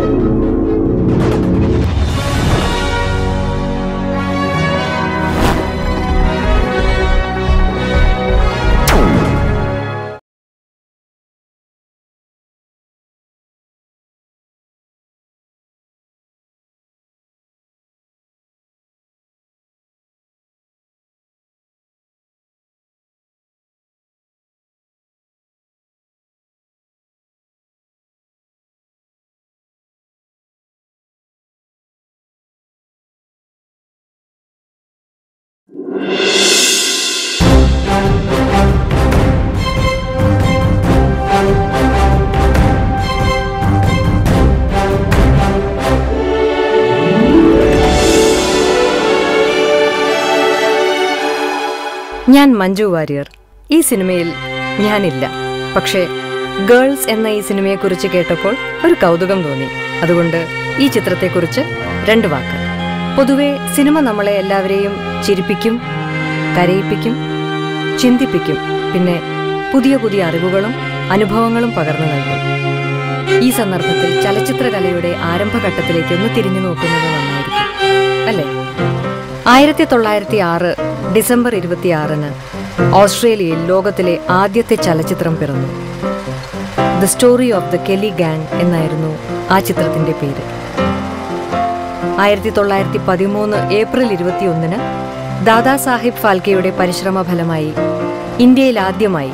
thank you. Manju Warrier. ഈ സിനിമയിൽ ഞാനില്ല. പക്ഷേ ഗേൾസ് എന്ന ഈ സിനിമയെക്കുറിച്ച് കേട്ടപ്പോൾ ഒരു കൗതുകം തോന്നി. അതുകൊണ്ട് ഈ ചിത്രത്തെക്കുറിച്ച് രണ്ട് വാക്ക്. പൊതുവെ സിനിമ നമ്മളെ എല്ലാവരെയും ചിരിപ്പിക്കും കരയിപ്പിക്കും ചിന്തിപ്പിക്കും. പിന്നെ പുതിയ പുതിയ അറിവുകളും അനുഭവങ്ങളും പകർന്നു നൽകും. ഈ സന്ദർഭത്തിൽ ചലച്ചിത്രകലയുടെ ആരംഭഘട്ടത്തിലേക്ക് ഒന്ന് തിരിഞ്ഞു നോക്കുന്നത് നന്നായിരിക്കും. അല്ലേ? ആയിരത്തി തൊള്ളായിരത്തി ആറ് ഡിസംബർ ഇരുപത്തിയാറിന് ഓസ്ട്രേലിയയിൽ ലോകത്തിലെ ആദ്യത്തെ ചലച്ചിത്രം പിറന്നു. The story of the kelly gang എന്നായിരുന്നു ആ ചിത്രത്തിന്റെ പേര്. ആയിരത്തി തൊള്ളായിരത്തി പതിമൂന്ന് ഏപ്രിൽ ഇരുപത്തിയൊന്നിന് ദാദാ സാഹിബ് ഫാൽക്കെയുടെ പരിശ്രമ ഫലമായി ഇന്ത്യയിൽ ആദ്യമായി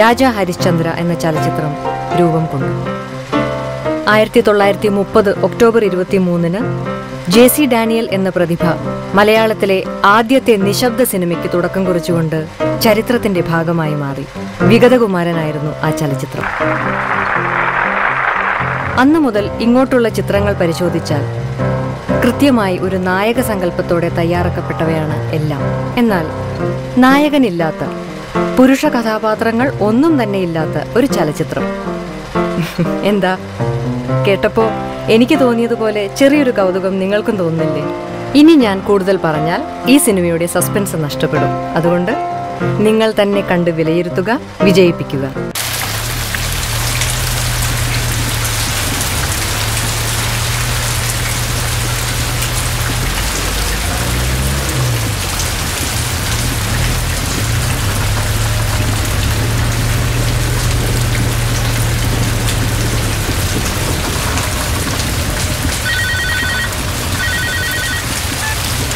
രാജ ഹരിശ്ചന്ദ്ര എന്ന ചലച്ചിത്രം രൂപം കൊണ്ടു. ആയിരത്തി തൊള്ളായിരത്തി മുപ്പത് ഒക്ടോബർ ഇരുപത്തിമൂന്നിന് ജെ സി ഡാനിയൽ എന്ന പ്രതിഭ മലയാളത്തിലെ ആദ്യത്തെ നിശബ്ദ സിനിമയ്ക്ക് തുടക്കം കുറിച്ചുകൊണ്ട് ചരിത്രത്തിന്റെ ഭാഗമായി മാറി. വിഗതകുമാരനായിരുന്നു ആ ചലച്ചിത്രം. അന്നു മുതൽ ഇങ്ങോട്ടുള്ള ചിത്രങ്ങൾ പരിശോധിച്ചാൽ കൃത്യമായി ഒരു നായക സങ്കല്പത്തോടെ തയ്യാറാക്കപ്പെട്ടവയാണ് എല്ലാം. എന്നാൽ നായകനില്ലാത്ത പുരുഷ കഥാപാത്രങ്ങൾ ഒന്നും തന്നെ ഇല്ലാത്ത ഒരു ചലച്ചിത്രം. എന്താ? കേട്ടപ്പോ എനിക്ക് തോന്നിയതുപോലെ ചെറിയൊരു കൗതുകം നിങ്ങൾക്കും തോന്നുന്നില്ലേ? ഇനി ഞാൻ കൂടുതൽ പറഞ്ഞാൽ ഈ സിനിമയുടെ സസ്പെൻസ് നഷ്ടപ്പെടും. അതുകൊണ്ട് നിങ്ങൾ തന്നെ കണ്ട് വിലയിരുത്തുക വിജയിപ്പിക്കുക.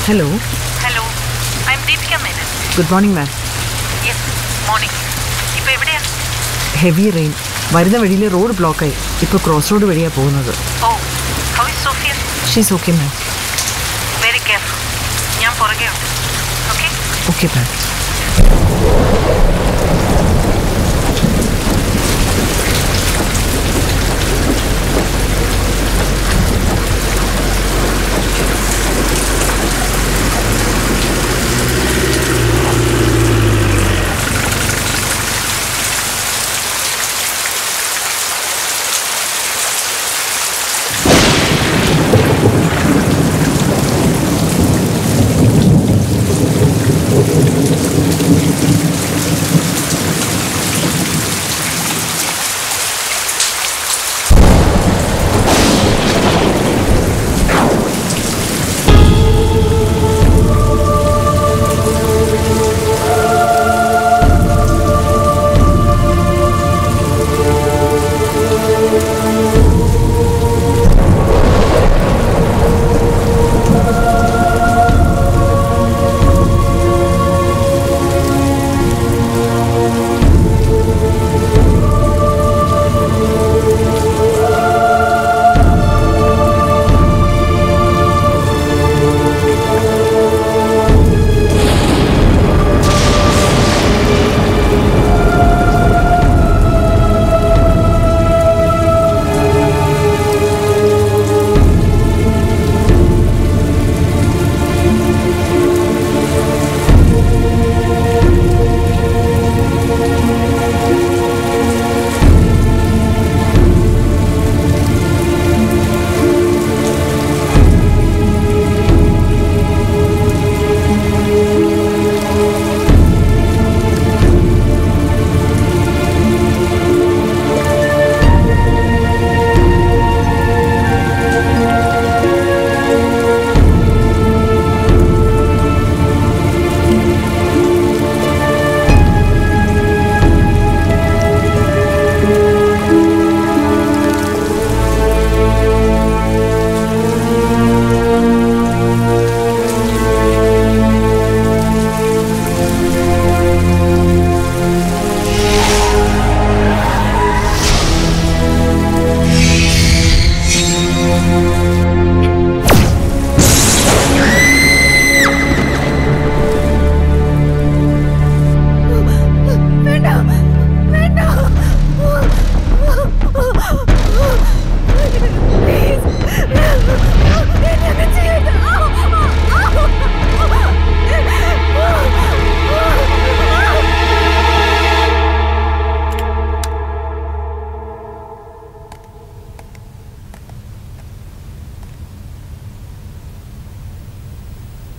Hello hello I am Deepika Menon good morning ma'am yes morning ഇപ്പോൾ എവിടെയാ? ഹെവി റെയിൻ വരുന്ന വഴിയിൽ റോഡ് ബ്ലോക്കായി ഇപ്പോൾ ക്രോസ് റോഡ് വഴിയാണ് പോകുന്നത്. ഓ how is Sophia she's okay ma'am very careful ഞാൻ പുറകെ ഉണ്ട്. Okay okay ma'am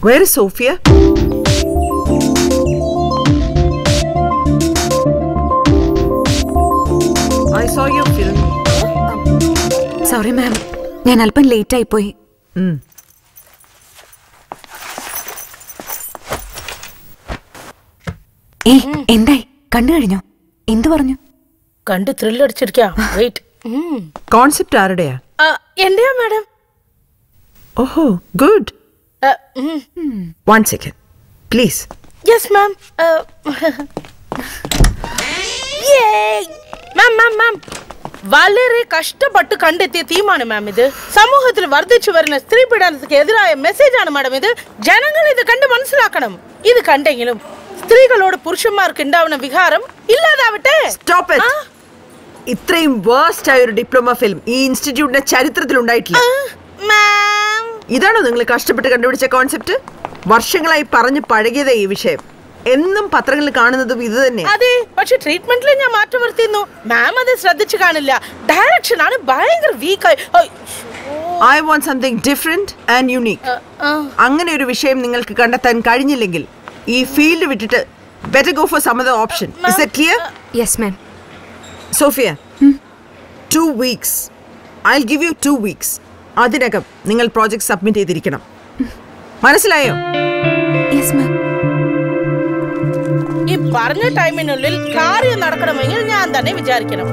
Where is Sophia? I saw your film. Sorry ma'am ഞാൻ അല്പം ലേറ്റ് ആയി പോയി. ഏ എന്തായി? കണ്ടു കഴിഞ്ഞോ? എന്തു പറഞ്ഞു? കണ്ട് ത്രില്ലടിച്ചിരിക്കാ വെയിറ്റ് കോൺസെപ്റ്റ് ആരുടെയാ? എന്റെയാ മാഡം ഓഹോ good one second please yes ma'am ma'am ma'am ma'am വളരെ കഷ്ടപ്പെട്ട് കണ്ടെത്തിയ തീമാണ് മാം ഇത് സമൂഹത്തിൽ വർദ്ധിച്ചു വരുന്ന സ്ത്രീ പീഡനത്തിന് എതിരായ മെസ്സേജ് ആണ് മാഡം ഇത് ജനങ്ങൾ ഇത് കണ്ട് മനസ്സിലാക്കണം ഇത് കണ്ടെങ്കിലും സ്ത്രീകളോട് പുരുഷന്മാർക്ക് ഉണ്ടാവുന്ന വികാരം ഇല്ലാതാവട്ടെ സ്റ്റോപ്പ് ആ, ഇറ്റ് ഇത്രയും വേഴ്സ്റ്റ് ആയ ഒരു ഡിപ്ലോമ ഫിലിം ഈ ഇൻസ്റ്റിറ്റ്യൂട്ടിന്റെ ചരിത്രത്തിൽ ഉണ്ടായിട്ടില്ല ആ, മാം ഇതാണോ നിങ്ങൾ കഷ്ടപ്പെട്ട് കണ്ടുപിടിച്ച കോൺസെപ്റ്റ് വർഷങ്ങളായി പറഞ്ഞു പഴകിയതേ ഈ വിഷയം. എന്നും പത്രങ്ങളിൽ കാണുന്നതും ഇത് തന്നെ. അതെ പക്ഷെ ട്രീറ്റ്മെന്റിൽ ഞാൻ മാറ്റം വരുത്തിയിരുന്നു മാം അത് ശ്രദ്ധിച്ചു കാണില്ല. ഡയറക്ഷൻ ആണ് ഭയങ്കര വീക്കായി I want something different and unique അങ്ങനെ ഒരു വിഷയം നിങ്ങൾക്ക് കണ്ടെത്താൻ കഴിഞ്ഞില്ലെങ്കിൽ ഈ ഫീൽഡ് വിട്ടിട്ട് better go for some other option is it clear yes ma'am Sophia two weeks I give you two weeks അതിനകം നിങ്ങൾ പ്രോജക്ട് സബ്മിറ്റ് ചെയ്തിരിക്കണം. മനസ്സിലായോ? യെസ് മാം ഈ പറഞ്ഞ ടൈമിനുള്ളിൽ കാര്യം നടക്കണമെങ്കിൽ ഞാൻ തന്നെ വിചാരിക്കണം.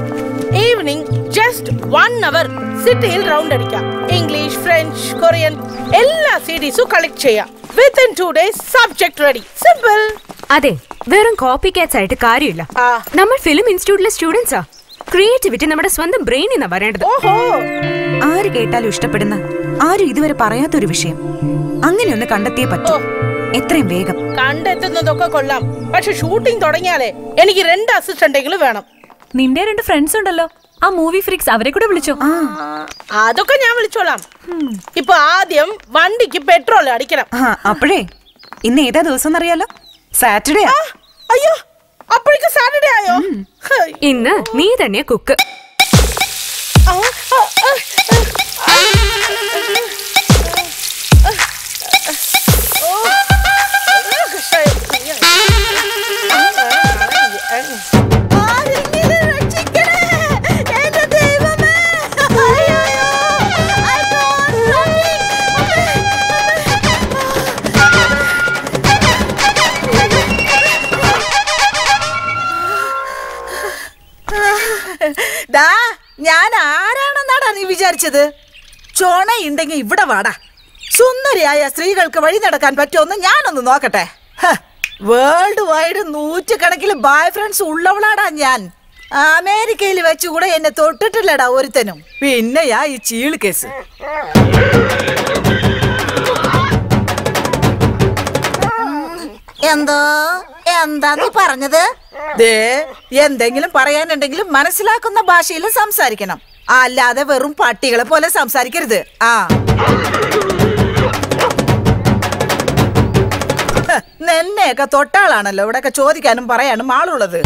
ഈവനിങ് ജസ്റ്റ് വൺ അവർ സിറ്റിയിൽ റൗണ്ട് അടിക്കാം. ഇംഗ്ലീഷ് ഫ്രഞ്ച് കൊറിയൻ എല്ലാ സീരീസും കളക്ട് ചെയ്യാം. Within two days subject ready simple അതെ വെറും കോപ്പി കാറ്റ്സ് ആയിട്ട് കാര്യമില്ല. ആ. നമ്മൾ ഫിലിം ഇൻസ്റ്റിറ്റ്യൂട്ടിലെ സ്റ്റുഡൻസാ ക്രിയേറ്റിവിറ്റി നമ്മുടെ സ്വന്തം ബ്രെയിനിൽ നിന്നാ വരേണ്ടത് ഓഹോ. ആര് കേട്ടാലും ഇഷ്ടപ്പെടുന്ന ആരും ഇതുവരെ പറയാത്ത ഒരു വിഷയം. അങ്ങനെ ഒന്ന് കണ്ടെത്തിയേ പറ്റൂ. എത്രയും വേഗം. കണ്ടെത്തുന്നതൊക്കെ കൊള്ളാം. പക്ഷെ ഷൂട്ടിംഗ് തുടങ്ങിയാലേ എനിക്ക് രണ്ട് അസിസ്റ്റന്റെങ്കിലും വേണം. നിന്റെ രണ്ട് ഫ്രണ്ട്സ് ഉണ്ടല്ലോ. ആ മൂവി ഫ്രിക്സ് അവരെ കൂടെ വിളിച്ചോ? ആ, അതൊക്കെ ഞാൻ വിളിച്ചോളാം. ഇപ്പൊ ആദ്യം വണ്ടിക്ക് പെട്രോൾ അടിക്കണം. അപ്പോഴേ. ഇന്ന് ഏതാ ദിവസം അറിയാലോ സാറ്റർഡേ ആ, അയ്യോ. അപ്പോഴേക്ക് സാറ്റർഡേ ആയോ. ഇന്ന് നീ തന്നെ കുക്ക്. ദാ ഞാൻ ആരാണെന്നാടാ നീ വിചാരിച്ചത്? ചോണയുണ്ടെങ്കിൽ ഇവിടെ വാടാ. സുന്ദരിയായ സ്ത്രീകൾക്ക് വഴി നടക്കാൻ പറ്റുമെന്ന് ഞാനൊന്ന് നോക്കട്ടെ. വേൾഡ് വൈഡ് നൂറ്റുകണക്കിൽ ബോയ് ഫ്രണ്ട്സ് ഉള്ളവളാടാ ഞാൻ. അമേരിക്കയിൽ വെച്ചുകൂടെ എന്നെ തൊട്ടിട്ടില്ലടാ ഒരുത്തനും. പിന്നെയാ ഈ ചീൾ കേസ്. എന്തോ? എന്താ നീ പറഞ്ഞത്? ദേ എന്തെങ്കിലും പറയാനുണ്ടെങ്കിലും മനസ്സിലാക്കുന്ന ഭാഷയിൽ സംസാരിക്കണം. അല്ലാതെ വെറും പട്ടികളെ പോലെ സംസാരിക്കരുത്. ആ. നെന്നെയൊക്കെ തൊട്ടാളാണല്ലോ ഇവിടെയൊക്കെ ചോദിക്കാനും പറയാനും ആളുള്ളത്.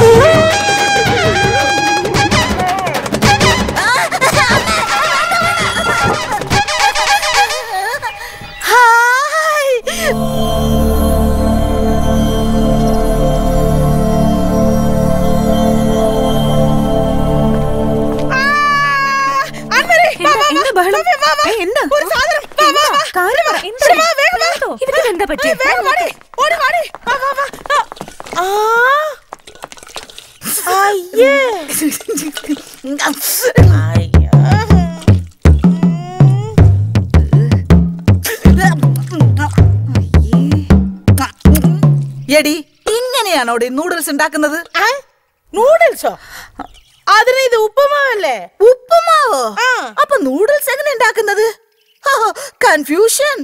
ബഹളം? എന്താ? പറ്റിയ. എടി ഇങ്ങനെയാണോ നൂഡിൽസ് ഉണ്ടാക്കുന്നത്? നൂഡിൽസോ അതിന് ഇത് ഉപ്പുമാവല്ലേ? ഉപ്പുമാവോ. അപ്പൊ നൂഡിൽസ് എങ്ങനെ ഉണ്ടാക്കുന്നത്? കൺഫ്യൂഷൻ.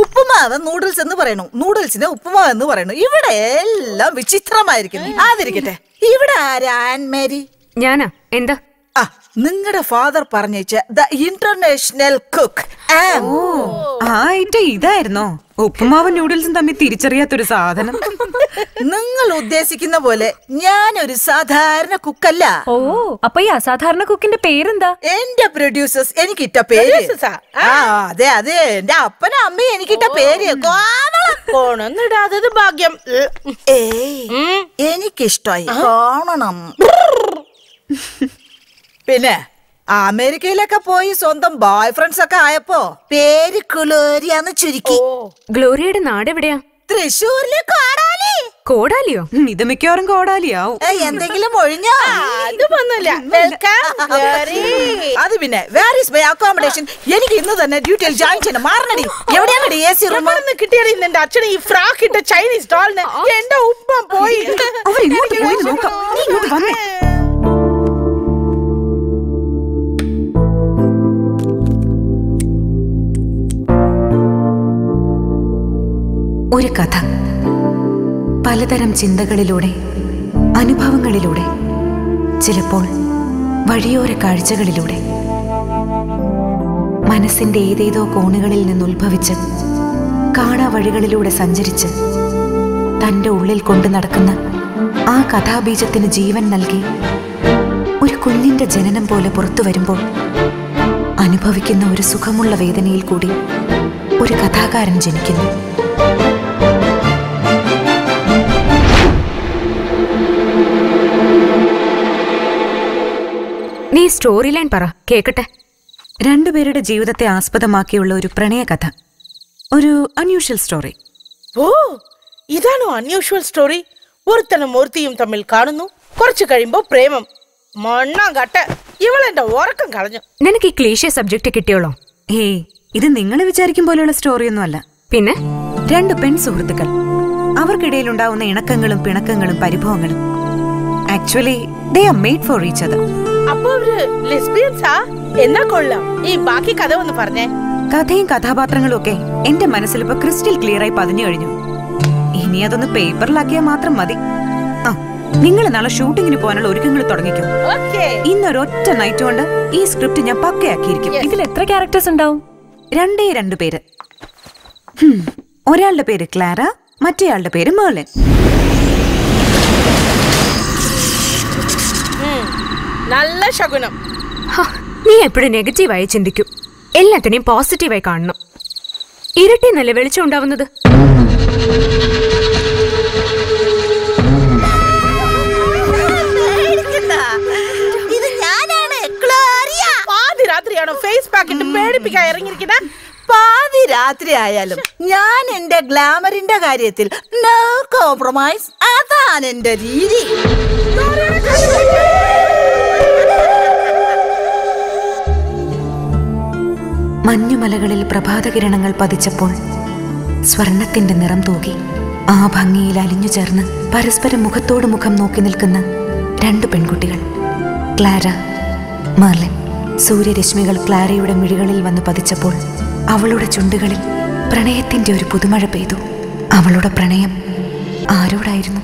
ഉപ്പുമാവ് നൂഡിൽസ് എന്ന് പറയണു നൂഡിൽസിനെ ഉപ്പുമാവ് എന്ന് പറയണു ഇവിടെ എല്ലാം വിചിത്രമായിരിക്കുന്നു. അതിരിക്കട്ടെ ഇവിടെ ആരാൻ മേരി ഞാനാ. എന്താ? നിങ്ങളുടെ ഫാദർ പറഞ്ഞേച്ച ദ ഇന്റർനാഷണൽ കുക്ക് ആ. ഐറ്റം ഇതായിരുന്നോ? ഉപ്പുമാവ് നൂഡിൽസും തമ്മിൽ തിരിച്ചറിയാത്തൊരു സാധനം. നിങ്ങൾ ഉദ്ദേശിക്കുന്ന പോലെ ഞാൻ ഒരു സാധാരണ കുക്കല്ല ഓ അപ്പൊ ഈ അസാധാരണ കുക്കിന്റെ പേരെന്താ? എന്റെ പ്രൊഡ്യൂസേഴ്സ് എനിക്കിട്ട പേര്. ആ? അതെ അതെ. എന്റെ അപ്പനും അമ്മയും എനിക്കിട്ട പേര്. കോണൊന്നിടാതത് ഭാഗ്യം. ഏയ് എനിക്കിഷ്ടായി കാണണം. പിന്നെ അമേരിക്കയിലൊക്കെ പോയി സ്വന്തം ബോയ് ഫ്രണ്ട്സ് ഒക്കെ ആയപ്പോ പേര് കുളോരിയാന്ന് ചുരുക്കി. ഗ്ലോറിയയുടെ നാട് എവിടെയാ തൃശ്ശൂരിലെ കോടാലി. കോടാലിയോ? ഇത് മിക്കവാറും കോടാലിയാവും. എന്തെങ്കിലും ഒഴിഞ്ഞോ? അത് വന്നില്ല. വെൽക്കം അത് പിന്നെ വേർ ഇസ് മൈ അക്കോമഡേഷൻ എനിക്ക് ഇന്ന് തന്നെ ഡ്യൂട്ടിയിൽ ജോയിൻ ചെയ്യണം. മാറണടി. എവിടെയാണ് എ സി റൂം നിന്ന് കിട്ടിയത് നിന്റെ അച്ഛനെ ഈ ഫ്രാക്ക് ഇട്ട ചൈനീസ് ഡോളിന് എന്റെ ഉപ്പ പോയി. അവർ ഇങ്ങോട്ട് പോയി നോക്കാം. നീ ഇങ്ങോട്ട് വന്നേ. ഒരു കഥ. പലതരം ചിന്തകളിലൂടെ അനുഭവങ്ങളിലൂടെ ചിലപ്പോൾ വഴിയോര കാഴ്ചകളിലൂടെ. മനസ്സിന്റെ ഏതേതോ കോണുകളിൽ നിന്ന് ഉത്ഭവിച്ച് കാണാ വഴികളിലൂടെ സഞ്ചരിച്ച് തന്റെ ഉള്ളിൽ കൊണ്ടു നടക്കുന്ന ആ കഥാബീജത്തിന് ജീവൻ നൽകി ഒരു കുഞ്ഞിന്റെ ജനനം പോലെ പുറത്തു വരുമ്പോൾ അനുഭവിക്കുന്ന ഒരു സുഖമുള്ള വേദനയിൽ കൂടി ഒരു കഥാകാരൻ ജനിക്കുന്നു. സ്റ്റോറി ലൈൻ പറ കേക്കട്ടെ. രണ്ടുപേരുടെ ജീവിതത്തെ ആസ്പദമാക്കിയുള്ള ഒരു പ്രണയകഥ. ഒരു അൺയൂഷ്വൽ സ്റ്റോറി ഓ ഇതാണോ അൺയൂഷ്വൽ സ്റ്റോറി ഒരുത്തനും മൂർത്തിയും തമ്മിൽ കാണുന്നു. കുറച്ചു കഴിയുമ്പോ പ്രേമം. മണ്ണാങ്കട്ട ഇവളെന്റെ ഉറക്കം കളഞ്ഞു. നിനക്ക് ഈ ക്ലീഷ്യ സബ്ജക്റ്റ് കിട്ടിയോളോ. ഏയ് ഇത് നിങ്ങൾ വിചാരിക്കും പോലെയുള്ള സ്റ്റോറിയൊന്നുമല്ല പിന്നെ? രണ്ട് പെൺ സുഹൃത്തുക്കൾ. അവർക്കിടയിൽ ഉണ്ടാവുന്ന ഇണക്കങ്ങളും പിണക്കങ്ങളും പരിഭവങ്ങളും. Actually they are made for each other അപ്പൊ അവർ ലെസ്ബിയൻസാ എന്നാ കൊള്ളാം. ഈ ബാക്കി കഥ ഒന്ന് പറഞ്ഞേ. കഥയും കഥാപാത്രങ്ങളും ഒക്കെ എന്റെ മനസ്സിൽ ഇപ്പൊ ക്രിസ്റ്റൽ ക്ലിയർ ആയി പതിഞ്ഞു കഴിഞ്ഞു. ഇനി അതൊന്ന് പേപ്പറിലാക്കിയാൽ മാത്രം മതി. നിങ്ങൾ നാളെ ഷൂട്ടിങ്ങിന് പോകാനുള്ള ഒരുക്കങ്ങൾ തുടങ്ങിക്കും. ഓക്കേ. ഇന്നൊരൊറ്റ നൈറ്റ് കൊണ്ട് ഈ സ്ക്രിപ്റ്റ് ഞാൻ പക്കയാക്കിയിരിക്കും. ഇതിൽ എത്ര ക്യാരക്ടേഴ്സ് ഉണ്ടാവും? രണ്ടേ രണ്ടു പേര്. ഒരാളുടെ പേര് ക്ലാര മറ്റേയാളുടെ പേര് മേർലിൻ. നല്ല ശകുനം. നീ എപ്പോഴും നെഗറ്റീവായി ചിന്തിക്കൂ. എല്ലാത്തിനെയും പോസിറ്റീവായി കാണണം. ഇരട്ടി നല്ല വെളിച്ചം ഉണ്ടാവുന്നത്. ഇത് ഞാനാണ് ക്ലോറിയ. പാതി ഫേസ് പാക്കിട്ട് പേടിപ്പിക്കാൻ ഇറങ്ങിയിരിക്കുന്നത് പാതി രാത്രി ആയാലും ഞാൻ എന്റെ ഗ്ലാമറിന്റെ കാര്യത്തിൽ നോ കോംപ്രമൈസ് അതാണ് എന്റെ രീതി. മഞ്ഞുമലകളിൽ പ്രഭാതകിരണങ്ങൾ പതിച്ചപ്പോൾ സ്വർണത്തിന്റെ നിറം തൂകി. ആ ഭംഗിയിൽ അലിഞ്ഞു ചേർന്ന് പരസ്പരം മുഖത്തോട് മുഖം നോക്കി നിൽക്കുന്ന രണ്ട് പെൺകുട്ടികൾ. Clara Merlin. സൂര്യരശ്മികൾ ക്ലാരയുടെ മിഴികളിൽ വന്ന് പതിച്ചപ്പോൾ അവളുടെ ചുണ്ടുകളിൽ പ്രണയത്തിന്റെ ഒരു പുതുമഴ പെയ്തു. അവളുടെ പ്രണയം ആരോടായിരുന്നു?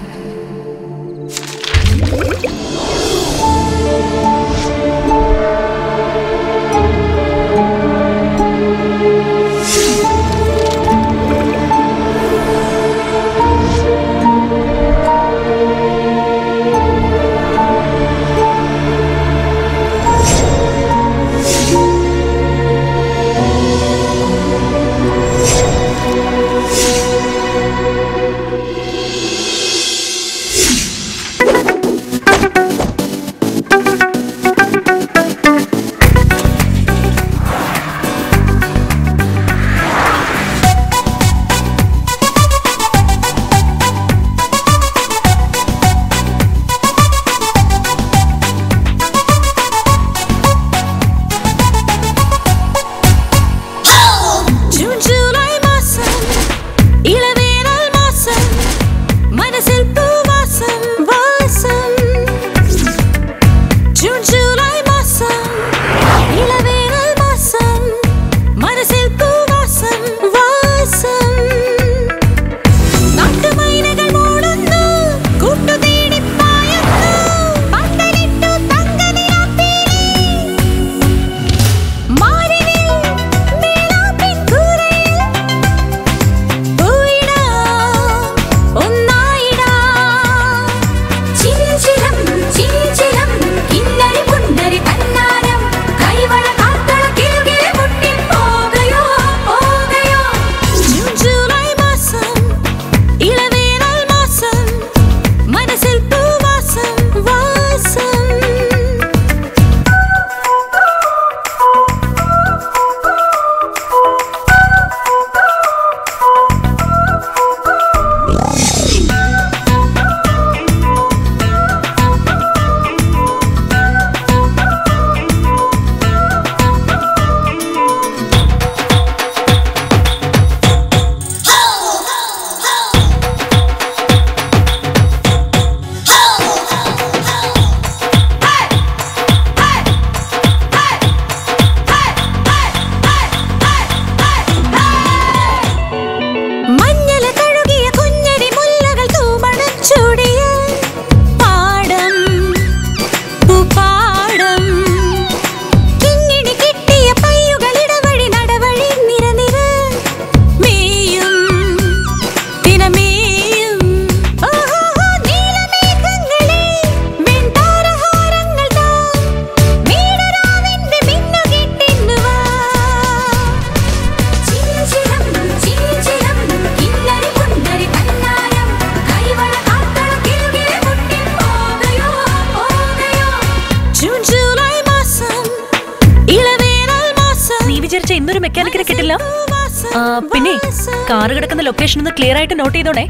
ലൊക്കേഷൻ ഒന്ന് ക്ലിയർ ആയിട്ട് നോട്ട് ചെയ്തോണേ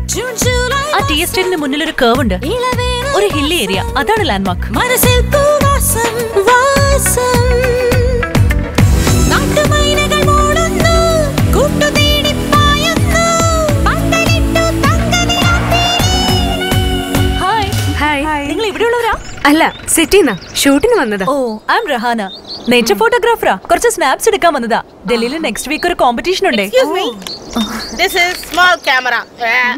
ആ ടി എസ്റ്റേറ്റിന് മുന്നിൽ ഒരു കേവ് ഉണ്ട് ഒരു ഹില്ലി ഏരിയ അതാണ് ലാൻഡ്മാർക്ക് മനസ്സിൽ പൂവാസം വാസം. നാട്ടുമൈനകൾ മൂടുന്നു കൂട്ടുതേടി പായുന്നു. പന്തലിട്ടു ഹായ് ഹായ് നിങ്ങൾ ഇവിടെയുള്ളവരാ? അല്ല സിറ്റിന്നാ. ഷൂട്ടിന് വന്നതാ. Oh I M Rahana nature ഫോട്ടോഗ്രാഫറാ കുറച്ച് സ്നാപ്സ് എടുക്കാൻ വന്നതാ. ഡൽഹിയിൽ നെക്സ്റ്റ് വീക്ക് ഒരു കോമ്പറ്റീഷൻ ഉണ്ടേ. This is small camera. Yeah.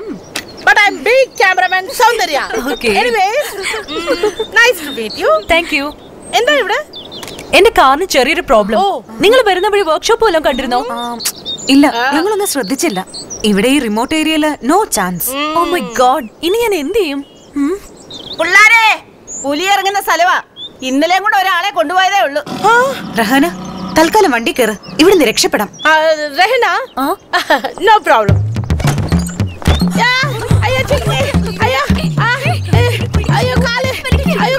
But I'm big cameraman Soundarya. Okay. Anyways, mm, nice to meet you. Thank you. എന്താ ഇവിടെ എന്റെ കാറിന് ചെറിയൊരു പ്രോബ്ലം നിങ്ങൾ വരുന്ന വഴി വർക്ക്ഷോപ്പ് വല്ലതും കണ്ടിരുന്നോ ഇല്ല ഞങ്ങളൊന്നും ശ്രദ്ധിച്ചില്ല ഇവിടെ ഈ റിമോട്ട് ഏരിയയിൽ no chance oh my God ഇനി ഞാൻ എന്ത് ചെയ്യും? പിള്ളാരെ പുലി ഇറങ്ങുന്ന സ്ഥലവാ ഇന്നലെയും കൂടെ ഒരാളെ കൊണ്ടുപോയതേ ഉള്ളൂ റഹാന തൽക്കാലം വണ്ടി കയറ് ഇവിടുന്ന് രക്ഷപ്പെടാം. റഹന നോ പ്രോബ്ലം അയ്യോ അയ്യോ അയ്യോ കാൽ. അയ്യോ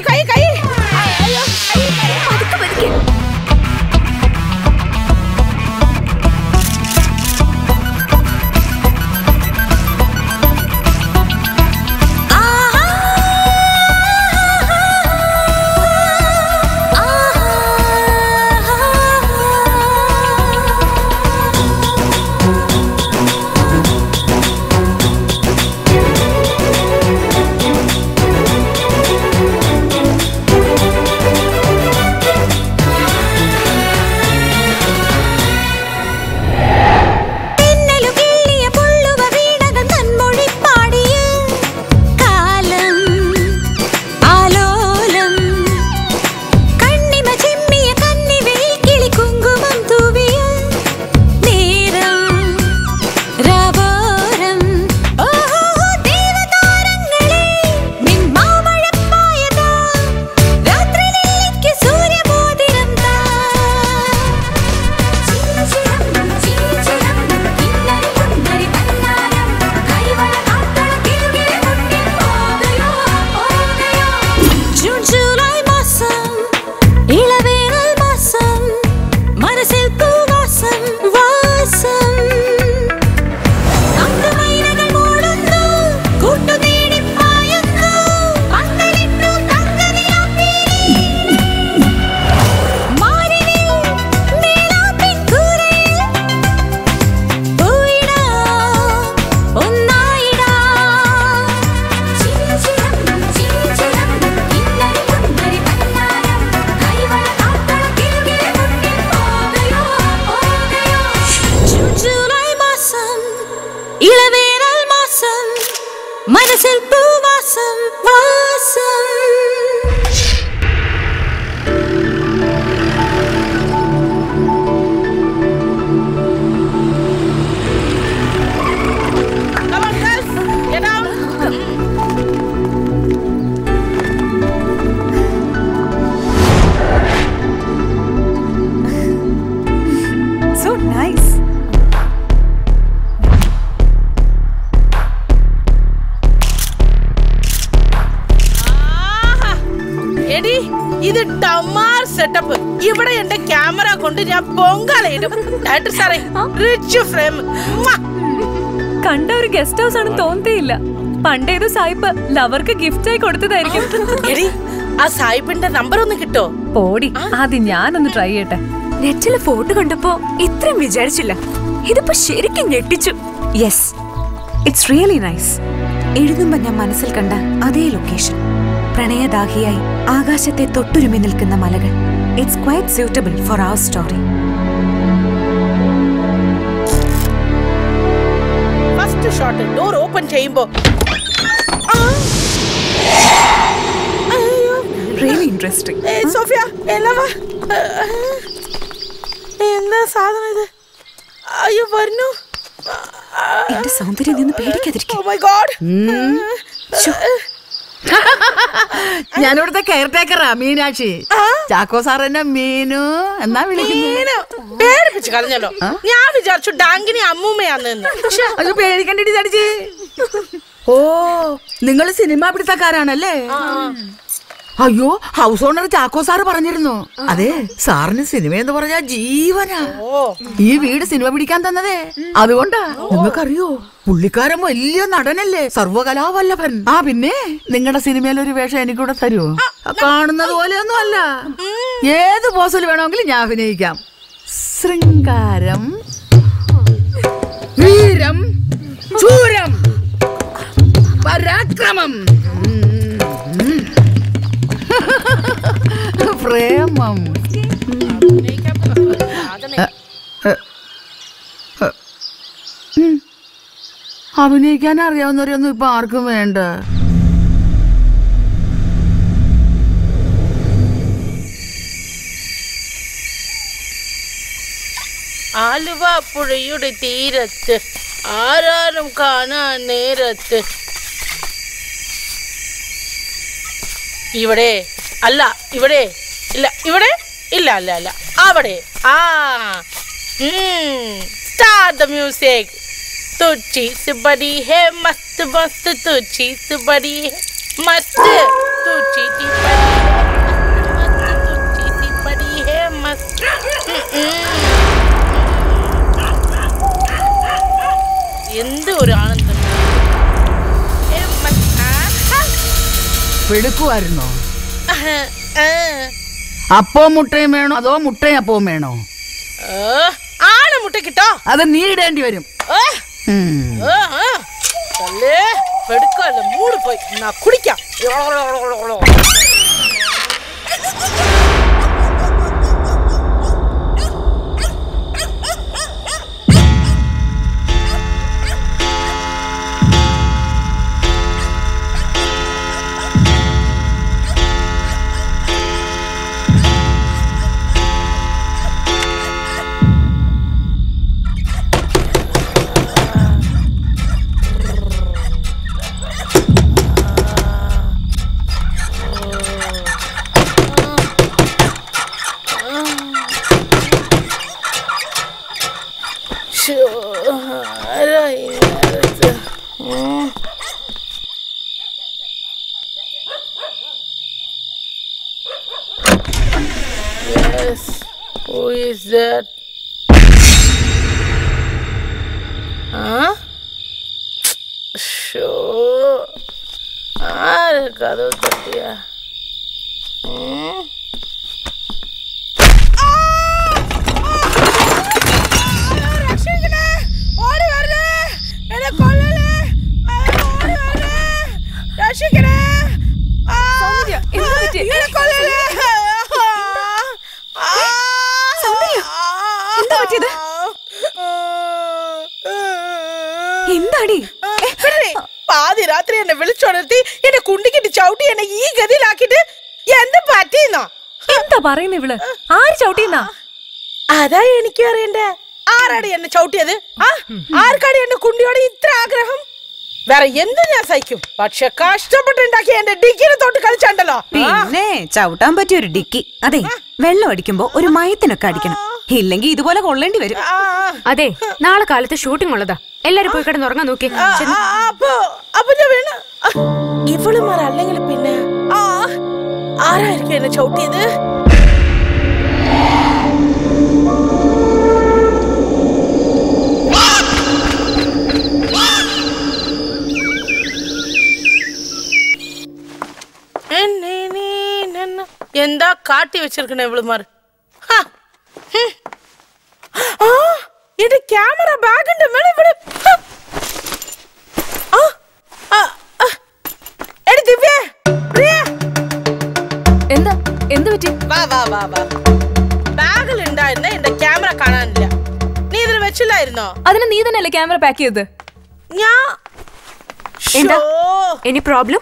കണ്ട ഒരു ഗസ്റ്റ് ഹൗസ് ആണെന്ന് തോന്നത്തേയില്ല. പണ്ടേത് സായിപ്പ് ലവർക്ക് ഗിഫ്റ്റ് ആയി കൊടുത്തതായിരിക്കും. എടി ആ സായിപ്പിന്റെ നമ്പർ ഒന്ന് കിട്ടോ? പോടി അത് ഞാനൊന്ന് ട്രൈ ചെയ്യട്ടെ. നെറ്റിലെ ഫോട്ടോ കണ്ടപ്പോ ഇത്രയും വിചാരിച്ചില്ല. ഇതിപ്പോ ശരിക്കും ഞെട്ടിച്ചു. യെസ് ഇറ്റ്സ് റിയലി നൈസ് എഴുതുമ്പോ ഞാൻ മനസ്സിൽ കണ്ട അതേ ലൊക്കേഷൻ പ്രണയദാഹിയായി ആകാശത്തെ തൊട്ടുരുമി നിൽക്കുന്ന മലകൾ. It's quite suitable for our story shot door open ചെയ്യുമ്പോ. Really interesting Sophia. എന്താ സാധനം ഇത്? അയ്യോ വരുന്നു. എന്റെ സൗന്ദര്യം നിന്ന് പേടിക്കാതിരിക്കും. ഗോഡ് ഞാനിവിടുത്തെ കെയർ ടേക്കറാ മീനാക്ഷി. ചാക്കോ സാർ എന്നെ മീനു എന്നാ വിളിക്കുന്നത്? പേടിപ്പിച്ച് കളഞ്ഞല്ലോ. ഞാൻ വിചാരിച്ചു ഡാങ്കിനി അമ്മൂമ്മയാന്ന് അത് പേടിക്കണ്ടിട്ട് ചടിച്ച്. ഓ നിങ്ങൾ സിനിമ പിടുത്തക്കാരാണല്ലേ? അയ്യോ ഹൗസ് ഓണർ ചാക്കോ സാറ് പറഞ്ഞിരുന്നു. അതെ സാറിന് സിനിമ എന്ന് പറഞ്ഞാ ജീവനാ. ഈ വീട് സിനിമ പിടിക്കാൻ തന്നതേ. അതുകൊണ്ടാ നിങ്ങൾക്കറിയോ പുള്ളിക്കാരൻ വലിയ നടനല്ലേ സർവകലാവല്ലഭൻ ആ പിന്നെ നിങ്ങളുടെ സിനിമയിൽ ഒരു വേഷം എനിക്കൂടെ തരുമോ കാണുന്നത് പോലെയൊന്നും അല്ല ഏത് പോസിൽ വേണമെങ്കിലും ഞാൻ അഭിനയിക്കാം. ശൃംഗാരം വീരം ചൂരം പരാക്രമം പ്രേമം. അഭിനയിക്കാൻ അറിയാവുന്നവരെയൊന്നും ഇപ്പൊ ആർക്കും വേണ്ട. ആലുവ പുഴയുടെ തീരത്ത് ആരാരും കാണാൻ നേരത്ത് ഇവിടെ അല്ല ഇവിടെ ഇല്ല ഇവിടെ ഇല്ല അല്ല അല്ല അവിടെ ആ സ്റ്റാർട്ട് ദ മ്യൂസിക് तू चीज बड़ी है मस्त मस्त तू चीज बड़ी है मस्त तू चीज बड़ी है मस्त എന്ത് ഒരു ആനന്ദം ഏ, മ- ആഹാ. പെടുക്കുമായിരുന്നോ ആഹ്, ആ. അപ്പോ മുട്ടയും വേണോ? അതോ മുട്ടയും അപ്പവും വേണോ? ആണ് മുട്ട കിട്ടോ? അത് നീ ഇടേണ്ടി വരും മൂട് പോയി. കുടിക്കാം. ശ്ശോ, ആരാ ഈ നേരത്ത്? ഉം. Yes, who is that? Huh? Show ആര് കഥവ് തട്ടിയ പറയുന്ന ഇവൾ? ആര് ചവിട്ടിന്നാ അതാ എനിക്ക് അറിയണ്ടേ. ആരാടി എന്നെ ചവിട്ടിയത്? ആ ആർക്കാടി എന്നെ കുണ്ടിയോട് ഇത്ര ആഗ്രഹം? വേറെ എന്ത് ഞാൻ സഹിക്കും? പക്ഷെ കഷ്ടപ്പെട്ടുണ്ടാക്കി എന്റെ ഡിക്കിനെ തൊട്ട് കളിച്ചാണ്ടല്ലോ. പിന്നെ ചവിട്ടാൻ പറ്റിയ ഒരു ഡിക്കി അതെ വെള്ളം അടിക്കുമ്പോ ഒരു മയത്തിനൊക്കെ അടിക്കണം. ഇല്ലെങ്കിൽ ഇതുപോലെ കൊള്ളേണ്ടി വരും. അതെ നാളെ കാലത്ത് ഷൂട്ടിംഗ് ഉള്ളതാ. എല്ലാരും പോയി കിടന്ന് ഉറങ്ങാൻ നോക്കി ഇവളും ആ, അപ്പൊ അപ്പൊ ഞാൻ വീണ. ഇവളുമാർ അല്ലെങ്കിൽ പിന്നെ ആ. ആരായിരിക്കും എന്നെ ചവിട്ടിയത്? നന്ന- എന്താ കാട്ടി വെച്ചിരിക്കണ ഇവളുമാർ ഹാ. ഹും. ആ ഇത് ക്യാമറ ബാഗിന്റെ മേലെ ഇവിടെ. എന്താ? എന്ത് പറ്റി? വാ വാ വാ വാ. ബാഗിൽ ഉണ്ടായിരുന്ന എന്റെ ക്യാമറ കാണാനില്ല. നീ ഇതിൽ വെച്ചില്ലായിരുന്നോ? അതിന് നീ തന്നെയല്ലേ ക്യാമറ പാക്ക് ചെയ്തത്? ഞാൻ എനി പ്രോബ്ലം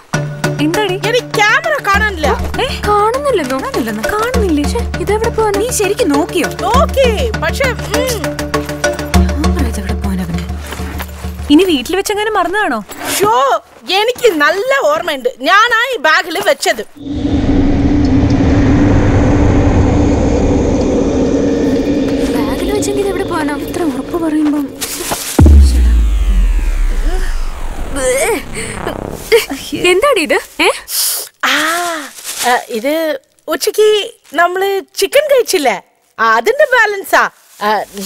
എന്താടി? ക്യാമറ കാണാനില്ല. കാണുന്നില്ലെന്നോ കാണുന്നില്ലേ ഇതെവിടെ നീ ശരിക്കും നോക്കിയോ? നോക്കി പക്ഷേ ഇനി വീട്ടിൽ വെച്ചെങ്ങനെ മറന്നതാണോ? ഷോ എനിക്ക് നല്ല ഓർമ്മയുണ്ട്. ഞാനാ ഈ ബാഗിൽ വെച്ചത്. ബാഗിൽ വെച്ചെങ്കിൽ എവിടെ പോകാനോ ഇത്ര ഉറപ്പ് പറയുമ്പം. എന്താടി ഇത്? ഇത് ഉച്ചയ്ക്ക് നമ്മൾ ചിക്കൻ കഴിച്ചില്ലേ? അതിന്റെ ബാലൻസാ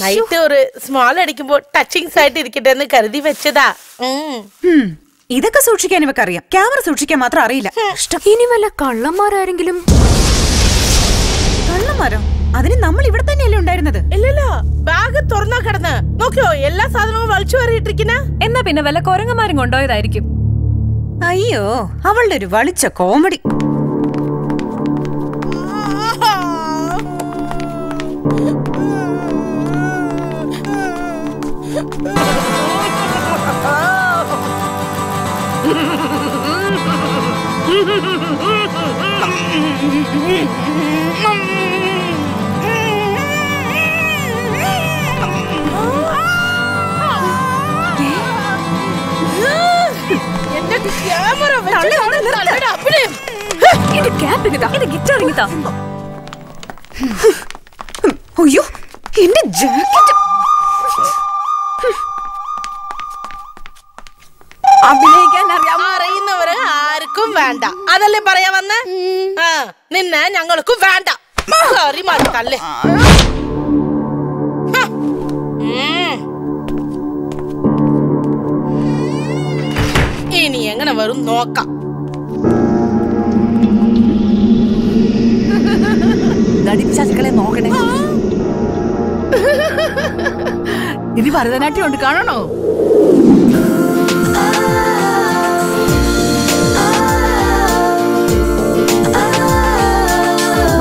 നൈറ്റ് ഒരു സ്മോൾ അടിക്കുമ്പോ ടച്ചിങ്സ് ആയിട്ട് ഇരിക്കട്ടെ എന്ന് കരുതി വെച്ചതാ. ഇതൊക്കെ സൂക്ഷിക്കാൻ ഇവക്ക് അറിയാം ക്യാമറ സൂക്ഷിക്കാൻ മാത്രം അറിയില്ല. ഇനി വല്ല കള്ളന്മാരാരെങ്കിലും? കള്ളന്മാരോ? അതിന് നമ്മൾ ഇവിടെ തന്നെയല്ലേ ഉണ്ടായിരുന്നത്? ഇല്ലല്ലോ ബാഗ് തുറന്നാ കിടന്ന്. നോക്കിയോ എല്ലാ സാധനവും വലിച്ചു എന്നാ പിന്നെ വല്ല കൊരങ്ങന്മാരും കൊണ്ടുപോയതായിരിക്കും. അയ്യോ അവളുടെ ഒരു വളിച്ച കോമഡി. എന്റെ ഇത് ക്യാപ്പ് ഇങ്ങിതാ ഇത് ഗിറ്റാർ ഇങ്ങിതാ അയ്യോ എന്റെ ജാക്കറ്റ്. അഭിനയിക്കാൻ അറിയാം അറിയുന്നവര് ആർക്കും വേണ്ട. അതല്ലേ പറയാ വന്ന? നിന്നെ ഞങ്ങൾക്കും വേണ്ട. കറി മാറി ഇനി എങ്ങനെ വരും നോക്കാം. നടിപ്പിശാചുക്കളെ നോക്കണേ. ഇനി ഭരതനാട്യം ഉണ്ട് കാണണോ?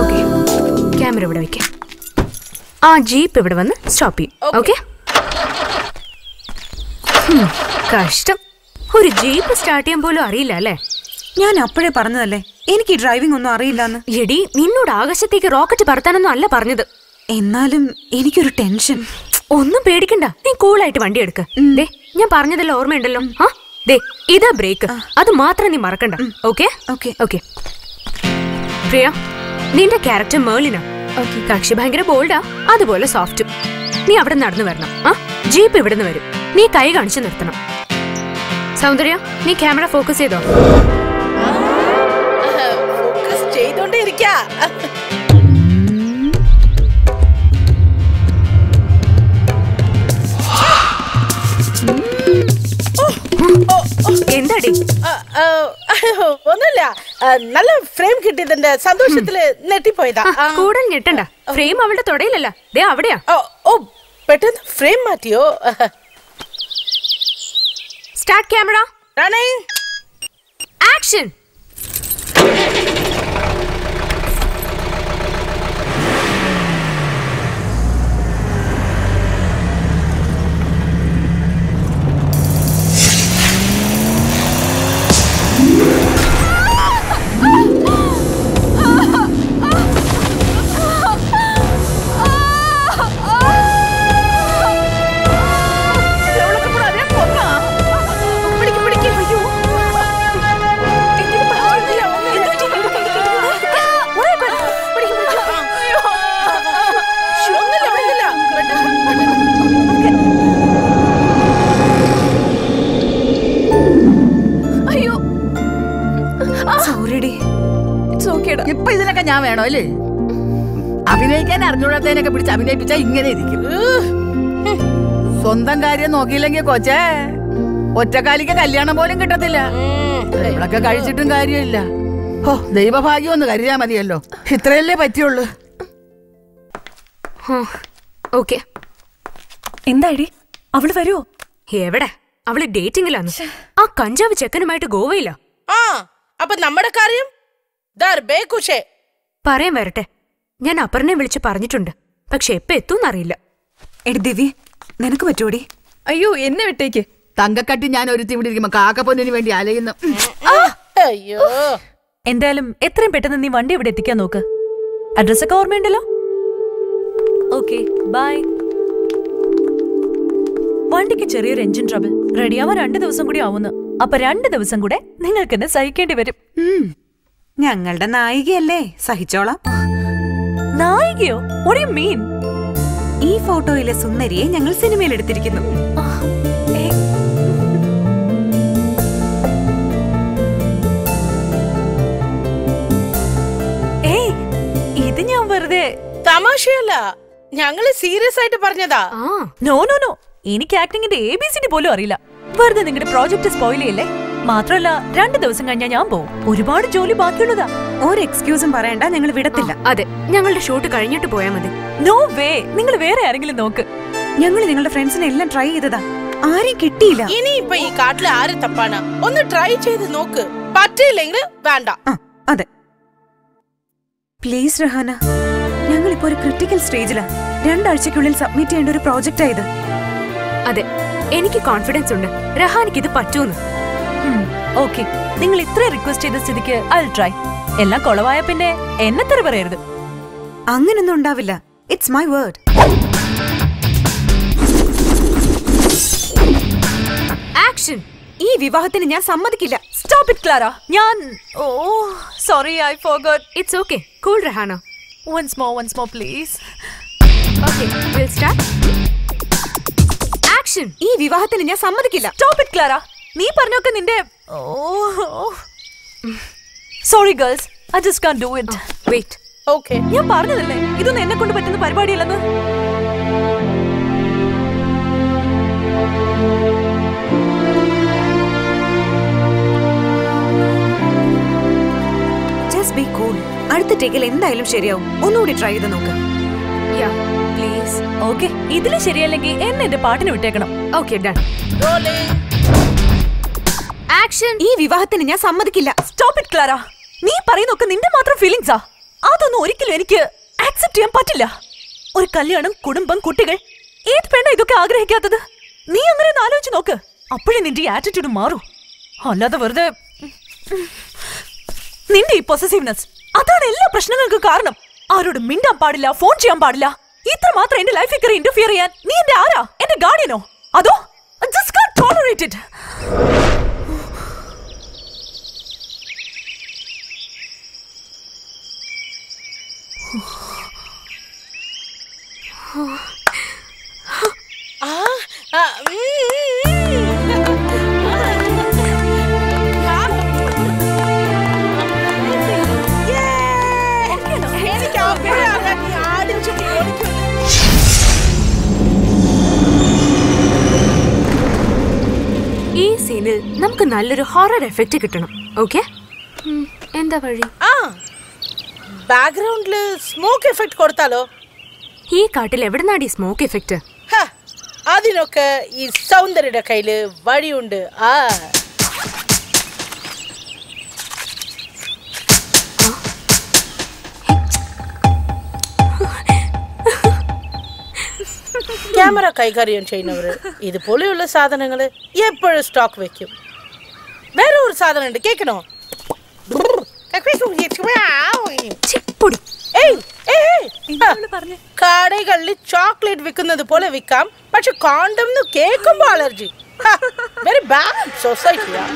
ഓക്കെ. ക്യാമറ ഇവിടെ വെക്കാം. ആ ജീപ്പ് ഇവിടെ വന്ന് സ്റ്റോപ്പ് ചെയ്യും. ഓക്കെ. കഷ്ടം. ഒരു ജീപ്പ് സ്റ്റാർട്ട് ചെയ്യാൻ പോലും അറിയില്ല അല്ലേ? ഞാൻ അപ്പോഴേ പറഞ്ഞതല്ലേ? എനിക്ക് ഡ്രൈവിംഗ് ഒന്നും അറിയില്ലെന്ന്. എടി നിന്നോട് ആകാശത്തേക്ക് റോക്കറ്റ് പറത്താനൊന്നും അല്ല പറഞ്ഞത്. എന്നാലും എനിക്കൊരു ടെൻഷൻ ഒന്നും പേടിക്കണ്ട. നീ കൂളായിട്ട് വണ്ടി എടുക്ക. ദേ ഞാൻ പറഞ്ഞതെല്ലാം ഓർമ്മയുണ്ടല്ലോ? ആ ദേ ഇതാ ബ്രേക്ക് അത് മാത്രം നീ മറക്കണ്ട. ഓക്കെ ഓക്കെ ഓക്കെ പ്രിയ നിന്റെ ക്യാരക്ടർ മേളിനാ കക്ഷി ഭയങ്കര ബോൾഡാ അതുപോലെ സോഫ്റ്റും നീ അവിടെ നടന്നു വരണം. ആ ജീപ്പ് ഇവിടുന്ന് വരും. നീ കൈ കാണിച്ചു നിർത്തണം. സൗന്ദര്യ നീ ക്യാമറ ഫോക്കസ് ചെയ്തോ? ഫോക്കസ് ചെയ്തോണ്ടേ ഇരിക്കാ എന്താടി ഒന്നുമില്ല. നല്ല ഫ്രെയിം കിട്ടിയതിന്റെ സന്തോഷത്തിൽ നെട്ടിപ്പോയതാ കൂടെ ഞെട്ടണ്ട. ഫ്രെയിം അവളുടെ തൊടയിലല്ല. ദേ അവിടെയാ. ഓ, ഓ പെട്ടെന്ന് ഫ്രെയിം മാറ്റിയോ? സ്റ്റാർട്ട് ക്യാമറ റണ്ണിങ് ആക്ഷൻ ഇപ്പൊ ഇതിനൊക്കെ ഞാൻ വേണോ അല്ലേ? അഭിനയിക്കാൻ അറിഞ്ഞൂടാത്തതിനൊക്കെ പിടിച്ച് അഭിനയിപ്പിച്ചാ ഇങ്ങനെ ഇരിക്കും. സ്വന്തം കാര്യം നോക്കിയില്ലെങ്കിൽ കൊച്ചേ ഒറ്റക്കാലിക്ക് കല്യാണം പോലും കിട്ടത്തില്ല. ഇവളൊക്കെ കഴിച്ചിട്ടും കാര്യമില്ല. ഓ ദൈവഭാഗ്യം ഒന്ന് കരുതാ മതിയല്ലോ. ഇത്രയല്ലേ പറ്റിയുള്ളൂ. ഓക്കെ. എന്താടി? അവൾ വരുമോ എവിടെ? അവൾ ഡേറ്റിംഗിലാണ് ആ കഞ്ചാവ് ചെക്കനുമായിട്ട് ഗോവയിലാ. ആ അപ്പൊ നമ്മുടെ കാര്യം? പറയാൻ വരട്ടെ. ഞാൻ അപർണയെ വിളിച്ച് പറഞ്ഞിട്ടുണ്ട്. പക്ഷെ എപ്പ എത്തൂന്നറിയില്ല. എടി ദിവ്യ നിനക്ക് പറ്റൂടി? അയ്യോ എന്നെ വിട്ടേക്ക്. തങ്കക്കട്ടി ഞാൻ ഇവിടെ ഇരിക്കുമ്പോ കാക്കപ്പൊന്നിന് വേണ്ടി അലയുന്നു. അയ്യോ. എന്തായാലും എത്രയും പെട്ടെന്ന് നീ വണ്ടി ഇവിടെ എത്തിക്കാൻ നോക്ക്. അഡ്രസ് ഒക്കെ ഓർമ്മയുണ്ടല്ലോ? Okay bye. വണ്ടിക്ക് ചെറിയൊരു എഞ്ചിൻ ട്രബിൾ. റെഡിയാവാൻ രണ്ടു ദിവസം കൂടി ആവുന്നു. അപ്പൊ രണ്ടു ദിവസം കൂടെ നിങ്ങൾക്ക് എന്നെ സഹിക്കേണ്ടി വരും. ഞങ്ങളുടെ നായികയല്ലേ? സഹിച്ചോളാം. നായികയോ? മീൻ ഈ ഫോട്ടോയിലെ സുന്ദരിയെ ഞങ്ങൾ സിനിമയിൽ എടുത്തിരിക്കുന്നു. ഇത് ഞാൻ വെറുതെ തമാശയല്ല. ഞങ്ങൾ സീരിയസ് ആയിട്ട് പറഞ്ഞതാ. നോ നോ നോ എനിക്ക് ആക്ടിങ്ങിന്റെ എ ബി സിന്റെ പോലും അറിയില്ല. വെറുതെ നിങ്ങളുടെ പ്രോജക്റ്റ് സ്പോയിലല്ലേ മാത്രമല്ല രണ്ടു ദിവസം കഴിഞ്ഞാ ഞാൻ പോവും. ഒരുപാട് ജോലി ബാക്കിയുള്ളതാ. ഒരു എക്സ്ക്യൂസും പറയണ്ട ഞങ്ങൾ വിടത്തില്ല. അതെ. ഞങ്ങളുടെ ഷൂട്ട് കഴിഞ്ഞിട്ട് പോയാൽ മതി. നോ വേ നിങ്ങൾ വേറെ ആരെങ്കിലും നോക്ക്. ഞങ്ങൾ നിങ്ങളുടെ ഫ്രണ്ട്സിനെ എല്ലാം ട്രൈ ചെയ്തതാ. ആരെയും കിട്ടിയില്ല. ഇനി ഇപ്പൊ ഈ കാട്ടിൽ ആര് തപ്പാണ്? ഒന്ന് ട്രൈ ചെയ്ത് നോക്ക്. പറ്റില്ലെങ്കിൽ വേണ്ട. അതെ. പ്ലീസ് റഹാന ഞങ്ങൾ ഇപ്പോ ഒരു ക്രിട്ടിക്കൽ സ്റ്റേജിലാ രണ്ടാഴ്ചക്കുള്ളിൽ സബ്മിറ്റ് ചെയ്യേണ്ട ഒരു പ്രോജക്റ്റ് ആയത് അതെ. എനിക്ക് കോൺഫിഡൻസ് ഉണ്ട്. റഹാനിക്ക് ഇത് പറ്റൂന്ന്. ഓക്കെ. നിങ്ങൾ ഇത്ര റിക്വസ്റ്റ് ചെയ്ത സ്ഥിതിക്ക് ഐ ട്രൈ എല്ലാം കൊളവായ പിന്നെ എന്നെ തെറി പറയരുത്. അങ്ങനൊന്നും ഉണ്ടാവില്ല. ഇറ്റ്സ് മൈ വേർഡ് ആക്ഷൻ ഈ വിവാഹത്തിന് ഞാൻ സമ്മതിക്കില്ല. സ്റ്റോപ്പ് ഇറ്റ് ക്ലാര ഞാൻ ഓ sorry I forgot it's okay cool Rahana once more once more please okay will start action ഈ വിവാഹത്തിന് ഞാൻ സമ്മതിക്കില്ല. സ്റ്റോപ്പ് ഇറ്റ് ക്ലാര നീ പറഞ്ഞൊക്കെ നിന്റെ ഓ sorry girls I just can do it wait okay ഞാൻ പറഞ്ഞതല്ലേ? ഇതൊന്നും എന്നെ കൊണ്ട് പറ്റുന്ന പരിപാടിയല്ലെന്ന്? ജസ്റ്റ് ബി കൂൾ അടുത്ത ടേക്കിൽ എന്തായാലും ശരിയാവും. ഒന്നുകൂടി ട്രൈ ചെയ്ത് നോക്ക്. പ്ലീസ് ഓക്കെ ഇതിൽ ശരിയല്ലെങ്കിൽ എന്നെ എന്റെ പാട്ടിന് വിട്ടേക്കണം. ഓക്കെ ഡൺ ആക്ഷൻ ഈ വിവാഹത്തിന് ഞാൻ സമ്മതിക്കില്ല. സ്റ്റോപ്പ് ഇറ്റ് ക്ലാര നീ പറയുന്നൊക്കെ നിന്റെ മാത്രം ഫീലിംഗ്സാ അതൊന്നും ഒരിക്കലും എനിക്ക് ആക്സെപ്റ്റ് ചെയ്യാൻ പറ്റില്ല. ഒരു കല്യാണം കുടുംബം കുട്ടികൾ ഏത് പെണ്ണ ഇതൊക്കെ ആഗ്രഹിക്കാത്തത്? നീ അങ്ങനെ ആലോചിച്ച് നോക്ക്. അപ്പോഴേ നിന്റെ ഈ ആറ്റിറ്റ്യൂഡ് മാറൂ. അല്ലാതെ വെറുതെ നിന്റെ ഈ പൊസസീവ്നെസ് അതാണ് എല്ലാ പ്രശ്നങ്ങൾക്കും കാരണം. ആരോട് മിണ്ടാൻ പാടില്ല ഫോൺ ചെയ്യാൻ പാടില്ല. ഇത്ര മാത്രം എന്റെ ലൈഫിൽ കയറി ഇന്റർഫിയർ ചെയ്യാൻ നീ എന്റെ ആരാ? എന്റെ ഗാർഡിയനോ അതോ ജസ്റ്റ് ടോളറേറ്റ് ഇറ്റ് ആ, ആ, എനിക്ക് അപ്പോഴാണ് നീ ആടിച്ചിട്ട് ഓടിക്കുന്നത് ഈ സീനിൽ നമുക്ക് നല്ലൊരു ഹൊറർ എഫക്റ്റ് കിട്ടണം ഓക്കെ എന്താ വഴി? ആ ബാക്ക്ഗ്രൗണ്ടിൽ സ്മോക്ക് എഫക്ട് കൊടുത്താലോ ഈ കാട്ടിൽ എവിടുന്നാടി സ്മോക്ക് എഫക്റ്റ് ഹ, അതിനൊക്കെ ഈ സൗന്ദര്യയുടെ കയ്യിൽ വഴിയുണ്ട്. ആ. ക്യാമറ കൈകാര്യം ചെയ്യുന്നവര് ഇതുപോലെയുള്ള സാധനങ്ങൾ എപ്പോഴും സ്റ്റോക്ക് വെക്കും. വേറെ ഒരു സാധനം ഉണ്ട് കേക്കണോ കടകളിൽ ചോക്ലേറ്റ് വിൽക്കുന്നത് പോലെ വിൽക്കാം പക്ഷെ കോണ്ടം കേൾക്കുമ്പോ അലർജി. വെരി ബാഡ് സൊസൈറ്റിയാ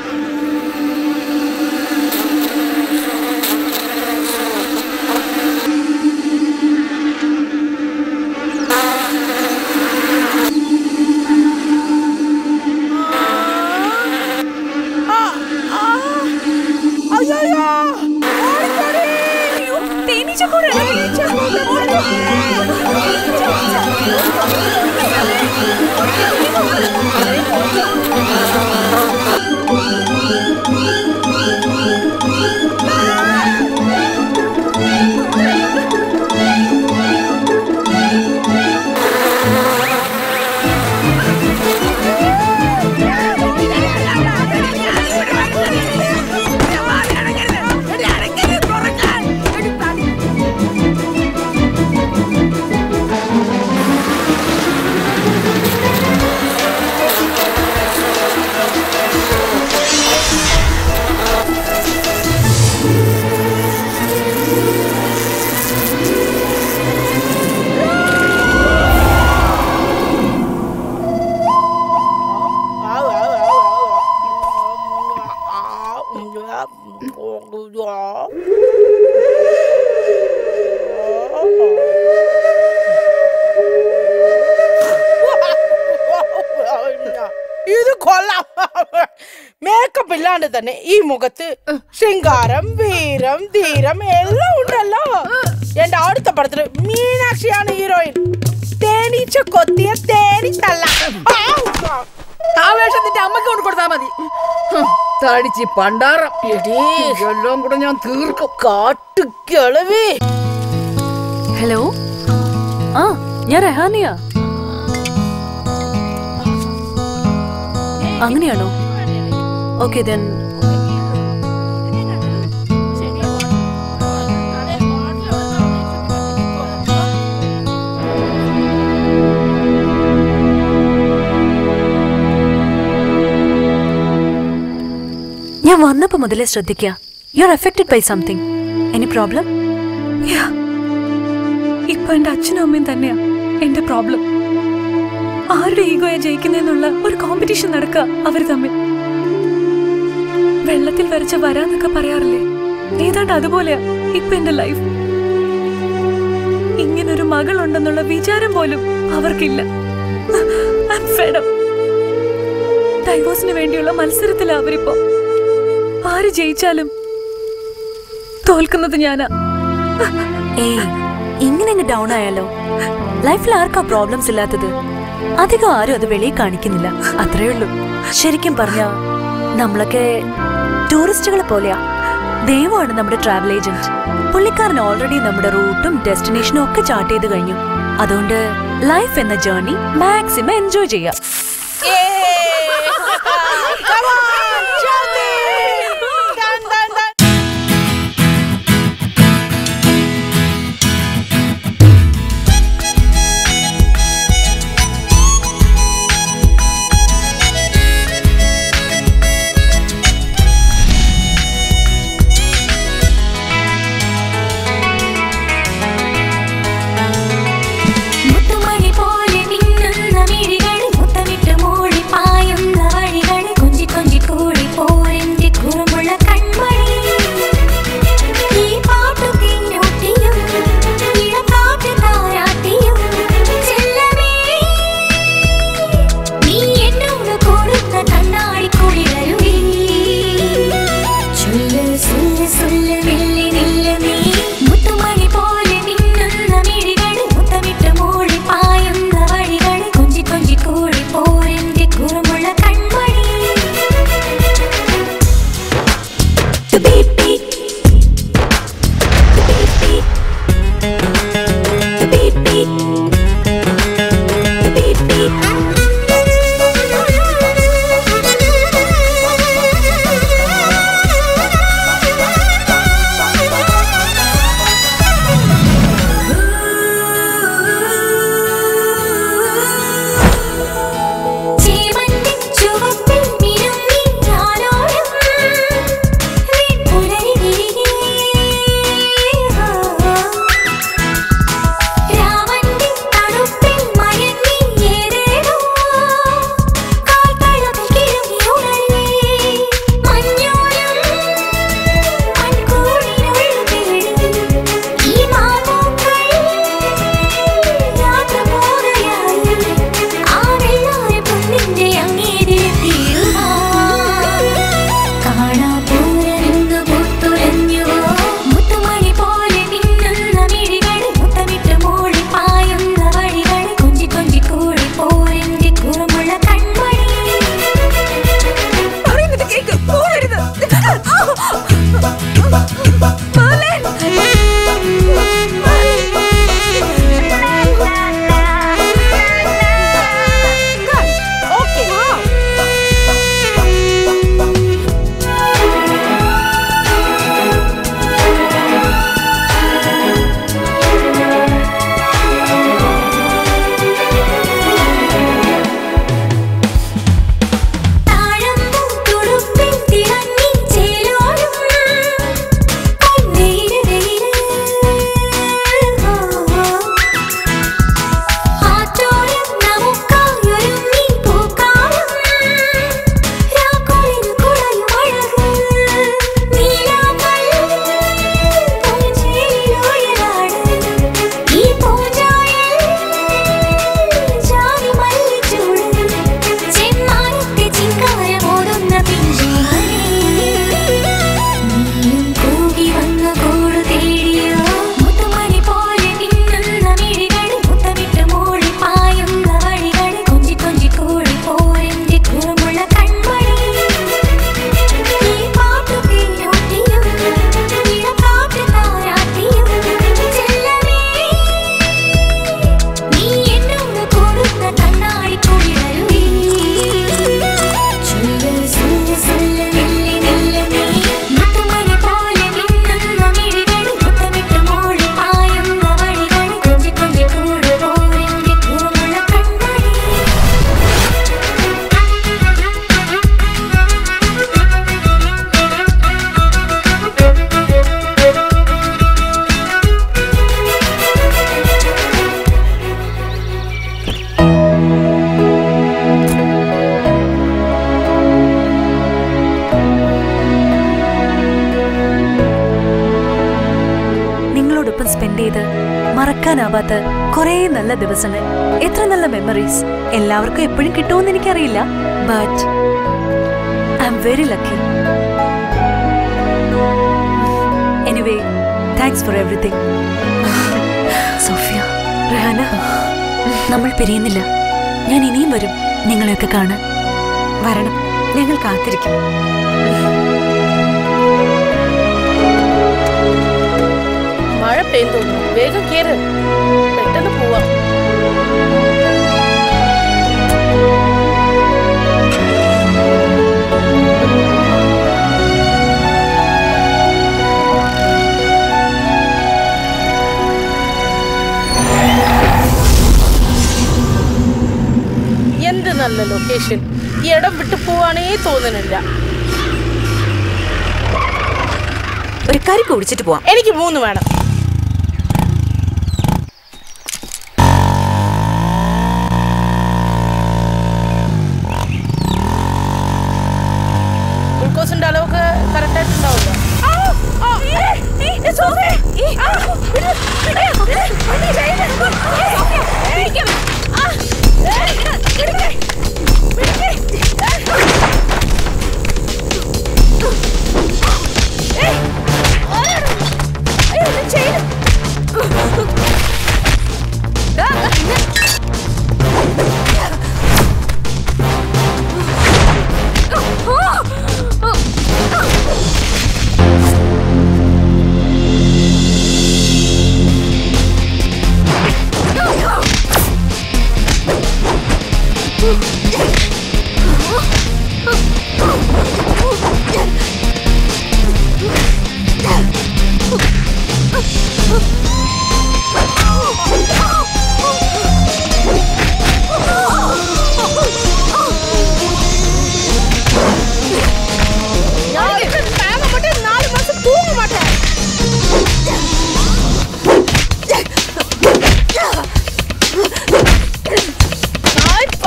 有人来救我！有人来救我！有人来救我！有人来救我！ഇത് കൊള്ളാം മേക്കപ്പ് ഇല്ലാണ്ട് തന്നെ ഈ മുഖത്ത് ശൃംഗാരം വീരം ധീരം എല്ലാം ഉണ്ടല്ലോ എന്റെ അടുത്ത പടത്തിൽ മീനാക്ഷിയാണ് ഹീറോയിൻ തേനീച്ച കൊത്തിയ തേനി തള്ള ആ വേഷം നിന്റെ അമ്മയ്ക്ക് കൊണ്ട് കൊടുത്താ മതി. തടിച്ച് പണ്ടാറം എല്ലാം കൂടെ ഞാൻ തീർക്കും. കാട്ടുകിളവി ഹലോ? ആ ഞാൻ റെഹാനിയ അങ്ങനെയാണോ? ഓക്കെ ദെൻ ഞാൻ വന്നപ്പോ മുതലേ ശ്രദ്ധിക്കുക you are affected by something any problem ഇപ്പൊ എന്റെ അച്ഛനും അമ്മയും തന്നെയാ എന്റെ പ്രോബ്ലം ആരുടെ ഈഗോയെ ജയിക്കുന്നതിനുള്ള ഒരു കോമ്പറ്റീഷൻ നടക്കുക അവർ തമ്മിൽ. വെള്ളത്തിൽ വരച്ച വരാന്നൊക്കെ പറയാറില്ലേ? ഏതാണ്ട് അതുപോലെയാ ഇപ്പൊ എന്റെ ലൈഫ് ഇങ്ങനൊരു മകൾ ഉണ്ടെന്നുള്ള വിചാരം പോലും അവർക്കില്ല. ഡൈവോഴ്സിന് വേണ്ടിയുള്ള മത്സരത്തിലാ അവരിപ്പോ. ആര് ജയിച്ചാലും തോൽക്കുന്നത് ഞാനാ. ഏയ് ഇങ്ങനെ അങ്ങ് ഡൗൺ ആയാലോ? ലൈഫിൽ ആർക്കാ പ്രോബ്ലംസ് ഇല്ലാത്തത്? അധികം ആരും അത് വെളിയിൽ കാണിക്കുന്നില്ല. അത്രേ ഉള്ളൂ. ശരിക്കും പറഞ്ഞ നമ്മളൊക്കെ ടൂറിസ്റ്റുകളെ പോലെയാ. ദൈവമാണ് നമ്മുടെ ട്രാവൽ ഏജന്റ് പുള്ളിക്കാരൻ ഓൾറെഡി നമ്മുടെ റൂട്ടും ഡെസ്റ്റിനേഷനും ഒക്കെ ചാർട്ട് ചെയ്ത് കഴിഞ്ഞു. അതുകൊണ്ട് ലൈഫ് എന്ന ജേർണി മാക്സിമം എൻജോയ് ചെയ്യാം. മുഴുവനില്ല ഒരു കരി കുടിച്ചിട്ട് പോവാം. എനിക്ക് മൂന്ന് വേണം.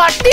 പട്ടി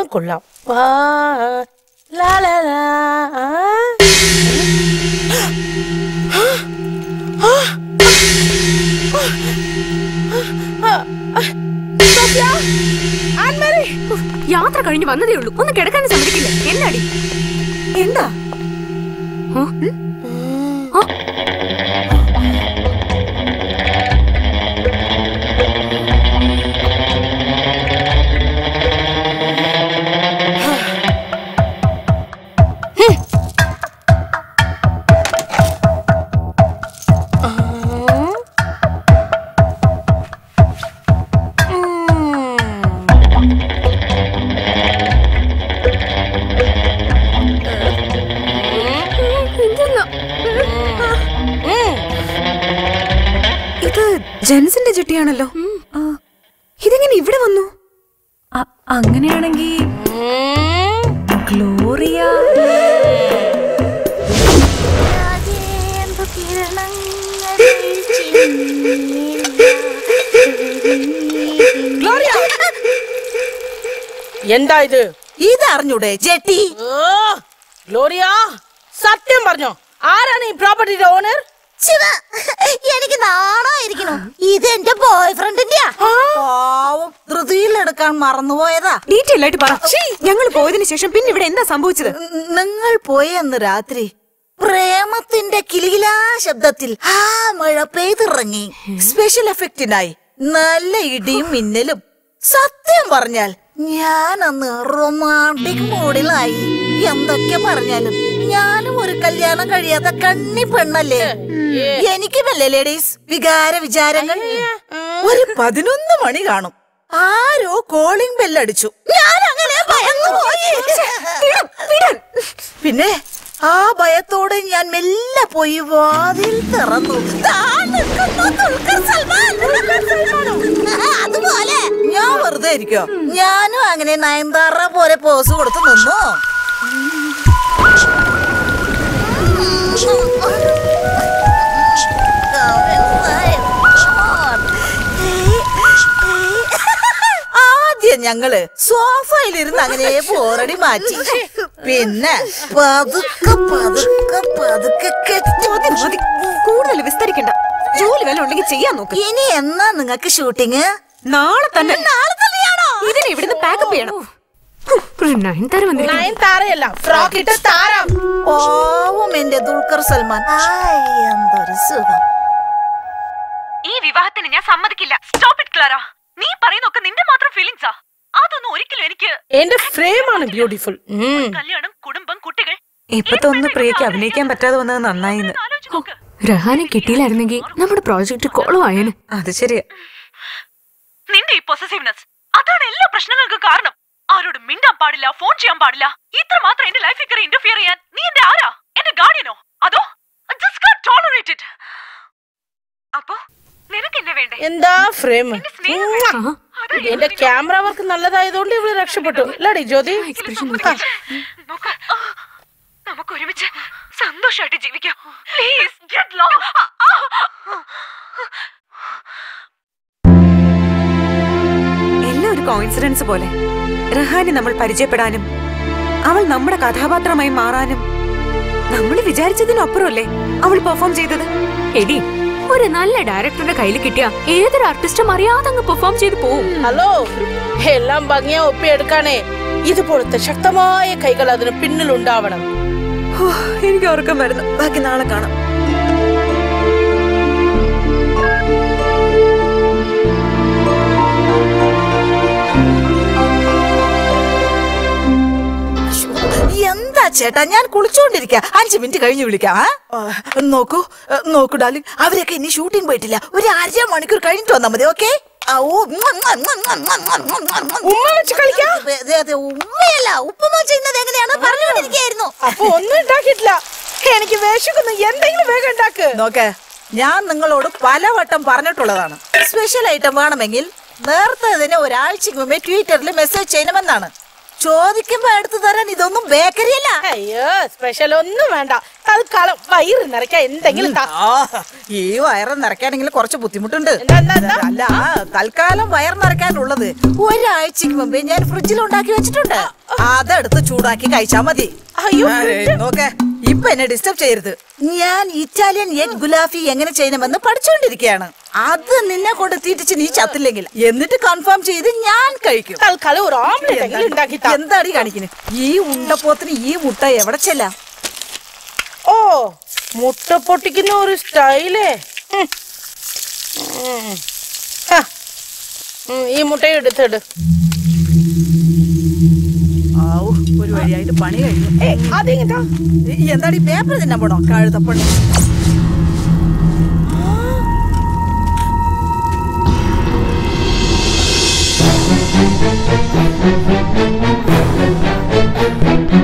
கேட்டாலும் கொள்ளலாம் യാത്ര കഴിഞ്ഞ് വന്നതേ ഉള്ളൂ ഒന്ന് കിട ഇതറിഞ്ഞൂടെ ജെട്ടി? ഓ, ഗ്ലോറിയ സത്യം പറഞ്ഞോ. ആരാണ് ഈ പ്രോപ്പർട്ടിയുടെ ഓണർ എനിക്ക് നാണായിരിക്കണു ഇത് എന്റെ ബോയ് ഫ്രണ്ടിന്റെയാ പാവം ധൃതിയിലെടുക്കാൻ മറന്നുപോയതാ. ഡീറ്റെയിൽ ആയിട്ട് പറ. ഞങ്ങൾ പോയതിനു ശേഷം പിന്നെ ഇവിടെ എന്താ സംഭവിച്ചത്? നിങ്ങൾ പോയെന്ന് രാത്രി പ്രേമത്തിന്റെ കിളികിലാ ശബ്ദത്തിൽ ആ മഴ പെയ്തിറങ്ങി. സ്പെഷ്യൽ എഫക്റ്റിനായി നല്ല ഇടിയും മിന്നലും. സത്യം പറഞ്ഞാൽ ഞാൻ അന്ന് റൊമാന്റിക് മൂഡിലായി എന്തൊക്കെ പറഞ്ഞാലും ഞാനും ഒരു കല്യാണം കഴിയാത്ത കണ്ണി പെണ്ണല്ലേ? എനിക്കുമല്ലേ ലേഡീസ് വികാര വിചാരങ്ങൾ? ഒരു പതിനൊന്ന് മണി കാണും. ആരോ കോളിംഗ് ബെല്ലടിച്ചു ഞാൻ അങ്ങനെ പിന്നെ ആ ഭയത്തോടെ ഞാൻ മെല്ലെ പോയി വാതിൽ തുറന്നു. സൽമാൻ. ഇരിക്കോ ഞാനും അങ്ങനെ നയൻതാറ പോലെ പോസ് കൊടുത്ത് നിന്നു. ആദ്യം ഞങ്ങൾ സോഫയിലിരുന്ന് അങ്ങനെ പോറടി മാറ്റി. പിന്നെ പതുക്കെ പതുക്കെ പതുക്കെ കെട്ടി മതി മതി കൂടുതൽ വിസ്തരിക്കണ്ട. ജോലി വല്ല ഉണ്ടെങ്കിൽ ചെയ്യാൻ നോക്ക്. ഇനി എന്നാ നിങ്ങക്ക് ഷൂട്ടിങ് നാളെ തന്നെ ഇതിനെ ഇവിടുന്ന് പാക്കപ്പ് ചെയ്യണം. നയൻതാര വന്നിരിക്കുന്നു. നയൻ താരയല്ല ഫ്രോക്ക് ഇട്ട താരം. ഓവും എന്റെ ദുൽഖർ സൽമാൻ. ആയ്, എന്തൊരു സുഖം. ഈ വിവാഹത്തിന് ഞാൻ സമ്മതിക്കില്ല. സ്റ്റോപ്പ് ഇറ്റ് ക്ലാര നീ പറയുന്നൊക്കെ നിന്റെ മാത്രം ഫീലിംഗ്സാ അതൊന്നും ഒരിക്കലും എനിക്ക് എന്റെ ഫ്രെയിം ആണ് ബ്യൂട്ടിഫുൾ കല്യാണം കുടുംബം കുട്ടികൾ. ഇപ്പത്തെ ഒന്ന് പ്രിയക്ക് അഭിനയിക്കാൻ പറ്റാതെ വന്നത് നന്നായിന്ന്. ആലോചിച്ച് നോക്ക്. രഹാനെ കിട്ടിയില്ലായിരുന്നെങ്കിൽ നമ്മുടെ പ്രോജക്റ്റ് ആയേനെ അത് ശരിയാ. നിന്റെ ഈ പൊസസീവ്നെസ് അതാണ് എല്ലാ പ്രശ്നങ്ങൾക്കും കാരണം. ആരോടും മിണ്ടാൻ പാടില്ല ഫോൺ ചെയ്യാൻ പാടില്ല. ഇത്ര മാത്രം എന്റെ ലൈഫിൽ കയറി ഇന്റർഫിയർ ചെയ്യാൻ നീ എന്റെ ആരാ? എന്റെ ഗാർഡിയനോ അതോ? ടോളറേറ്റ് ഇറ്റ് അപ്പോ എന്താ ഫ്രെയിം എന്റെ ക്യാമറ വർക്ക് നല്ലതായതുകൊണ്ട് ഇവൾ രക്ഷപ്പെട്ടു. അല്ലാടി ജ്യോതി. നമുക്ക് ഒരുമിച്ച് സന്തോഷമായിട്ട് ജീവിക്കാം. പ്ലീസ് ഗെറ്റ് ലോ കോയിൻസിഡൻസ് പോലെ. റഹാനെ നമ്മൾ പരിചയപ്പെടാനും അവൾ നമ്മുടെ കഥാപാത്രമായി മാറാനും. നമ്മൾ വിചാരിച്ചതിനപ്പുറമല്ലേ അവൾ പെർഫോം ചെയ്തത്? എടി ഒരു നല്ല ഡയറക്ടറുടെ കയ്യിൽ കിട്ടിയ ഏതൊരു ആർട്ടിസ്റ്റും അറിയാതെ അങ്ങ് പെർഫോം ചെയ്ത് പോവും. ഹലോ എല്ലാം ഭംഗിയാ ഒപ്പിയെടുക്കാനേ ഇതുപോലത്തെ ശക്തമായ കൈകൾ അതിന് പിന്നിലുണ്ടാവണം. എനിക്ക് ഉറക്കം വരുന്നു. ബാക്കി നാളെ കാണാം. എന്താ ചേട്ടാ ഞാൻ കുളിച്ചോണ്ടിരിക്ക അഞ്ചു മിനിറ്റ് കഴിഞ്ഞ് വിളിക്കാം നോക്കൂ നോക്കൂ ഡാലി അവരൊക്കെ ഇനി ഷൂട്ടിംഗ് പോയിട്ടില്ല ഒരു അര മണിക്കൂർ കഴിഞ്ഞിട്ട് വന്നാ മതി ഓക്കെ ഉമ്മയല്ല എന്തെങ്കിലും നോക്ക് ഞാൻ നിങ്ങളോട് പലവട്ടം പറഞ്ഞിട്ടുള്ളതാണ് സ്പെഷ്യൽ ഐറ്റം വേണമെങ്കിൽ നേരത്തെ തന്നെ മുമ്പേ ട്വിറ്ററിൽ മെസ്സേജ് ചെയ്യണമെന്നാണ് ചോദിക്കുമ്പോ എടുത്തു തരാൻ ഇതൊന്നും ബേക്കറിയല്ല അയ്യോ സ്പെഷ്യൽ ഒന്നും വേണ്ട. തൽക്കാലം വയറ് നിറയ്ക്കാൻ എന്തെങ്കിലും താ. ഈ വയറ് നിറയ്ക്കാനെങ്കിൽ കുറച്ച് ബുദ്ധിമുട്ടുണ്ട്. എന്താ, എന്താ, എന്താ? അല്ല തൽക്കാലം വയർ നിറയ്ക്കാനുള്ളത് ഒരാഴ്ചക്ക് മുമ്പേ ഞാൻ ഫ്രിഡ്ജിൽ ഉണ്ടാക്കി വെച്ചിട്ടുണ്ട്. അതെടുത്ത് ചൂടാക്കി കഴിച്ചാ മതി. അയ്യോ, ആ, നോക്കെ. ഇപ്പൊ എന്നെ ഡിസ്റ്റർബ് ചെയ്യരുത്. ഞാൻ ഇറ്റാലിയൻ എഗ് ഗുലാഫി എങ്ങനെ ചെയ്യണമെന്ന് പഠിച്ചുകൊണ്ടിരിക്കുകയാണ് അത് നിന്നെ കൊണ്ട് തീറ്റിച്ച് നീ ചത്തില്ലെങ്കിൽ എന്നിട്ട് കൺഫേം ചെയ്ത് ഞാൻ കഴിക്കും. തൽക്കാലം ഒരു ഓംലെറ്റ് ഉണ്ടാക്കി കാണിക്കുന്നത് ഈ ഉണ്ടപ്പോത്തിന് ഈ മുട്ട എവിടെ ചെല്ലാം? ഓ മുട്ട പൊട്ടിക്കുന്ന ഒരു സ്റ്റൈലേ. ഈ മുട്ടയും വഴിയായിട്ട് പണി കഴിഞ്ഞു. ഏ അതിങ്ങട്ടാ ഈ എന്താടി പേപ്പർ തിന്നാൻ പോണോ? കഴുതപ്പണി എന്താ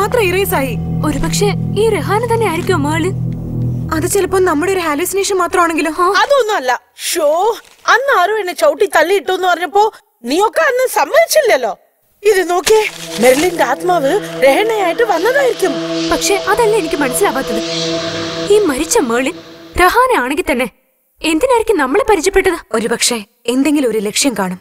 മാത്രം ഇറേസ് ആയി. ഒരുപക്ഷെ ഈ രഹാന തന്നെ ആയിരിക്കും മേൾ? അത് ചിലപ്പോ നമ്മുടെ ഒരു ഹാലുസിനേഷൻ മാത്രമാണെങ്കിലോ. അതൊന്നും അല്ല ഷോ അന്ന് ആരും എന്നെ ചവിട്ടി തള്ളിയിട്ടു എന്ന് പറഞ്ഞപ്പോ നീയൊക്കെ അന്ന് സമ്മതിച്ചില്ലല്ലോ. ഇത് നോക്കിയേ മെർലിന്റെ ആത്മാവ് രഹണയായിട്ട് വന്നതായിരിക്കും. പക്ഷെ അതല്ല എനിക്ക് മനസ്സിലാവാത്തത്. ഈ മരിച്ച മേളിൻ രഹാന ആണെങ്കിൽ തന്നെ എന്തിനായിരിക്കും നമ്മളെ പരിചയപ്പെട്ടത്? ഒരുപക്ഷെ എന്തെങ്കിലും ഒരു ലക്ഷ്യം കാണും.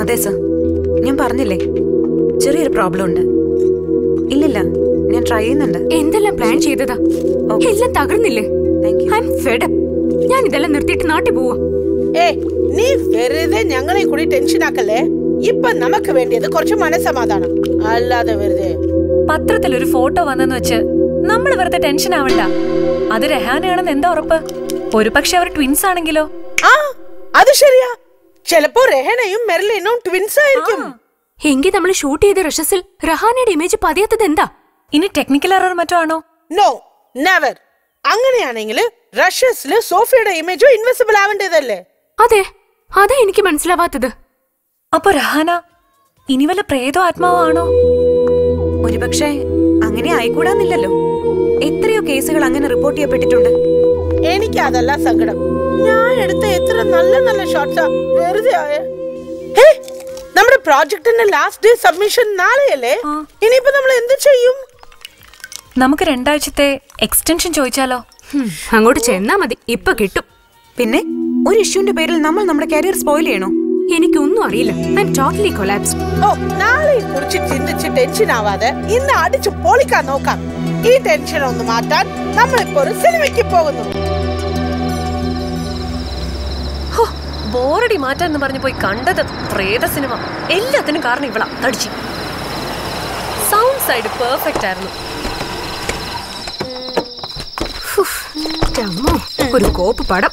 അതെ ഞാൻ പറഞ്ഞില്ലേ? ചെറിയൊരു പ്രോബ്ലം ഉണ്ട്. ഞാൻ ട്രൈ ചെയ്യുന്നുണ്ട്. എന്തെല്ലാം പ്ലാൻ ചെയ്തതാ? എല്ലാം തകർന്നില്ലേ? I'm fed up. ഞാൻ ഇതെല്ലാം നിർത്തിയിട്ട് നാട്ടിൽ പോവാ. ഏ നീ വെറുതെ ഞങ്ങളെ കൂടി ടെൻഷൻ ആക്കല്ലേ? ഇപ്പൊ നമുക്ക് വേണ്ടിയത് കുറച്ച് മനസ്സമാധാനം. അല്ലാതെ വെറുതെ. പത്രത്തിൽ ഒരു ഫോട്ടോ വന്നെന്ന് വെച്ച് നമ്മൾ വെറുതെ ടെൻഷൻ ആവണ്ട. അത് രഹാനയാണെന്ന് എന്താ ഉറപ്പ്? ഒരു പക്ഷെ അവർ ട്വിൻസ് ആണെങ്കിലോ? ആ അത് ശരിയാ. ചിലപ്പോ രഹനയും മെർലിനും ട്വിൻസ് ആയിരിക്കും. എങ്കിൽ നമ്മൾ ഷൂട്ട് ചെയ്ത റഷസിൽ റഹാനയുടെ ഇമേജ് പതിയാത്തത് എന്താ? ഇനി ടെക്നിക്കൽ എറർ മറ്റോ ആണോ? നോ നെവർ അങ്ങനെയാണെങ്കിൽ റഷ്യസിൽ സോഫിയുടെ ഇമേജോ ഇൻവെസിബിൾ ആവേണ്ടതല്ലേ? അതെ അതെ എനിക്ക് മനസ്സിലാവാത്തത്. അപ്പൊ രഹാന ഇനി വല്ല പ്രേതോ ആത്മാവോ ആണോ? ഒരുപക്ഷെ അങ്ങനെ ആയിക്കൂടാന്നില്ലല്ലോ. എത്രയോ കേസുകൾ അങ്ങനെ റിപ്പോർട്ട് ചെയ്യപ്പെട്ടിട്ടുണ്ട്. എനിക്ക് അതല്ല സങ്കടം. ഞാൻ എടുത്ത എത്ര നല്ല നല്ല ഷോട്ട്സാ വെറുതെ ആയ. ഹേ, നമ്മുടെ പ്രോജക്ടിന്റെ ലാസ്റ്റ് ഡേ സബ്മിഷൻ നാളെയല്ലേ? ഇനിയിപ്പോ നമ്മൾ എന്ത് ചെയ്യും? നമുക്ക് രണ്ടാഴ്ചത്തെ എക്സ്റ്റൻഷൻ ചോദിച്ചാലോ? അങ്ങോട്ട് ചെന്നാ മതി. ഇപ്പൊ കിട്ടും. പിന്നെ ഒരു ഇഷ്യൂന്റെ പേരിൽ നമ്മൾ നമ്മുടെ കരിയർ സ്പോയിൽ ചെയ്യണോ? എനിക്കൊന്നും അറിയില്ല. ഐ എം ടോട്ടലി കൊലാപ്സ് ഓ നാളെ കുറിച്ച് ചിന്തിച്ച് ടെൻഷൻ ആവാതെ ഇന്ന് അടിച്ചു പൊളിക്കാൻ നോക്കാം. ഈ ടെൻഷൻ ഒന്ന് മാറ്റാൻ നമ്മൾ നമ്മളിപ്പോ ഒരു സിനിമയ്ക്ക് പോകുന്നു. ബോറടി മാറ്റാൻ എന്ന് പറഞ്ഞു പോയി കണ്ടത് പ്രേത സിനിമ. എല്ലാത്തിനും കാരണം ഇവളാ. തടിച്ചു. സൗണ്ട് സൈഡ് പെർഫെക്റ്റ് ആയിരുന്നു. ഒരു കോപ്പ് പടം.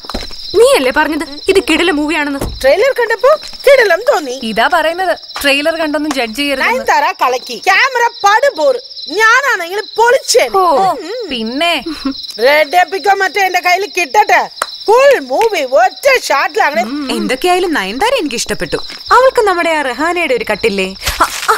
നീയല്ലേ പറഞ്ഞത്? ഇത് കിടല മൂവിയാണെന്ന് ട്രെയിലർ കണ്ടപ്പോ കിടലം തോന്നി. ഇതാ പറയുന്നത്. ട്രെയിലർ കണ്ടൊന്നും ജഡ്ജ് ചെയ്യരുത് കളക്കി ക്യാമറ പടുപോർ ഞാനാണെങ്കിൽ പൊളിച്ചേ. പിന്നെ? റെഡ് മറ്റേ എന്റെ കയ്യിൽ കിട്ടട്ടെ. ഫുൾ മൂവി ഒറ്റ ഷാട്ടിലാണ് എന്തൊക്കെയായാലും നയൻതാര എനിക്ക് ഇഷ്ടപ്പെട്ടു. അവൾക്ക് നമ്മുടെ ആ റഹാനയുടെ ഒരു കട്ടില്ലേ? അ,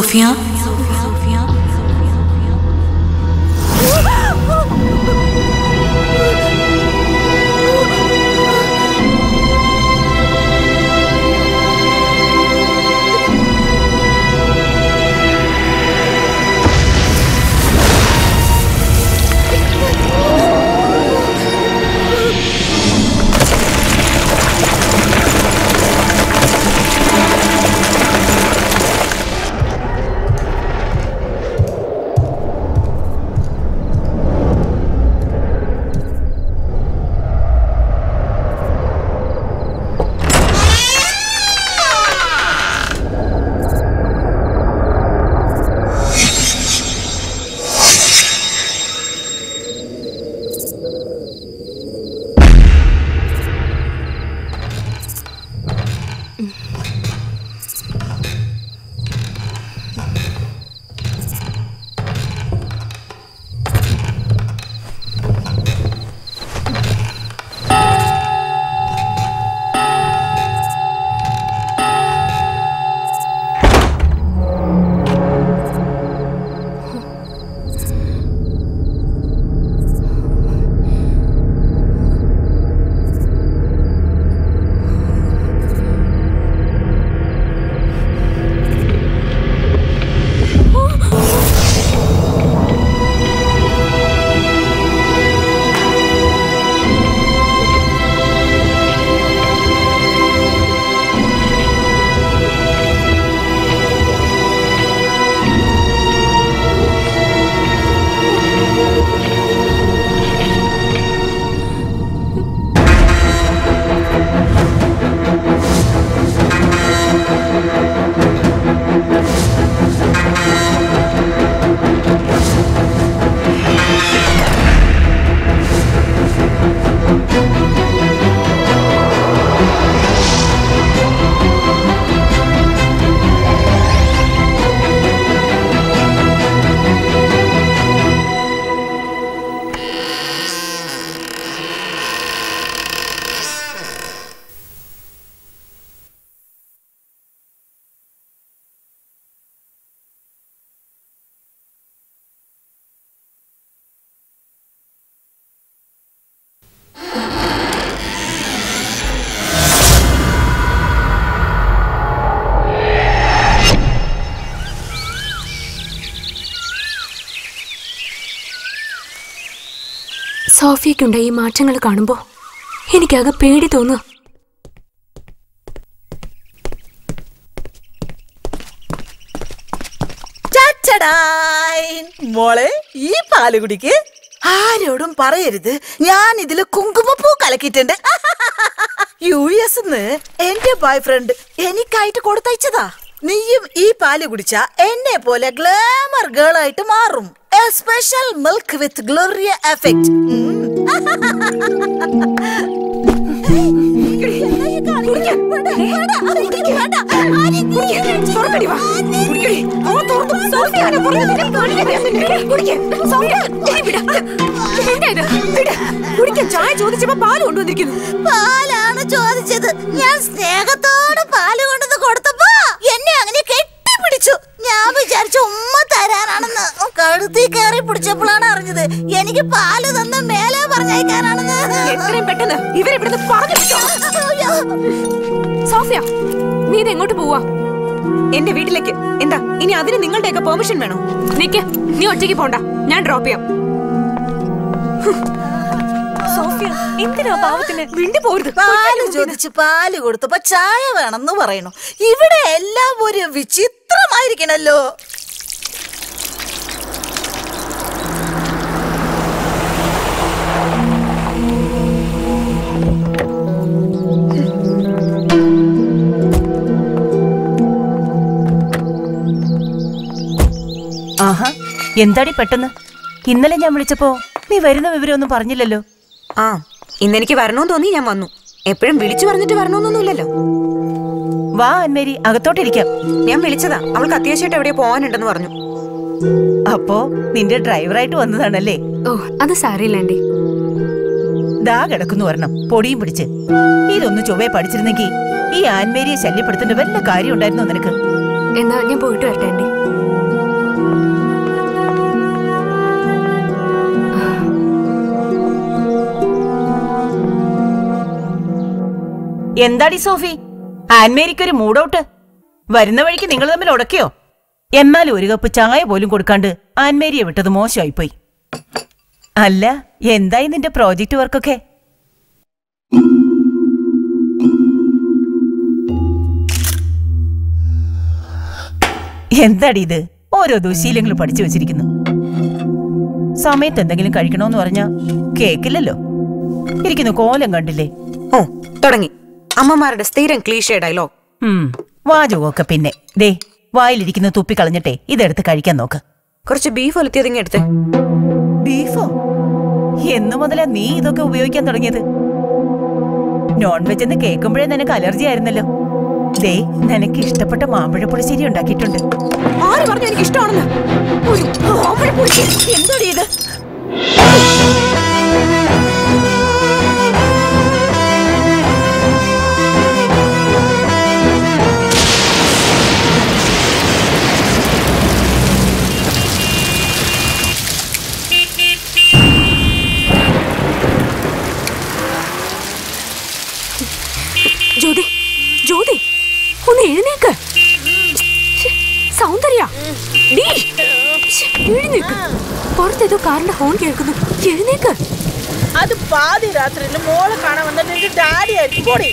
सूफियाँ സോഫിയ സോഫിയക്കുണ്ട ഈ മാറ്റങ്ങൾ കാണുമ്പോ എനിക്കാകെ പേടി ചച്ചടായ്. മോളെ ഈ പാൽ കുടിക്ക്. ആരോടും പറയരുത്. ഞാൻ ഇതിൽ കുങ്കുമപ്പൂ കലക്കിയിട്ടുണ്ട്. യു എസ് എന്റെ ബോയ് ഫ്രണ്ട് എനിക്കായിട്ട് കൊടുത്തയച്ചതാ. നീയും ഈ പാൽ കുടിച്ച എന്നെ പോലെ ഗ്ലാമർ ഗേൾ ആയിട്ട് മാറും. Special milk with Gloria effect ചായ ചോദിച്ചപ്പോ പാൽ കൊണ്ടുവന്നിരിക്കുന്നു പാലാണ് ചോദിച്ചത്. ഞാൻ സ്നേഹത്തോട് പാൽ കൊണ്ടത് കൊടുത്തപ്പോ എന്നെ അങ്ങനെ കെട്ടിപ്പിടിച്ചു. ഞാൻ വിചാരിച്ച ഉമ്മ തരാനാണെന്ന്. കഴുത്തി കയറി പിടിച്ചപ്പോഴാണ് അറിഞ്ഞത്. എനിക്ക് പാൽ തന്ന മേലെ പറഞ്ഞയക്കാനാണെന്ന്. എത്രയും പെട്ടെന്ന് ഇവരെ ഇവിടുന്ന് പറഞ്ഞു. സോഫിയ നീ ഇത് എങ്ങോട്ട് പോവാ? എന്റെ വീട്ടിലേക്ക്. എന്താ ഇനി അതിന് നിങ്ങളുടെയൊക്കെ പെർമിഷൻ വേണോ? നിക്ക് നീ ഒറ്റയ്ക്ക് പോണ്ട. ഞാൻ ഡ്രോപ്പ് ചെയ്യാം. സോഫിയ എന്തിനാ പാവത്തിന് വിണ്ടു പോരുത്? പാൽ ചോദിച്ച് പാൽ കൊടുത്തപ്പോ ചായ വേണമെന്ന് പറയണു ഇവിടെ എല്ലാം ഒരു വിചിത്രമായിരിക്കണല്ലോ. ആഹാ എന്താടി പെട്ടെന്ന്? ഇന്നലെ ഞാൻ വിളിച്ചപ്പോ നീ വരുന്ന വിവരമൊന്നും പറഞ്ഞില്ലല്ലോ. ആ ഇന്നെനിക്ക് വരണമെന്ന് തോന്നി ഞാൻ വന്നു. എപ്പോഴും വിളിച്ചു പറഞ്ഞിട്ട് വരണമെന്നൊന്നുമില്ലല്ലോ. വാ അന്മേരി അകത്തോട്ടിരിക്കാം. ഞാൻ വിളിച്ചതാ. അവൾക്ക് അത്യാവശ്യമായിട്ട് എവിടെയോ പോകാനുണ്ടെന്ന് പറഞ്ഞു. അപ്പോ നിന്റെ ഡ്രൈവറായിട്ട് വന്നതാണല്ലേ? ഓ അത് സാരയില്ലാണ്ടി ദാ കിടക്കുന്നു വരണം പൊടിയും പിടിച്ച്. ഇതൊന്ന് ചൊവ്വേ പഠിച്ചിരുന്നെങ്കിൽ ഈ ആൻമേരിയെ ശല്യപ്പെടുത്തേണ്ട വല്ല കാര്യം ഉണ്ടായിരുന്നു നിനക്ക്? എന്നാ ഞാൻ പോയിട്ട് വരട്ടെ എന്താടി സോഫി? ആൻമേരിക്കൊരു മൂഡൌട്ട്. വരുന്ന വഴിക്ക് നിങ്ങൾ തമ്മിൽ ഉടക്കിയോ? എന്നാൽ ഒരു കപ്പ് ചായ പോലും കൊടുക്കാണ്ട് ആൻമേരിയെ വിട്ടത് മോശമായിപ്പോയി. അല്ല എന്തായി നിന്റെ പ്രോജക്റ്റ് വർക്കൊക്കെ? എന്താടി ഇത്? ഓരോ ദുശീലങ്ങൾ പഠിച്ചു വെച്ചിരിക്കുന്നു. സമയത്ത് എന്തെങ്കിലും കഴിക്കണോന്ന് പറഞ്ഞാ കേക്കില്ലല്ലോ. ഇരിക്കുന്നു കോലം കണ്ടില്ലേ? ഓ തുടങ്ങി. അമ്മമാരുടെ സ്ഥിരം ക്ലീഷേ ഡയലോഗ്. വാചകമൊക്കെ പിന്നെ. ദേ വായിലിരിക്കുന്ന തുപ്പി കളഞ്ഞിട്ടെ ഇതെടുത്ത് കഴിക്കാൻ നോക്ക്. കുറച്ച് ബീഫ് ഒലുത്തിയതിങ്ങ എടുത്ത്. ബീഫോ? എന്നു മുതലാ നീ ഇതൊക്കെ ഉപയോഗിക്കാൻ തുടങ്ങിയത്. നോൺ വെജ് എന്ന് കേൾക്കുമ്പോഴേ നിനക്ക് അലർജി ആയിരുന്നല്ലോ. ദേ നിനക്ക് ഇഷ്ടപ്പെട്ട മാമ്പഴ പുളിശ്ശേരി ഉണ്ടാക്കിയിട്ടുണ്ട്. ആര് പറഞ്ഞു എനിക്ക് ഇഷ്ടമാണെന്ന് ഇത്? ജ്യോതി ജ്യോതി ഒന്ന് എഴുന്നേക്ക്. സൗന്ദര്യ നീ എഴുന്നേക്ക്. പുറത്തേതോ കാറിന്റെ ഹോൺ കേൾക്കുന്നു. എഴുന്നേക്ക്. അത് പാതി രാത്രിയിൽ മോളെ കാണാൻ വന്നിട്ട് ഡാഡി ആയിരിക്കും. പോടി.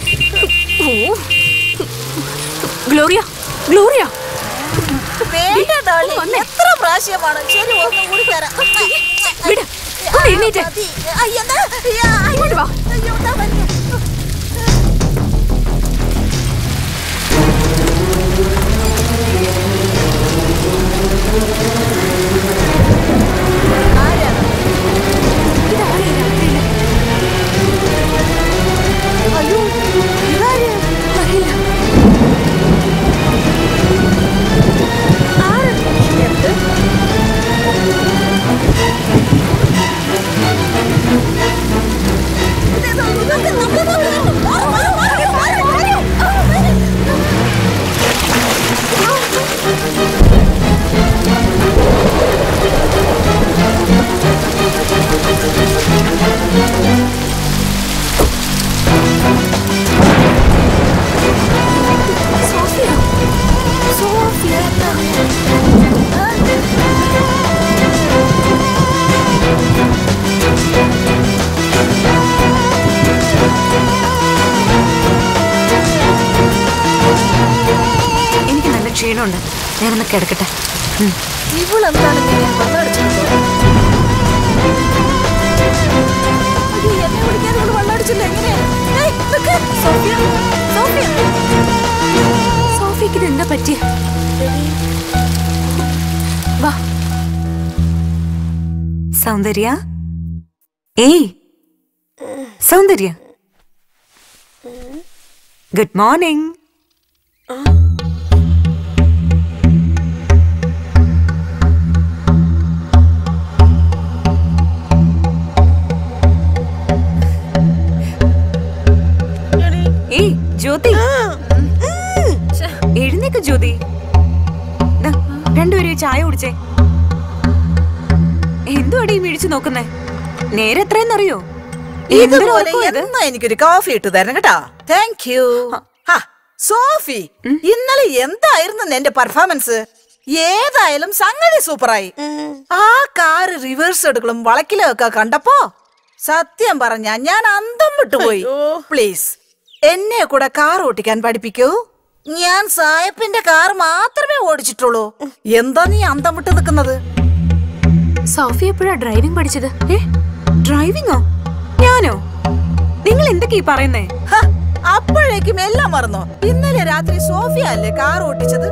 Gloria Gloria. വേണ്ട darling. എത്ര പ്രാവശ്യമാണ് ശരി ഒന്ന് കൂടി തരാം. വിട്. എഴുന്നേറ്റ്. അയ്യ, അയ്യോ, ആ സോഫിയ, സോഫിയ. സോഫിക്ക് ഇത് എന്താ പറ്റിയ? വാ. സൗന്ദര്യ? ഏയ്. സൗന്ദര്യ. Good morning. ജ്യോതി. എഴുന്നേക്ക് ജ്യോതി. രണ്ടുപേരും ചായ കുടിച്ചേ. എന്തുവാടി ഈ മിഴിച്ചു നോക്കുന്നേ? നേരെ എത്രയെന്നറിയോ? എനിക്കൊരു കോഫി ഇട്ടു തരണം കേട്ടാ. താങ്ക് യു സോഫി ഇന്നലെ എന്തായിരുന്നു എന്റെ പെർഫോമൻസ് ഏതായാലും സംഗതി സൂപ്പറായി. ആ കാറ് റിവേഴ്സ് എടുക്കലും വളക്കിലും ഒക്കെ കണ്ടപ്പോ സത്യം പറഞ്ഞ ഞാൻ അന്തം വിട്ടുപോയി. പ്ലീസ് എന്നെ കൂടെ കാർ ഓട്ടിക്കാൻ പഠിപ്പിക്കൂ. ഞാൻ സായപ്പിന്റെ കാർ മാത്രമേ ഓടിച്ചിട്ടുള്ളൂ. എന്താ നീ അന്തം വിട്ട് നിൽക്കുന്നത്? സോഫി എപ്പോഴാ ഡ്രൈവിംഗ് പഠിച്ചത്? ഏ? ഡ്രൈവിംഗോ ഞാനോ? നിങ്ങൾ എന്തൊക്കെയാ പറയുന്നേ? അപ്പോഴേക്കും എല്ലാം മറന്നോ. ഇന്നലെ രാത്രി സോഫിയ അല്ലേ കാർ ഓട്ടിച്ചത്?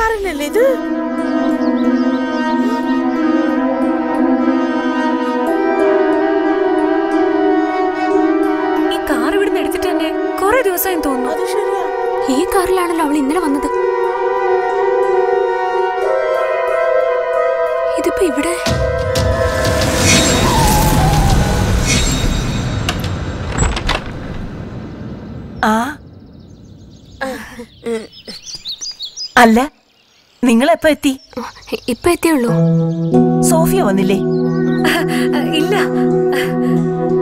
അതേ ഇത്? ഈ കാർ ഇവിടുന്ന് എടുത്തിട്ട് തന്നെ കുറെ ദിവസമായി തോന്നുന്നു. അത് ശരിയാ. ഈ കാറിലാണല്ലോ അവൾ ഇന്നലെ വന്നത്. ഇതിപ്പോ ഇവിടെ? ആ? അല്ല നിങ്ങൾ എപ്പോ എത്തി? ഇപ്പൊ എത്തിയുള്ളൂ സോഫിയ വന്നില്ലേ? ഇല്ല.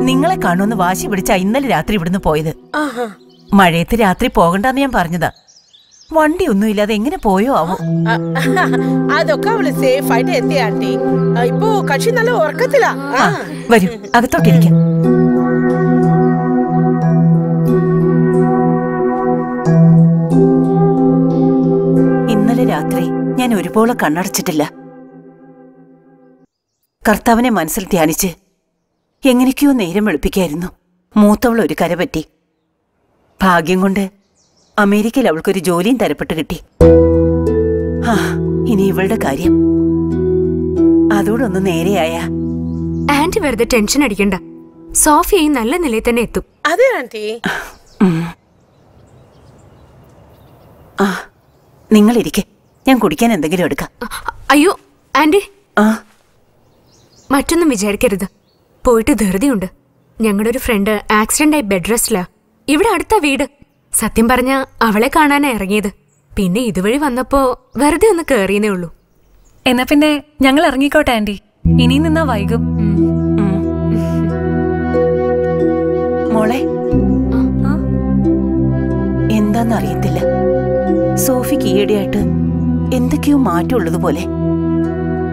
നിങ്ങളെ കാണുമെന്ന് വാശി പിടിച്ച ഇന്നലെ രാത്രി ഇവിടുന്ന് പോയത്. ആഹാ. മഴയത്ത് രാത്രി പോകണ്ടെന്ന് ഞാൻ പറഞ്ഞതാ. വണ്ടി ഒന്നും ഇല്ലാതെ എങ്ങനെ പോയോ ആവോ അതൊക്കെ അവൾ സേഫ് ആയിട്ട് എത്തി ഇപ്പോ കക്ഷി നല്ല ഉറക്കത്തിലാ. ആ. വരൂ അകത്തോട്ടിരിക്കാം. രാത്രി ഞാൻ ഒരുപോലെ കണ്ണടച്ചിട്ടില്ല. കർത്താവിനെ മനസ്സിൽ ധ്യാനിച്ച് എങ്ങനെയൊക്കെയോ നേരം വെളുപ്പിക്കായിരുന്നു. മൂത്തവൾ ഒരു കര പറ്റി. ഭാഗ്യം കൊണ്ട് അമേരിക്കയിൽ അവൾക്കൊരു ജോലിയും തരപ്പെട്ട് കിട്ടി. ആ ഇനി ഇവളുടെ കാര്യം. അതോടൊന്ന് നേരെയായ ആന്റി വെറുതെ ടെൻഷൻ അടിക്കണ്ട. സോഫിയ നല്ല നിലയിൽ തന്നെ എത്തും. അതെ ആന്റി. ആ നിങ്ങളിരിക്കെ. ഞാൻ കുടിക്കാൻ എന്തെങ്കിലും എടുക്കാം. അയ്യോ ആന്റി. ആ. മറ്റൊന്നും വിചാരിക്കരുത്. പോയിട്ട് ധൃതിയുണ്ട്. ഞങ്ങളുടെ ഒരു ഫ്രണ്ട് ആക്സിഡന്റ് ആയി ബെഡ് റെസ്റ്റിലാ. ഇവിടെ അടുത്ത വീട്. സത്യം പറഞ്ഞ അവളെ കാണാനാ ഇറങ്ങിയത്. പിന്നെ ഇതുവഴി വന്നപ്പോ വെറുതെ ഒന്ന് കേറിയേ ഉള്ളൂ. എന്നാ പിന്നെ ഞങ്ങൾ ഇറങ്ങിക്കോട്ടെ ആന്റി. ഇനി നിന്നാ വൈകും. മോളെ. എന്താന്നറിയത്തില്ല. സോഫിക്ക് ഈയിടെയായിട്ട് എന്തൊക്കെയോ മാറ്റമുള്ളതുപോലെ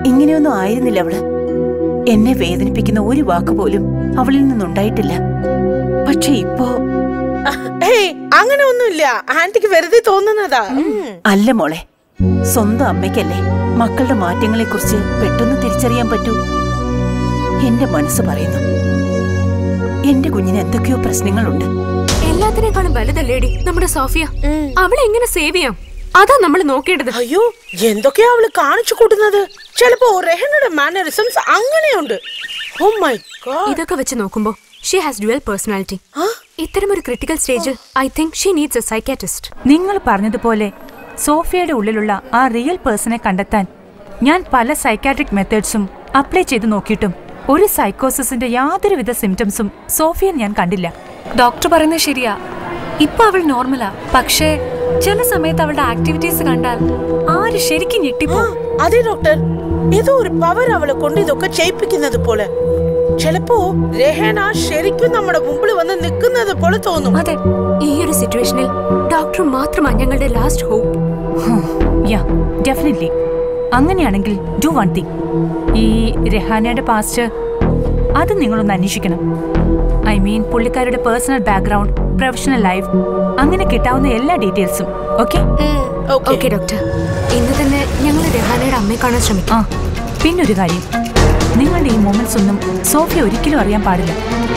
ഇങ്ങനെയൊന്നും ആയിരുന്നില്ല അവൾ. എന്നെ വേദനിപ്പിക്കുന്ന ഒരു വാക്ക് പോലും അവളിൽ നിന്നുണ്ടായിട്ടില്ല. പക്ഷെ ഇപ്പോ ഏയ് അങ്ങനെ ഒന്നുമില്ല. ആന്റിക്ക് വെറുതെ തോന്നുന്നതാ. അല്ല മോളെ സ്വന്തം അമ്മയ്ക്കല്ലേ മക്കളുടെ മാറ്റങ്ങളെ കുറിച്ച് പെട്ടെന്ന് തിരിച്ചറിയാൻ പറ്റൂ? എന്റെ മനസ്സ് പറയുന്നു. എന്റെ കുഞ്ഞിന് എന്തൊക്കെയോ പ്രശ്നങ്ങളുണ്ട്. എല്ലാത്തിനേക്കാളും വലുതല്ലേടി നമ്മുടെ സോഫിയ? അവളെ എങ്ങനെ സേവ് ചെയ്യാം? അതാ നമ്മൾ നോക്കേണ്ടത്. അയ്യോ എന്തൊക്കെയാ അവൾ കാണിച്ചു കൂട്ടുന്നത്? ചിലപ്പോ റെഹനയുടെ മാനറിസംസ് അങ്ങനെയുണ്ട്. ഓ മൈ ഗോഡ് ഇതൊക്കെ വെച്ച് നോക്കുമ്പോ ഷീ ഹാസ് ഡ്യുവൽ പേഴ്സണാലിറ്റി ഇത്തരം ഒരു ക്രിട്ടിക്കൽ സ്റ്റേജിൽ I think she needs a psychiatrist നിങ്ങൾ പറഞ്ഞതുപോലെ സോഫിയയുടെ ഉള്ളിലുള്ള ആ റിയൽ പേഴ്സണെ കണ്ടെത്താൻ ഞാൻ പല സൈക്കാട്രിക് മെത്തേഡ്സും അപ്ലൈ ചെയ്ത് നോക്കിയിട്ടും ഒരു സൈക്കോസിന്റെ യാതൊരുവിധ സിംറ്റംസും സോഫിയൻ ഞാൻ കണ്ടില്ല. ഡോക്ടർ പറയുന്നത് ശരിയാ. ഇപ്പൊ അവൾ നോർമലാ. പക്ഷേ ചില സമയത്ത് അവളുടെ ആക്ടിവിറ്റീസ് കണ്ടാൽ ആര് ശരിക്കും ഞെട്ടിപ്പോ? അതെ ഡോക്ടർ. ഏതോ ഒരു പവർ അവളെ കൊണ്ട് ഇതൊക്കെ ചെയ്യിപ്പിക്കുന്നത് പോലെ. ചിലപ്പോ രഹന ശരിക്കും നമ്മുടെ മുമ്പിൽ വന്ന് നിൽക്കുന്നത് പോലെ തോന്നും. അതെ ഈ ഒരു സിറ്റുവേഷനിൽ ഡോക്ടർ മാത്രമാണ് ഞങ്ങളുടെ ലാസ്റ്റ് ഹോപ്പ് യാ ഡെഫിനറ്റ്ലി അങ്ങനെയാണെങ്കിൽ ഡു വൺ തിങ് ഈ രഹാനയുടെ പാസ്റ്റ് അത് നിങ്ങളൊന്ന് അന്വേഷിക്കണം. ഐ മീൻ പുള്ളിക്കാരുടെ പേഴ്സണൽ ബാക്ക്ഗ്രൗണ്ട് പ്രൊഫഷണൽ ലൈഫ് അങ്ങനെ കിട്ടാവുന്ന എല്ലാ ഡീറ്റെയിൽസും ഓക്കെ ഓക്കെ ഡോക്ടർ ഇന്ന് തന്നെ ഞങ്ങൾ രഹാനയുടെ അമ്മയെ കാണാൻ ശ്രമിക്കാം. ആ പിന്നൊരു കാര്യം. നിങ്ങളുടെ ഈ മൊമെന്റ്സ് ഒന്നും സോഫിയ ഒരിക്കലും അറിയാൻ പാടില്ല.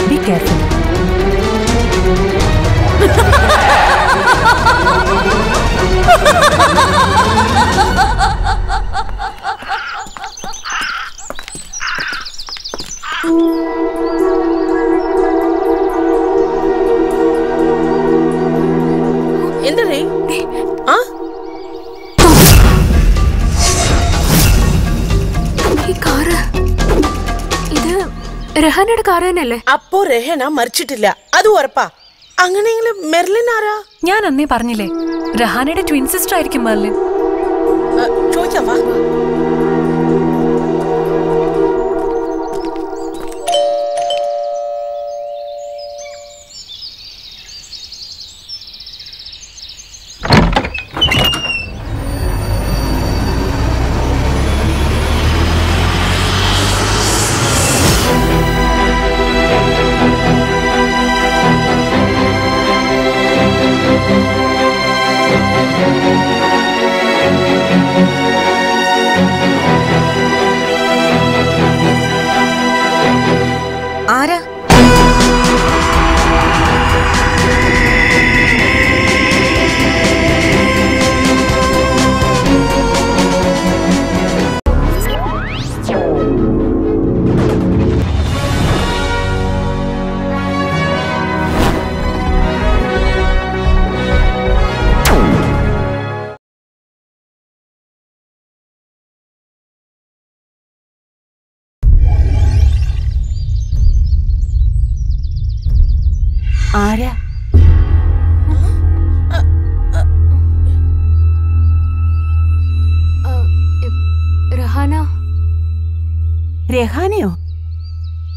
ബി കെയർഫുൾ എന്തേ രഹാനയുടെ കാർ തന്നെയല്ലേ? അപ്പോ രഹന മരിച്ചിട്ടില്ല. അത് ഉറപ്പാ. അങ്ങനെയെങ്കിലും മെർലിൻ ആരാ? ഞാൻ അന്നേ പറഞ്ഞില്ലേ രഹാനയുടെ ട്വിൻ സിസ്റ്റർ ആയിരിക്കും മെർലിൻ. ചോദിക്കാം രഹാനയോ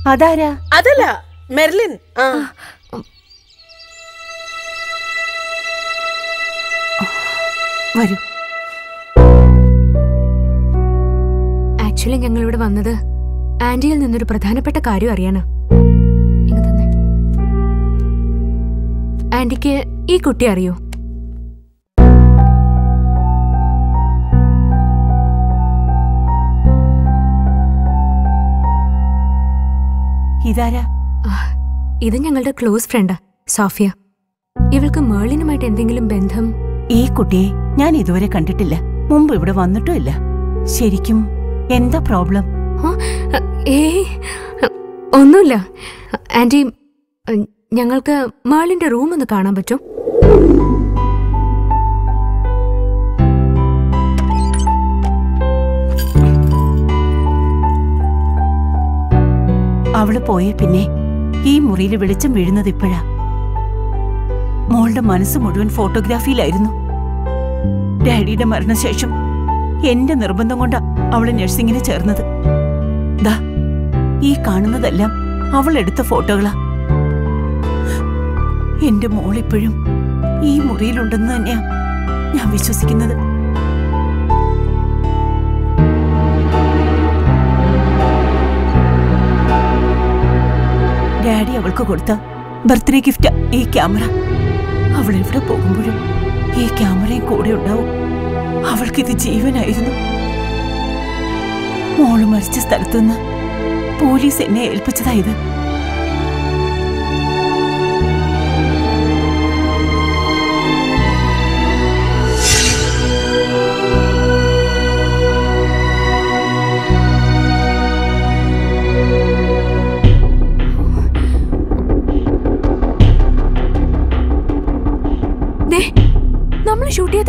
അതാരാ? അതല്ല മെർലിൻ. ആ. വരൂ. ആക്ച്വലി ഞങ്ങൾ ഇവിടെ വന്നത് ആന്റിയിൽ നിന്നൊരു പ്രധാനപ്പെട്ട കാര്യം അറിയാനാ. ആന്റിക്ക് ഈ കുട്ടി അറിയോ? ഇതാരാ? ഇത് ഞങ്ങളുടെ ക്ലോസ് ഫ്രണ്ടാ സോഫിയ. ഇവൾക്ക് മേളിനുമായിട്ട് എന്തെങ്കിലും ബന്ധം? ഈ കുട്ടിയെ ഞാൻ ഇതുവരെ കണ്ടിട്ടില്ല. മുമ്പ് ഇവിടെ വന്നിട്ടുമില്ല ശരിക്കും എന്താ പ്രോബ്ലം? ഏ ഒന്നുമില്ല. ആന്റി ഞങ്ങൾക്ക് മേളിന്റെ റൂം ഒന്ന് കാണാൻ പറ്റും? അവൾ പോയ പിന്നെ ഈ മുറിയിൽ വെളിച്ചം വീഴുന്നത് ഇപ്പോഴാ. മോളുടെ മനസ്സ് മുഴുവൻ ഫോട്ടോഗ്രാഫിയിലായിരുന്നു. ഡാഡിയുടെ മരണശേഷം എന്റെ നിർബന്ധം കൊണ്ടാ അവൾ നഴ്സിംഗിന് ചേർന്നത്. ദാ ഈ കാണുന്നതെല്ലാം അവൾ എടുത്ത ഫോട്ടോകളാ. എന്റെ മോളിപ്പോഴും ഈ മുറിയിലുണ്ടെന്ന് തന്നെയാ ഞാൻ വിശ്വസിക്കുന്നത്. ഡാഡി അവൾക്ക് കൊടുത്ത ബർത്ത്ഡേ ഗിഫ്റ്റ് ഈ ക്യാമറ. അവൾ എവിടെ പോകുമ്പോഴും ഈ ക്യാമറയും കൂടെ ഉണ്ടാവും. അവൾക്കിത് ജീവനായിരുന്നു. മോൾ മരിച്ച സ്ഥലത്തുനിന്ന് പോലീസ് എന്നെ ഏൽപ്പിച്ചതായത്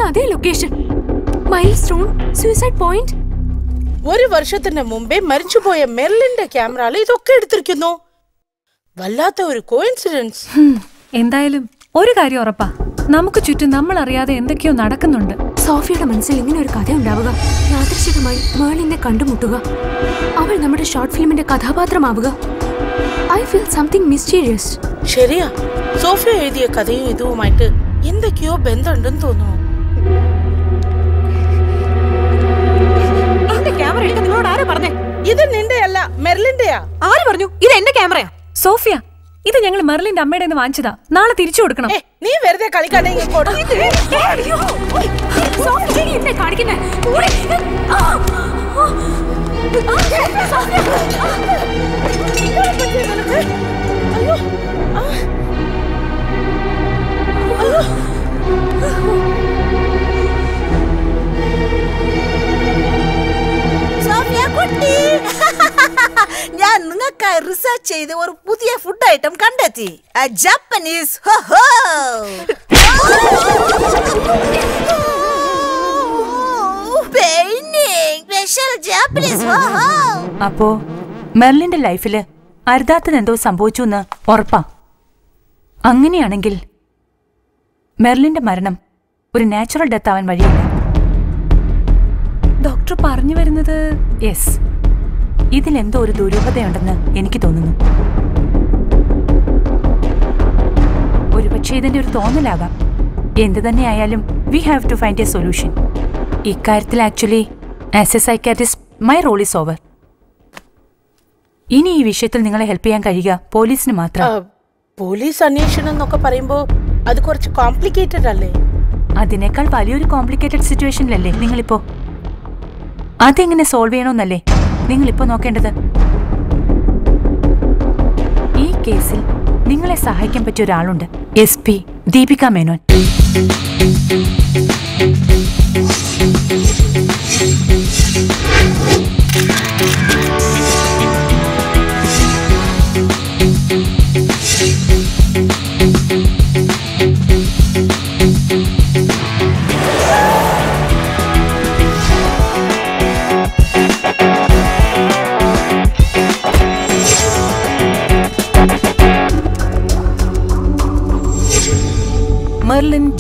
അതേ location milestone suicide point ഒരു വർഷത്തിന് മുമ്പേ മരിച്ചുപോയ മെർലിന്റെ ക്യാമറയിൽ ഇതൊക്കെ എടുത്തിരിക്കുന്നു. വല്ലാത്ത ഒരു കോയിൻസിഡൻസ് എന്തായാലും ഒരു കാര്യം ഉറപ്പാ. നമുക്ക് ചുറ്റും നമ്മൾ അറിയാതെ എന്തൊക്കെയോ നടക്കുന്നുണ്ട്. സോഫിയുടെ മനസ്സിൽ ഇങ്ങനെ ഒരു കഥ ഉണ്ടാവുക. യാദൃശികമായി മേളിനെ കണ്ടുമുട്ടുക. അവൾ നമ്മുടെ ഷോർട്ട് ഫിലിമിന്റെ കഥാപാത്രമാവുക. ഐ ഫീൽ സംതിങ് മിസ്റ്റീരിയസ് ശരിയാ. സോഫിയ എഴുതിയ കഥയും ഇതുമായിട്ട് എന്തൊക്കെയോ ബന്ധമുണ്ടെന്ന് തോന്നുന്നു. ക്യാമറ എടുക്കാൻ നിങ്ങളോട് ആരാ പറഞ്ഞേ ഇത് നിന്റെയല്ല മെർലിന്റെയാ ആര് പറഞ്ഞു ഇത് എന്റെ ക്യാമറയാ സോഫിയ ഇത് ഞങ്ങൾ മെർലിന്റെ അമ്മയുടെ നിന്ന് വാങ്ങിച്ചതാ നാളെ തിരിച്ചു കൊടുക്കണം നീ വെറുതെ കളിക്കാതെ ഇങ്ങ് കൊടു. എന്നെ കാണിക്കുന്നേ സോഫിയ കുട്ടി ഞാൻ നിങ്ങൾക്കായി റിസർച്ച് ചെയ്ത് ഒരു പുതിയ ഫുഡ് ഐറ്റം കണ്ടെത്തി. ജാപ്പനീസ് അപ്പോ മെർലിന്റെ ലൈഫിൽ അരുതാത്തത് എന്തോ സംഭവിച്ചു എന്ന് ഉറപ്പാ. അങ്ങനെയാണെങ്കിൽ മെർലിന്റെ മരണം ഒരു നാച്ചുറൽ ഡെത്ത് ആവാൻ വഴിയില്ല. ഡോക്ടർ പറഞ്ഞു വരുന്നത് യെസ്. ഇതിലെന്തോ ഒരു ദുരൂഹതയുണ്ടെന്ന് എനിക്ക് തോന്നുന്നു. ഒരുപക്ഷെ ഇതിന്റെ ഒരു തോന്നലാകാം. എന്ത് തന്നെയായാലും we have to find a solution ഇക്കാര്യത്തിൽ actually as a psychiatrist my role is over ഇനി ഈ വിഷയത്തിൽ നിങ്ങളെ ഹെൽപ്പ് ചെയ്യാൻ കഴിയുക പോലീസിന് മാത്രം. പോലീസ് അന്വേഷണം എന്നൊക്കെ പറയുമ്പോൾ അത് കുറച്ച് കോംപ്ലിക്കേറ്റഡ് അല്ലേ? അതിനേക്കാൾ വലിയൊരു കോംപ്ലിക്കേറ്റഡ് സിറ്റുവേഷനിലല്ലേ നിങ്ങളിപ്പോ? അതെങ്ങനെ സോൾവ് ചെയ്യണമെന്നല്ലേ? നിങ്ങൾ ഇപ്പൊ നോക്കേണ്ടത്? ഈ കേസിൽ നിങ്ങളെ സഹായിക്കാൻ പറ്റിയ ഒരാളുണ്ട്. S P Deepika Menon.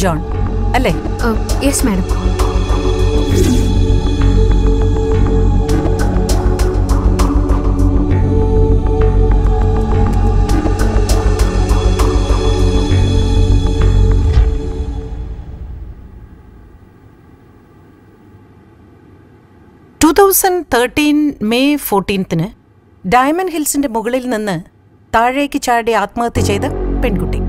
John അല്ലേ? Yes madam. Two thousand thirteen May ഫോർട്ടീൻത്തിന് diamond ഹിൽസിന്റെ മുകളിൽ നിന്ന് താഴേക്ക് ചാടി ആത്മഹത്യ ചെയ്ത പെൺകുട്ടി.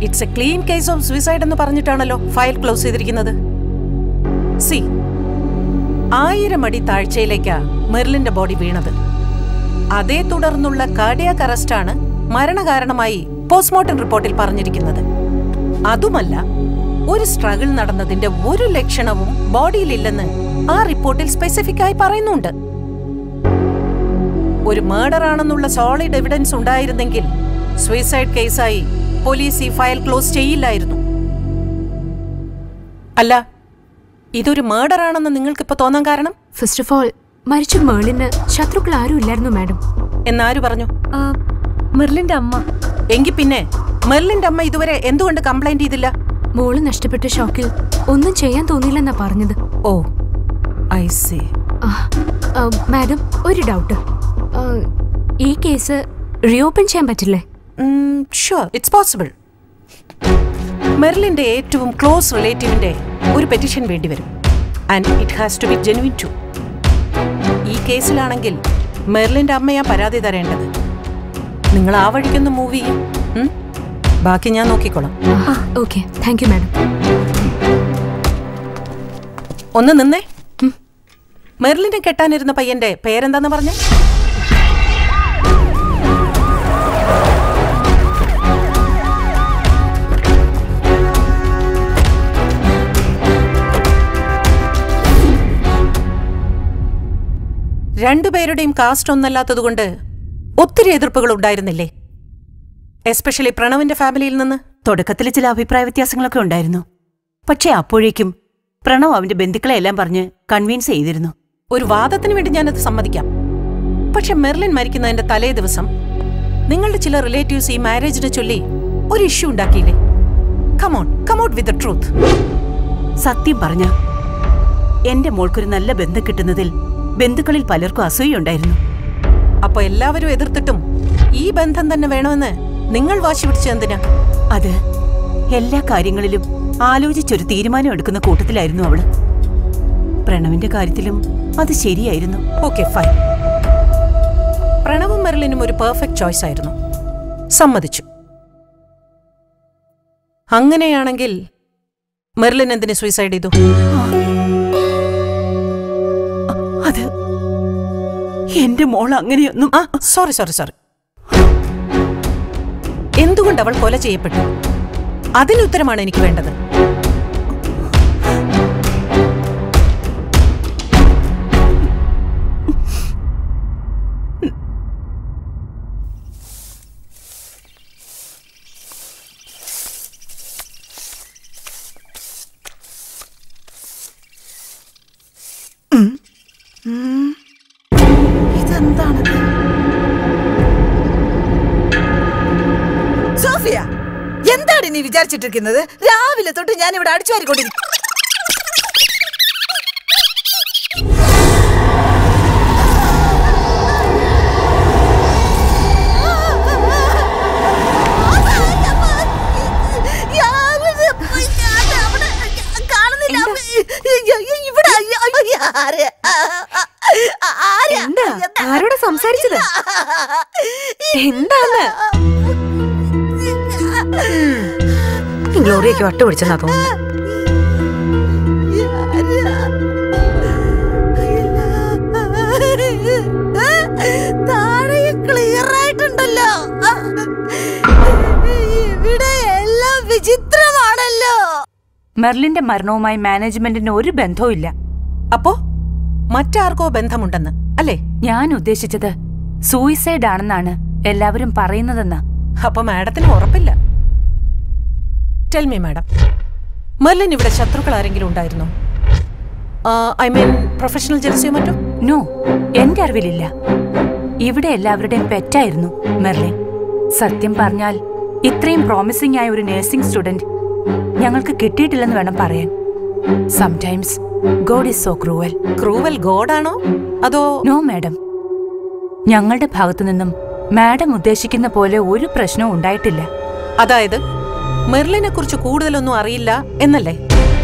It's a clean case of suicide എന്ന് പറഞ്ഞിട്ടാണല്ലോ ഫയൽ ക്ലോസ് ചെയ്തിരിക്കുന്നത്. സി ആയിരം അടി താഴ്ചയിലേക്കാ മെറിലിന്റെ ബോഡി വീണത്. അതേ തുടർന്നുള്ള കാർഡിയാക് അറസ്റ്റാണ് മരണകാരണമായി പോസ്റ്റ്മോർട്ടം റിപ്പോർട്ടിൽ പറഞ്ഞിരിക്കുന്നത്. അതുമല്ല ഒരു സ്ട്രഗിൾ നടന്നതിന്റെ ഒരു ലക്ഷണവും ബോഡിയിലില്ലെന്ന് ആ റിപ്പോർട്ടിൽ സ്പെസിഫിക്കായി പറയുന്നുണ്ട്. ഒരു മേർഡർ ആണെന്നുള്ള സോളിഡ് എവിഡൻസ് ഉണ്ടായിരുന്നെങ്കിൽ സൂയിസൈഡ് കേസായി പോലീസ് ഈ ഫയൽ ക്ലോസ് ചെയ്യില്ലായിരുന്നു. അല്ല ഇതൊരു മേർഡർ ആണെന്ന് നിങ്ങൾക്കിപ്പോ തോന്നാൻ കാരണം? ഫസ്റ്റ് ഓഫ് ഓൾ മരിച്ച മേളിന് ശത്രുക്കൾ ആരും ഇല്ലായിരുന്നു മാഡം. എന്നാര് പറഞ്ഞു? മെർലിന്റെ അമ്മ. എങ്കിൽ പിന്നെ മെർലിന്റെ അമ്മ ഇതുവരെ എന്തുകൊണ്ട് കംപ്ലൈന്റ് ചെയ്തില്ല? മോൾ നഷ്ടപ്പെട്ട ഷോക്കിൽ ഒന്നും ചെയ്യാൻ തോന്നിയില്ലെന്നാ പറഞ്ഞത്. ഓ ഐ സി മാഡം ഒരു ഡൗട്ട് ഈ കേസ് റീഓപ്പൺ ചെയ്യാൻ പറ്റില്ലേ? ഷുവർ ഇറ്റ്സ് പോസിബിൾ മെറിലിന്റെ ഏറ്റവും ക്ലോസ് റിലേറ്റീവിന്റെ ഒരു പെറ്റീഷൻ വേണ്ടിവരും and it has to be genuine to ഈ കേസിലാണെങ്കിൽ മെറിലിന്റെ അമ്മയാ പരാതി തരേണ്ടത്. നിങ്ങൾ ആ വഴിക്കൊന്ന് മൂവ് ചെയ്യും. ബാക്കി ഞാൻ നോക്കിക്കോളാം. ഓക്കെ താങ്ക് യു മാഡം ഒന്ന് നിന്നേ. മെറിലിനെ കെട്ടാനിരുന്ന പയ്യന്റെ പേരെന്താന്ന് പറഞ്ഞേ? രണ്ടുപേരുടെയും കാസ്റ്റ് ഒന്നല്ലാത്തതുകൊണ്ട് ഒത്തിരി എതിർപ്പുകൾ ഉണ്ടായിരുന്നില്ലേ? എസ്പെഷ്യലി പ്രണവിന്റെ ഫാമിലിയിൽ നിന്ന്. തുടക്കത്തിൽ ചില അഭിപ്രായ വ്യത്യാസങ്ങളൊക്കെ ഉണ്ടായിരുന്നു. പക്ഷേ അപ്പോഴേക്കും പ്രണവ് അവന്റെ ബന്ധുക്കളെ എല്ലാം പറഞ്ഞ് കൺവിൻസ് ചെയ്തിരുന്നു. ഒരു വാദത്തിന് വേണ്ടി ഞാനത് സമ്മതിക്കാം. പക്ഷെ മെർലിൻ മരിക്കുന്നതിന്റെ തലേ ദിവസം നിങ്ങളുടെ ചില റിലേറ്റീവ്സ് ഈ മാരേജിനെ ചൊല്ലി ഒരു issue ഉണ്ടാക്കിയില്ലേ? Come on come out with truth സത്യം പറഞ്ഞ എന്റെ മോൾക്കൊരു നല്ല ബന്ധം കിട്ടുന്നതിൽ ബന്ധുക്കളിൽ പലർക്കും അസൂയുണ്ടായിരുന്നു അപ്പൊ എല്ലാവരും എതിർത്തിട്ടും ഈ ബന്ധം തന്നെ വേണമെന്ന് നിങ്ങൾ വാശി പിടിച്ച എന്തിനാ? അത് എല്ലാ കാര്യങ്ങളിലും ആലോചിച്ചൊരു തീരുമാനം എടുക്കുന്ന കൂട്ടത്തിലായിരുന്നു അവൾ. പ്രണവിന്റെ കാര്യത്തിലും അത് ശരിയായിരുന്നു. Okay fine. പ്രണവും മെർലിനും ഒരു പെർഫെക്റ്റ് ചോയ്സ് ആയിരുന്നു. സമ്മതിച്ചു. അങ്ങനെയാണെങ്കിൽ മെർലിൻ എന്തിനെ സൂയിസൈഡ് ചെയ്തു? എന്റെ മോൾ അങ്ങനെയൊന്നും ആ. Sorry sorry sorry. എന്തുകൊണ്ട് അവൾ കൊല ചെയ്യപ്പെട്ടു? അതിനുത്തരമാണ് എനിക്ക് വേണ്ടത്. ഇതെന്താണത് വിചാരിച്ചിട്ടിരിക്കുന്നത് രാവിലെ തൊട്ട് ഞാൻ ഇവിടെ അടിച്ചു വാരിക്കൊണ്ടിരിക്കും ഗ്ലോറിയൊക്കെ ഒട്ട പിടിച്ചെന്നാ തോന്നുന്നു. ക്ലിയർ ആയിട്ടുണ്ടല്ലോ. ഇവിടെ എല്ലാം വിചിത്രമാണല്ലോ. മെർലിന്റെ മരണവുമായി മാനേജ്മെന്റിന് ഒരു ബന്ധവുമില്ല അപ്പോ? മറ്റാർക്കോ ബന്ധമുണ്ടെന്ന് അല്ലേ? ഞാൻ ഉദ്ദേശിച്ചത് സൂയിസൈഡ് ആണെന്നാണ് എല്ലാവരും പറയുന്നതെന്ന്. അപ്പൊ മാഡത്തിന് ഉറപ്പില്ല. ടെൽ മീ മാഡം മെർലിൻ ഇവിടെ ശത്രുക്കൾ ആരെങ്കിലും ഉണ്ടായിരുന്നോ? ഐ മീൻ പ്രൊഫഷണൽ ജലസിയോ മറ്റോ? നോ എന്റെ അറിവിലില്ല. ഇവിടെ എല്ലാവരുടെയും പെറ്റായിരുന്നു മെർലിൻ. സത്യം പറഞ്ഞാൽ ഇത്രയും പ്രോമിസിംഗ് ആയ ഒരു നഴ്സിംഗ് സ്റ്റുഡന്റ് ഞങ്ങൾക്ക് കിട്ടിയിട്ടില്ലെന്ന് വേണം പറയാൻ. Sometimes God is so cruel cruel ഗോഡാണോ അതോ നോ മാഡം ഞങ്ങളുടെ ഭാഗത്തു നിന്നും മാഡം ഉദ്ദേശിക്കുന്ന പോലെ ഒരു പ്രശ്നവും ഉണ്ടായിട്ടില്ല. അതായത്? മെർലിനെ കുറിച്ച് കൂടുതലൊന്നും അറിയില്ല എന്നല്ലേ?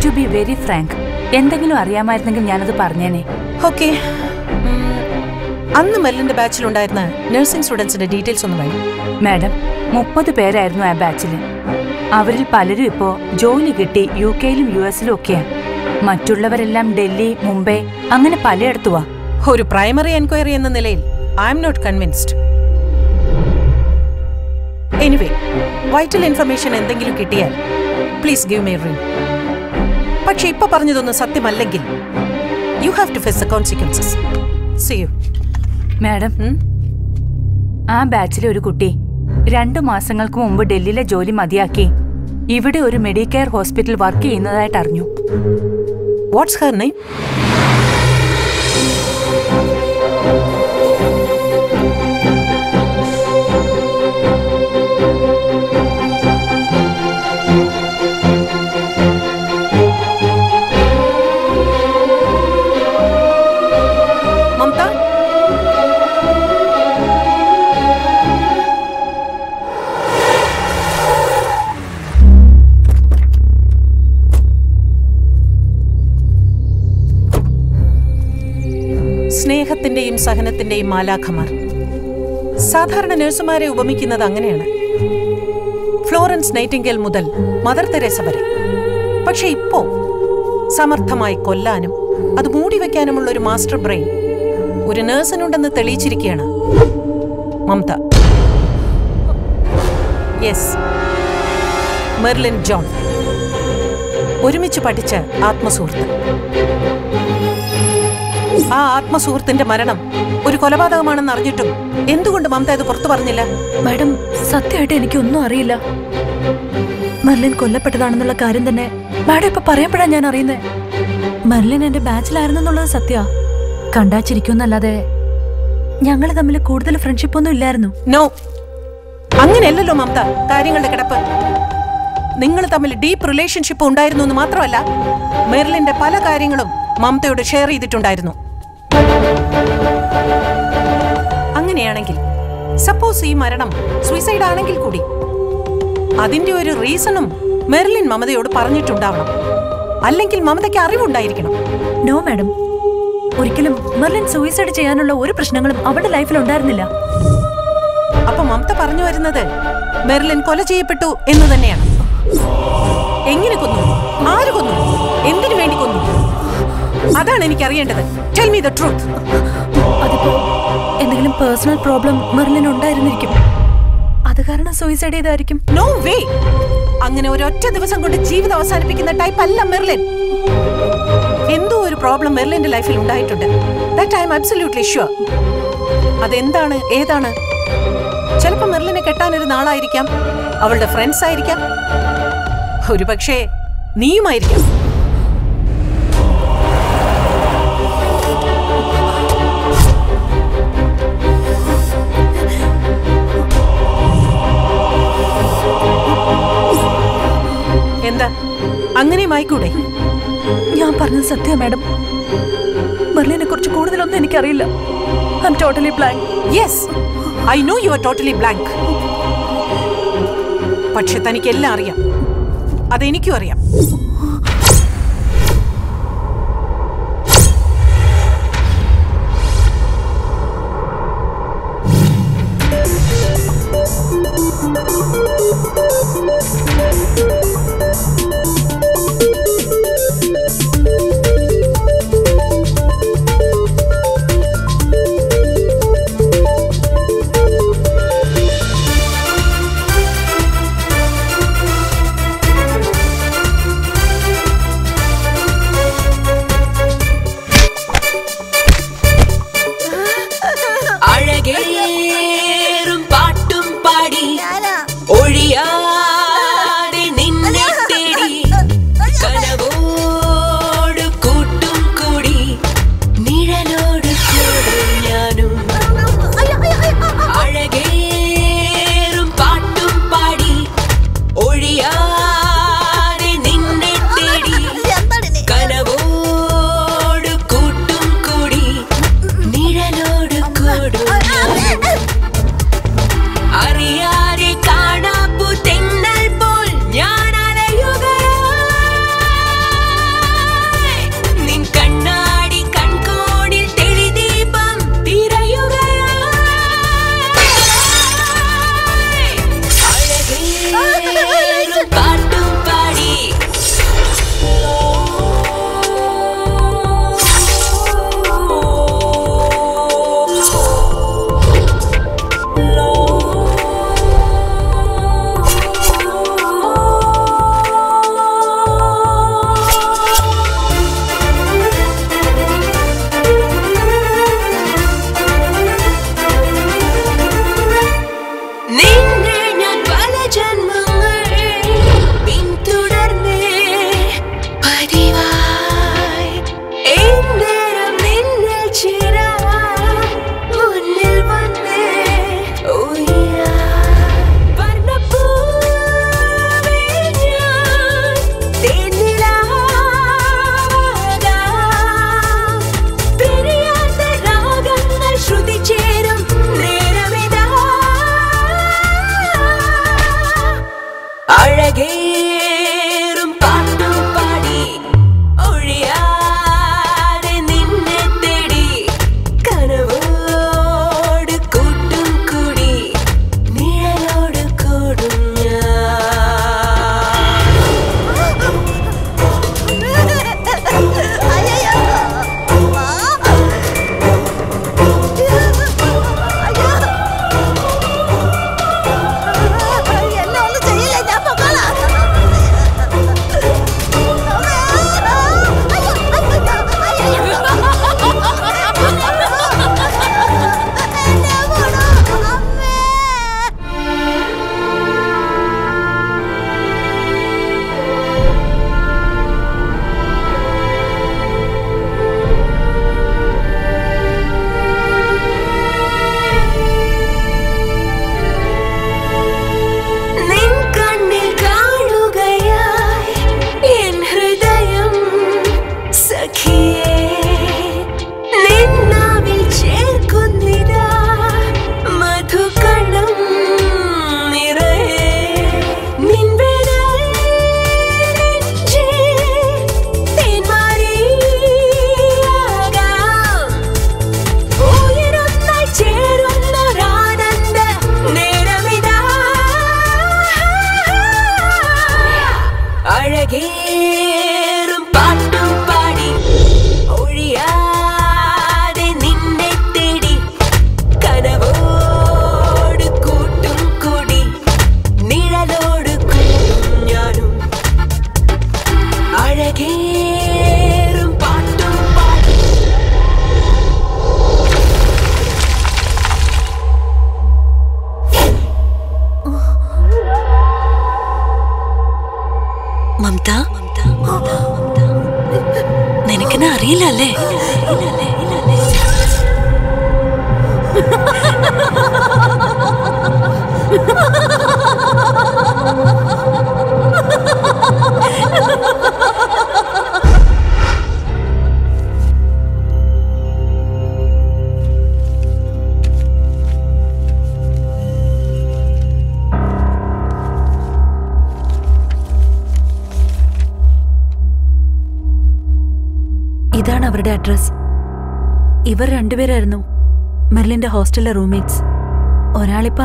ടു ബി വെരി ഫ്രാങ്ക് എന്തെങ്കിലും അറിയാമായിരുന്നെങ്കിൽ ഞാനത് പറഞ്ഞേനെ. ഓക്കെ അന്ന് മെർലിന്റെ ബാച്ചിലുണ്ടായിരുന്ന നഴ്സിംഗ് സ്റ്റുഡൻസിന്റെ ഡീറ്റെയിൽസ് ഒന്ന് വേണം മാഡം മുപ്പത് പേരായിരുന്നു ആ ബാച്ചിൽ. അവരിൽ പലരും ഇപ്പോൾ ജോലി കിട്ടി യു കെയിലും യു എസിലും ഒക്കെയാണ് മറ്റുള്ളവരെല്ലാം ഡൽഹി മുംബൈ അങ്ങനെ പലയിടത്തുവാ ഒരു പ്രൈമറി എൻക്വയറി എന്ന നിലയിൽ I am not convinced. Anyway vital information എന്തെങ്കിലും കിട്ടിയാൽ പ്ലീസ് ഗിവ് മൈ റിംഗ് പക്ഷെ ഇപ്പൊ പറഞ്ഞതൊന്നും സത്യമല്ലെങ്കിൽ you have to face the consequences see you madam ആ ബാച്ചിലെ ഒരു കുട്ടി രണ്ടു മാസങ്ങൾക്ക് മുമ്പ് ഡൽഹിയിലെ ജോലി മതിയാക്കി ഇവിടെ ഒരു മെഡിക്കെയർ ഹോസ്പിറ്റൽ വർക്ക് ചെയ്യുന്നതായിട്ട് അറിഞ്ഞു. വാട്ട്സ് ഹർ നെയിം സഹനത്തിന്റെയും മാലാഖമാർ. സാധാരണ നഴ്സുമാരെ ഉപമിക്കുന്നത് അങ്ങനെയാണ്. ഫ്ലോറൻസ് നൈറ്റിംഗേൽ മുതൽ മദർ തെരേസ വരെ. പക്ഷെ ഇപ്പോ സമർത്ഥമായി കൊല്ലാനും അത് മൂടിവെക്കാനുമുള്ള ഒരു മാസ്റ്റർ ബ്രെയിൻ ഒരു നേഴ്സിനുണ്ടെന്ന് തെളിയിച്ചിരിക്കുകയാണ് മമത യെസ് മെർലിൻ ജോൺ. ഒരുമിച്ച് പഠിച്ച ആത്മസുഹൃത്ത്. ആ ആത്മസുഹൃത്തിന്റെ മരണം ഒരു കൊലപാതകമാണെന്ന് അറിഞ്ഞിട്ടും എന്തുകൊണ്ട് മമത ഇത് പുറത്തു പറഞ്ഞില്ല? മാഡം സത്യമായിട്ട് എനിക്കൊന്നും അറിയില്ല. മർലിൻ കൊല്ലപ്പെട്ടതാണെന്നുള്ള കാര്യം തന്നെ മാഡം ഇപ്പൊ പറയുമ്പോഴാ ഞാൻ അറിയുന്നേ. മെർലിൻ എന്റെ ബാച്ചിലായിരുന്നുള്ളത് സത്യ. കണ്ടാച്ചിരിക്കുന്നല്ലാതെ ഞങ്ങൾ തമ്മിൽ കൂടുതൽ ഫ്രണ്ട്ഷിപ്പ് ഒന്നും ഇല്ലായിരുന്നു. നോ അങ്ങനെയല്ലല്ലോ മമത കാര്യങ്ങളുടെ കിടപ്പ്. നിങ്ങൾ തമ്മിൽ ഡീപ്പ് റിലേഷൻഷിപ്പ് ഉണ്ടായിരുന്നു എന്ന് മാത്രമല്ല മെർലിന്റെ പല കാര്യങ്ങളും മമതയോട് ഷെയർ ചെയ്തിട്ടുണ്ടായിരുന്നു. സപ്പോസ് ഈ മരണം സൂയിസൈഡ് ആണെങ്കിൽ കൂടി. അതിന്റെ ഒരു റീസണും മെർലിൻ മമതയോട് പറഞ്ഞിട്ടുണ്ടാവണം. അല്ലെങ്കിൽ മമതയ്ക്ക് അറിവുണ്ടായിരിക്കണം. നോ മാഡം ഒരിക്കലും മെർലിൻ സൂയിസൈഡ് ചെയ്യാനുള്ള ഒരു പ്രശ്നങ്ങളും അവളുടെ ലൈഫിൽ ഉണ്ടായിരുന്നില്ല. അപ്പൊ മമത പറഞ്ഞു വരുന്നത് മെർലിൻ കൊല ചെയ്യപ്പെട്ടു എന്ന് തന്നെയാണ്. എങ്ങനെ കൊന്നു? ആര് കൊന്നു? എന്തിനു വേണ്ടി കൊന്നു? അതാണ് എനിക്ക് അറിയേണ്ടത് ടെൽ മീ ദ ട്രൂത്ത് അതിപ്പോ എന്തെങ്കിലും പേഴ്സണൽ പ്രോബ്ലം മെർലിൻ ഉണ്ടായിരുന്നിരിക്കും. അത് കാരണം സൂയിസൈഡ് ചെയ്തായിരിക്കും. നോ വേ അങ്ങനെ ഒരൊറ്റ ദിവസം കൊണ്ട് ജീവിതം അവസാനിപ്പിക്കുന്ന ടൈപ്പ് അല്ല മെർലിൻ. എന്തോ ഒരു പ്രോബ്ലം മെർലിന്റെ ലൈഫിൽ ഉണ്ടായിട്ടുണ്ട്. That I am absolutely sure അതെന്താണ്? ഏതാണ്? ചിലപ്പോൾ മെർലിനെ കെട്ടാനൊരു നാളായിരിക്കാം. അവളുടെ ഫ്രണ്ട്സ് ആയിരിക്കാം. ഒരു പക്ഷേ നീയുമായിരിക്കാം. സത്യ മാഡം. മെർലിനെ കുറിച്ച് കൂടുതലൊന്നും എനിക്കറിയില്ല. I totally blank yes I know you are totally blank പക്ഷെ തനിക്കെല്ലാം അറിയാം. അതെനിക്കും അറിയാം.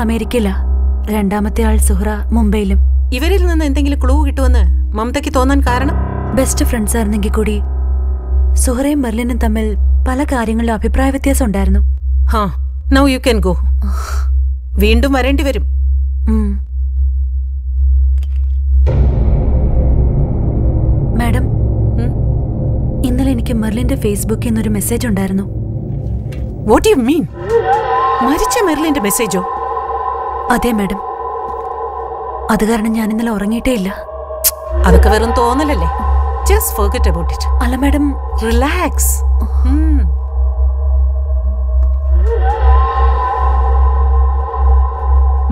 അമേരിക്കയില. രണ്ടാമത്തെ ആൾ സുഹ്റ മുംബൈയിലും. ഇവരിൽ നിന്ന് എന്തെങ്കിലും ക്ലൂ കിട്ടുമെന്ന് മമതയ്ക്ക് തോന്നാൻ കാരണം? ബെസ്റ്റ് ഫ്രണ്ട്സ് ആയിരുന്നെങ്കിൽ കൂടി സുഹറയും മെർലിനും തമ്മിൽ പല കാര്യങ്ങളിലും അഭിപ്രായ വ്യത്യാസം ഉണ്ടായിരുന്നു. ഹാ നൗ യു ക്യാൻ ഗോ വീണ്ടും വരേണ്ടി വരും. മാഡം ഇന്നലെ എനിക്ക് മെർലിന്റെ ഫേസ്ബുക്കിൽ നിന്നൊരു മെസ്സേജ് ഉണ്ടായിരുന്നു. വാട്ട് യു മീൻ മരിച്ച മെർലിന്റെ മെസ്സേജോ അതെ മാഡം. അത് കാരണം ഞാൻ ഇന്നലെ ഉറങ്ങിയിട്ടേ ഇല്ല. അതൊക്കെ വെറും തോന്നലല്ലേ? ജസ്റ്റ് ഫോർഗറ്റ് അബൌട്ട് ഇറ്റ് അല്ല മാഡം റിലാക്സ്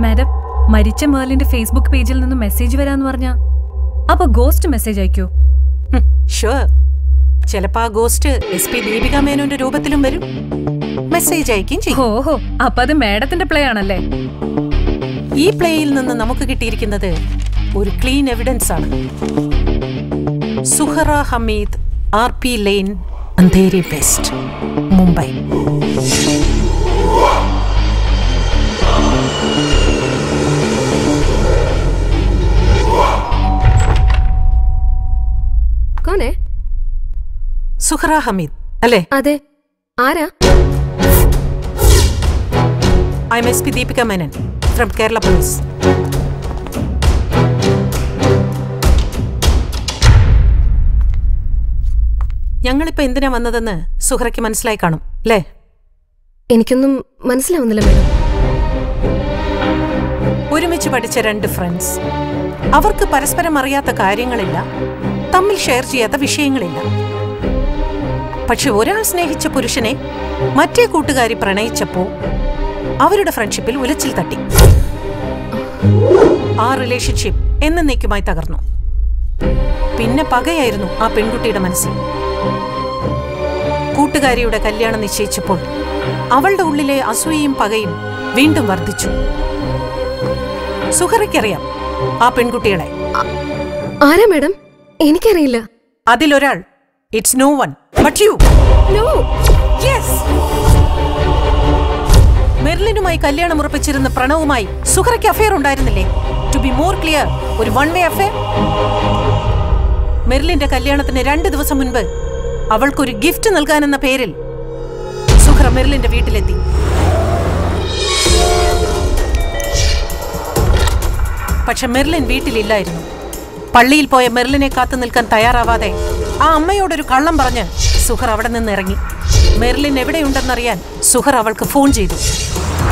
മാഡം മരിച്ച മേർലിന്റെ ഫേസ്ബുക്ക് പേജിൽ നിന്ന് മെസ്സേജ് വരാന്ന് പറഞ്ഞ അപ്പൊ ഗോസ്റ്റ് മെസ്സേജ് അയക്കോ? ഷുവർ ചിലപ്പോ ആ ഗോസ്റ്റ് എസ് പി ദീപിക മേനോന്റെ രൂപത്തിലും വരും. മെസ്സേജ് അയക്കുകയും ചെയ്യും. ഓഹോ അപ്പൊ അത് മാഡത്തിന്റെ പ്ലേ ആണല്ലേ? ഈ പ്ലേയിൽ നിന്ന് നമുക്ക് കിട്ടിയിരിക്കുന്നത് ഒരു ക്ലീൻ എവിഡൻസ് ആണ് Suhara Hameed R P lane Andheri west Mumbai. Koné? Suhara Hameed അല്ലേ? അതെ. ആരാ? I am S P Deepika Menon. From Kerala police ഞങ്ങളിപ്പോ എന്തിനാ വന്നതെന്ന് സുഹറയ്ക്ക് മനസ്സിലായി കാണും അല്ലേ എനിക്കൊന്നും മനസ്സിലാവുന്നില്ല മേഡം. ഒരുമിച്ച് പഠിച്ച രണ്ട് ഫ്രണ്ട്സ് അവർക്ക് പരസ്പരം അറിയാത്ത കാര്യങ്ങളില്ല തമ്മിൽ ഷെയർ ചെയ്യാത്ത വിഷയങ്ങളില്ല. പക്ഷെ ഒരാൾ സ്നേഹിച്ച പുരുഷനെ മറ്റേ കൂട്ടുകാരി പ്രണയിച്ചപ്പോ അവരുടെ ഫ്രണ്ട്ഷിപ്പിൽ ഉലച്ചിൽ തട്ടി. ആ റിലേഷൻഷിപ്പ് എന്നേക്കുമായി തകർന്നു. പിന്നെ പകയായിരുന്നു ആ പെൺകുട്ടിയുടെ മനസ്സിൽ. കൂട്ടുകാരിയുടെ കല്യാണം നിശ്ചയിച്ചപ്പോൾ അവളുടെ ഉള്ളിലെ അസൂയയും പകയും വീണ്ടും വർദ്ധിച്ചു. സുഹറയ്ക്കറിയാം ആ പെൺകുട്ടികളെ. ആരാ മേഡം? എനിക്കറിയില്ല. അതിലൊരാൾ. It's no one but you know yes മെർലിനുമായി കല്യാണം ഉറപ്പിച്ചിരുന്ന പ്രണവുമായി സുഹറയ്ക്ക് അഫയർ ഉണ്ടായിരുന്നില്ലേ? ടു ബി മോർ ക്ലിയർ ഒരു വൺ വേ അഫെയർ മെർലിന്റെ കല്യാണത്തിന് രണ്ട് ദിവസം മുൻപ് അവൾക്കൊരു ഗിഫ്റ്റ് നൽകാനെന്ന പേരിൽ സുഹറ മെർലിന്റെ വീട്ടിലെത്തി. പക്ഷെ മെർലിൻ വീട്ടിലില്ലായിരുന്നു. പള്ളിയിൽ പോയ മെർലിനെ കാത്തു നിൽക്കാൻ തയ്യാറാവാതെ ആ അമ്മയോടൊരു കള്ളം പറഞ്ഞ് സുഹർ അവിടെ നിന്ന് ഇറങ്ങി. മെർലിൻ എവിടെയുണ്ടെന്നറിയാൻ സുഹർ അവൾക്ക് ഫോൺ ചെയ്തു.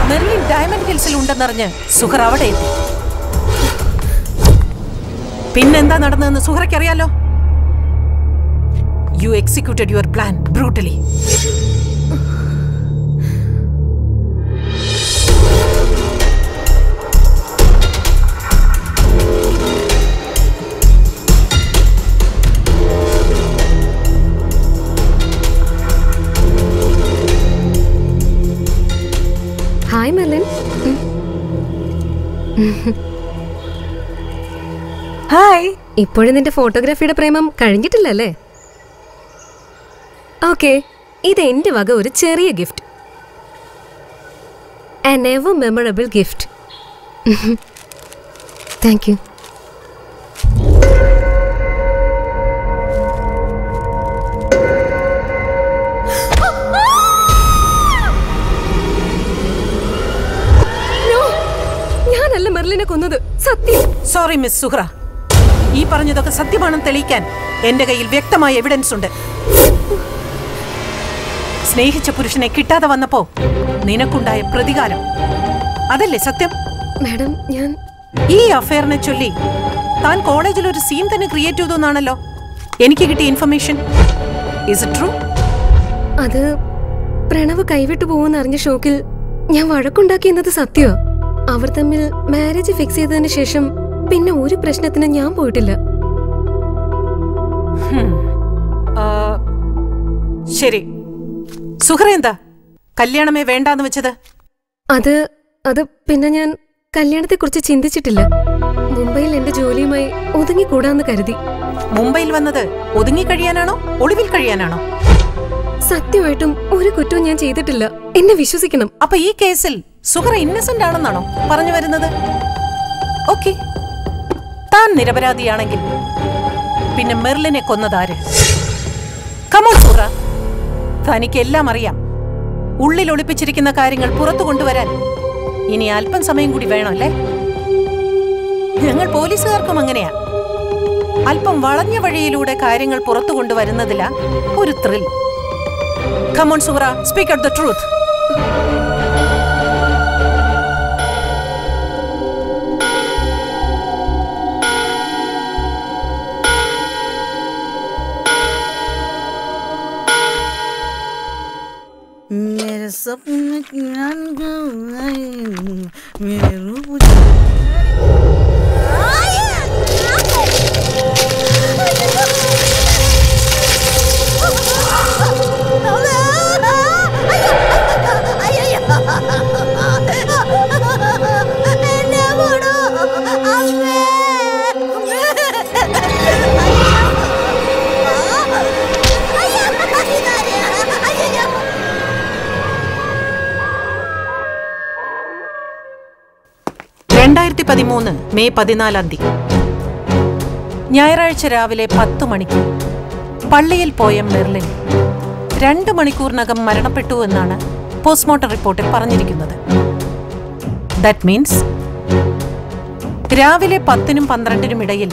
മെർലിൻ ഡയമണ്ട് ഹിൽസിൽ ഉണ്ടെന്നറിഞ്ഞ് സുഹർ അവിടെ എത്തി. പിന്നെന്താ നടന്നതെന്ന് സുഹറയ്ക്കറിയാലോ? You executed your plan brutally hi ഇപ്പോഴും നിന്റെ ഫോട്ടോഗ്രാഫിയുടെ പ്രേമം കഴിഞ്ഞിട്ടില്ലല്ലേ? ഓക്കെ ഇത് എന്റെ വക ഒരു ചെറിയ gift an ever memorable gift thank you സത്യം. സോറി മിസ് സുഹ്ര ഈ പറഞ്ഞതൊക്കെ സത്യമാണെന്ന് തെളിയിക്കാൻ എന്റെ കയ്യിൽ വ്യക്തമായ എവിഡൻസ് ഉണ്ട്. സ്നേഹിച്ച പുരുഷനെ കിട്ടാതെ വന്നപ്പോ നിനക്കുണ്ടായ പ്രതികാരം. അതല്ലേ സത്യം? മാഡം ഞാൻ ഈ അഫയറിനെ ചൊല്ലി താൻ കോളേജിൽ ഒരു സീൻ തന്നെ ക്രിയേറ്റ് ചെയ്തു എന്നാണല്ലോ എനിക്ക് കിട്ടിയ ഇൻഫർമേഷൻ ഇസ് ഇറ്റ് ട്രൂ അത് പ്രണവ് കൈവിട്ടു പോകുമെന്ന് അറിഞ്ഞ ഷോക്കിൽ ഞാൻ വഴക്കുണ്ടാക്കിയെന്നത് സത്യമാ. അവർ തമ്മിൽ മാരേജ് ഫിക്സ് ചെയ്തതിന് ശേഷം പിന്നെ ഒരു പ്രശ്നത്തിന് ഞാൻ പോയിട്ടില്ല. ശരി. സുഹറ എന്താ? കല്യാണമേ വേണ്ടാന്ന് വെച്ചത്? അത് അത് പിന്നെ ഞാൻ കല്യാണത്തെക്കുറിച്ച് ചിന്തിച്ചിട്ടില്ല. മുംബൈയിൽ എന്റെ ജോലിയുമായി ഒതുങ്ങിക്കൂടാന്ന് കരുതി. മുംബൈയിൽ വന്നത് ഒതുങ്ങി കഴിയാനാണോ? ഒളിവിൽ കഴിയാനാണോ? സത്യമായിട്ടും ഒരു കുറ്റവും ഞാൻ ചെയ്തിട്ടില്ല. എന്നെ വിശ്വസിക്കണം. അപ്പൊ ഈ കേസിൽ സുഹറ ഇന്നസെന്റ് ആണെന്നാണോ പറഞ്ഞു വരുന്നത്? ഓക്കെ താൻ നിരപരാധിയാണെങ്കിൽ പിന്നെ മെർലിനെ കൊന്നതാര് കമോൺ സുഹറ. തനിക്കെല്ലാം അറിയാം. ഉള്ളിൽ ഒളിപ്പിച്ചിരിക്കുന്ന കാര്യങ്ങൾ പുറത്തു കൊണ്ടുവരാൻ ഇനി അല്പം സമയം കൂടി വേണമല്ലേ ഞങ്ങൾ പോലീസുകാർക്കും അങ്ങനെയാ. അല്പം വളഞ്ഞ വഴിയിലൂടെ കാര്യങ്ങൾ പുറത്തു കൊണ്ടുവരുന്നതിലാ ഒരു thrill come on Suhara. Speak out the truth सपने की मेरे रूप രണ്ടായിരത്തി പതിമൂന്ന് മെയ് പതിനാലാം തീയതി. ഞായറാഴ്ച രാവിലെ പത്തു മണിക്ക് പള്ളിയിൽ പോയ മെർലിൻ രണ്ട് മണിക്കൂറിനകം മരണപ്പെട്ടു എന്നാണ് പോസ്റ്റ്മോർട്ടം റിപ്പോർട്ടിൽ പറഞ്ഞിരിക്കുന്നത്. ദാറ്റ് മീൻസ് രാവിലെ പത്തിനും പന്ത്രണ്ടിനും ഇടയിൽ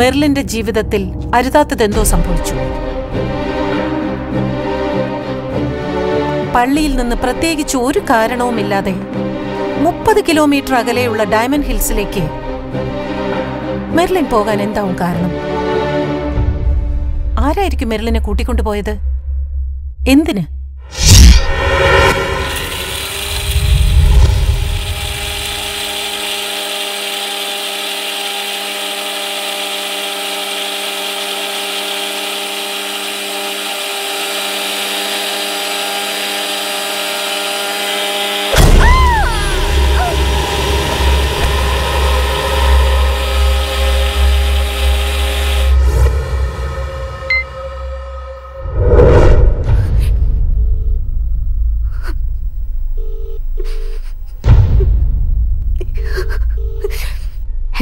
മെർലിന്റെ ജീവിതത്തിൽ അരുതാത്തതെന്തോ സംഭവിച്ചു. പള്ളിയിൽ നിന്ന് പ്രത്യേകിച്ച് ഒരു കാരണവുമില്ലാതെ മുപ്പത് കിലോമീറ്റർ അകലെയുള്ള ഡയമണ്ട് ഹിൽസിലേക്ക് മെർലിൻ പോകാൻ എന്താവും കാരണം? ആരായിരിക്കും മെർലിനെ കൂട്ടിക്കൊണ്ടുപോയത്? എന്തിന്?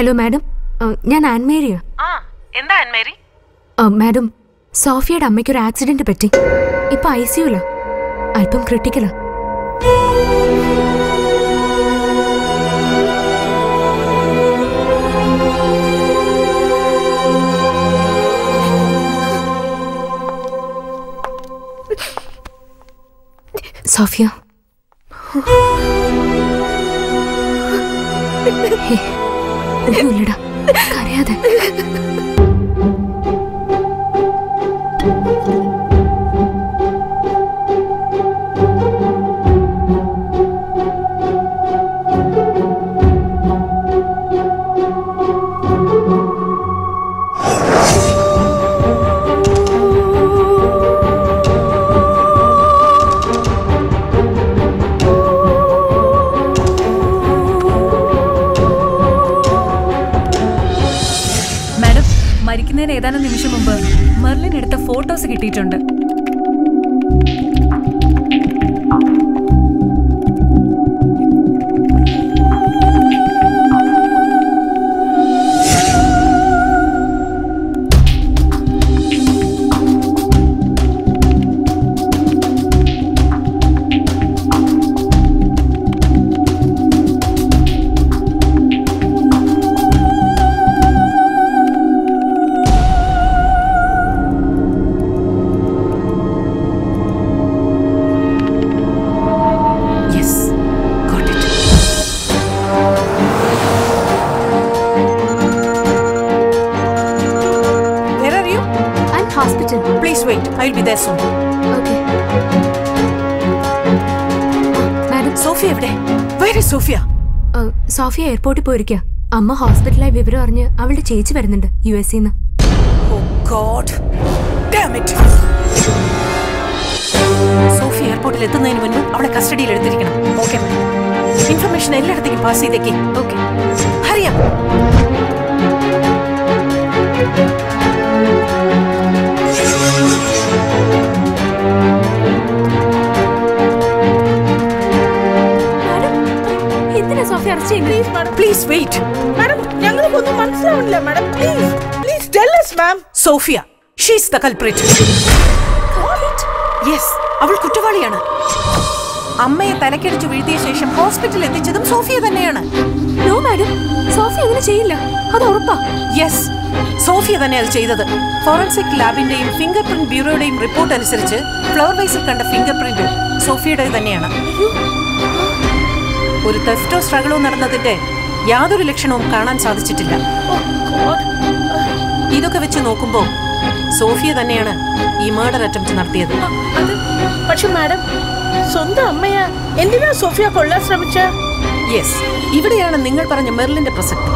ഹലോ മാഡം ഞാൻ ആൻമേരിയ. എന്താ ആൻമേരി? മാഡം സോഫിയയുടെ അമ്മയ്ക്ക് ഒരു ആക്സിഡന്റ് പറ്റി. ഇപ്പൊ ഐ സിയുല അല്പം ക്രിട്ടിക്കലാ സോഫിയ. ഹേ, இல்லடா. கரையாத. ഏതാനും നിമിഷം മുമ്പ് മെർലിൻ എടുത്ത ഫോട്ടോസ് കിട്ടിയിട്ടുണ്ട്. സോഫിയ എയർപോർട്ടിൽ പോയിരിക്കുക അമ്മ ഹോസ്പിറ്റലായി വിവരം അറിഞ്ഞ് അവളുടെ ചേച്ചി വരുന്നുണ്ട് U S damn it Sophie എയർപോർട്ടിൽ എത്തുന്നതിന് മുൻപ് അവളെ കസ്റ്റഡിയിൽ എടുത്തിരിക്കണം. ഓക്കെ ഇൻഫർമേഷൻ എല്ലായിടത്തേക്കും പാസ് ചെയ്തേക്കേ. ഓക്കെ ഹറിയാം അറസ്റ്റ് ചെയ്യുന്നത് പ്ലീസ് വെയിറ്റ് മാഡം ഞങ്ങൾക്കൊന്നും മനസ്സിലാവുന്നില്ല madam please please tell us ma'am Sophia she's the culprit yes അവൾ കുറ്റവാളിയാണ്. അമ്മയെ തലക്കടിച്ചു വീഴ്ത്തിയ ശേഷം ഹോസ്പിറ്റലിൽ എത്തിച്ചതും സോഫിയ തന്നെയാണ്. നോ മാഡം സോഫിയ അങ്ങനെ ചെയ്യില്ല. അത് ഉറപ്പാ. യെസ് സോഫിയ തന്നെ അത് ചെയ്തത്. ഫോറൻസിക് ലാബിന്റെയും ഫിംഗർ പ്രിന്റ് ബ്യൂറോയുടെയും റിപ്പോർട്ട് അനുസരിച്ച് ഫ്ലവർ വൈസിൽ കണ്ട ഫിംഗർ പ്രിന്റ് സോഫിയുടെ തന്നെയാണ് ഒരു ടെസ്റ്റോ സ്ട്രഗിളോ നടന്നതിന്റെ യാതൊരു ലക്ഷണവും കാണാൻ സാധിച്ചിട്ടില്ല. ഇതൊക്കെ വെച്ച് നോക്കുമ്പോൾ സോഫിയ തന്നെയാണ് ഈ മർഡർ അറ്റംപ്റ്റ് നടത്തിയത്. പക്ഷെ മാഡം സ്വന്തം അമ്മയാ എന്തിനാ സോഫിയ കൊള്ളാൻ ശ്രമിച്ച? യെസ് ഇവിടെയാണ് നിങ്ങൾ പറഞ്ഞ മെറിലിന്റെ പ്രസക്തി.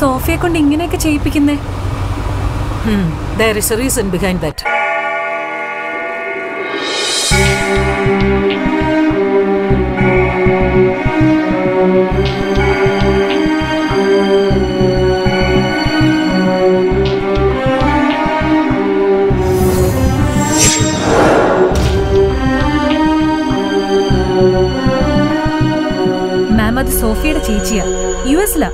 സോഫിയെ കൊണ്ട് ഇങ്ങനെയൊക്കെ ചെയ്യിപ്പിക്കുന്നേ? There is a reason behind that ma'am അത് സോഫിയുടെ ചേച്ചിയാ. യു എസിലാ?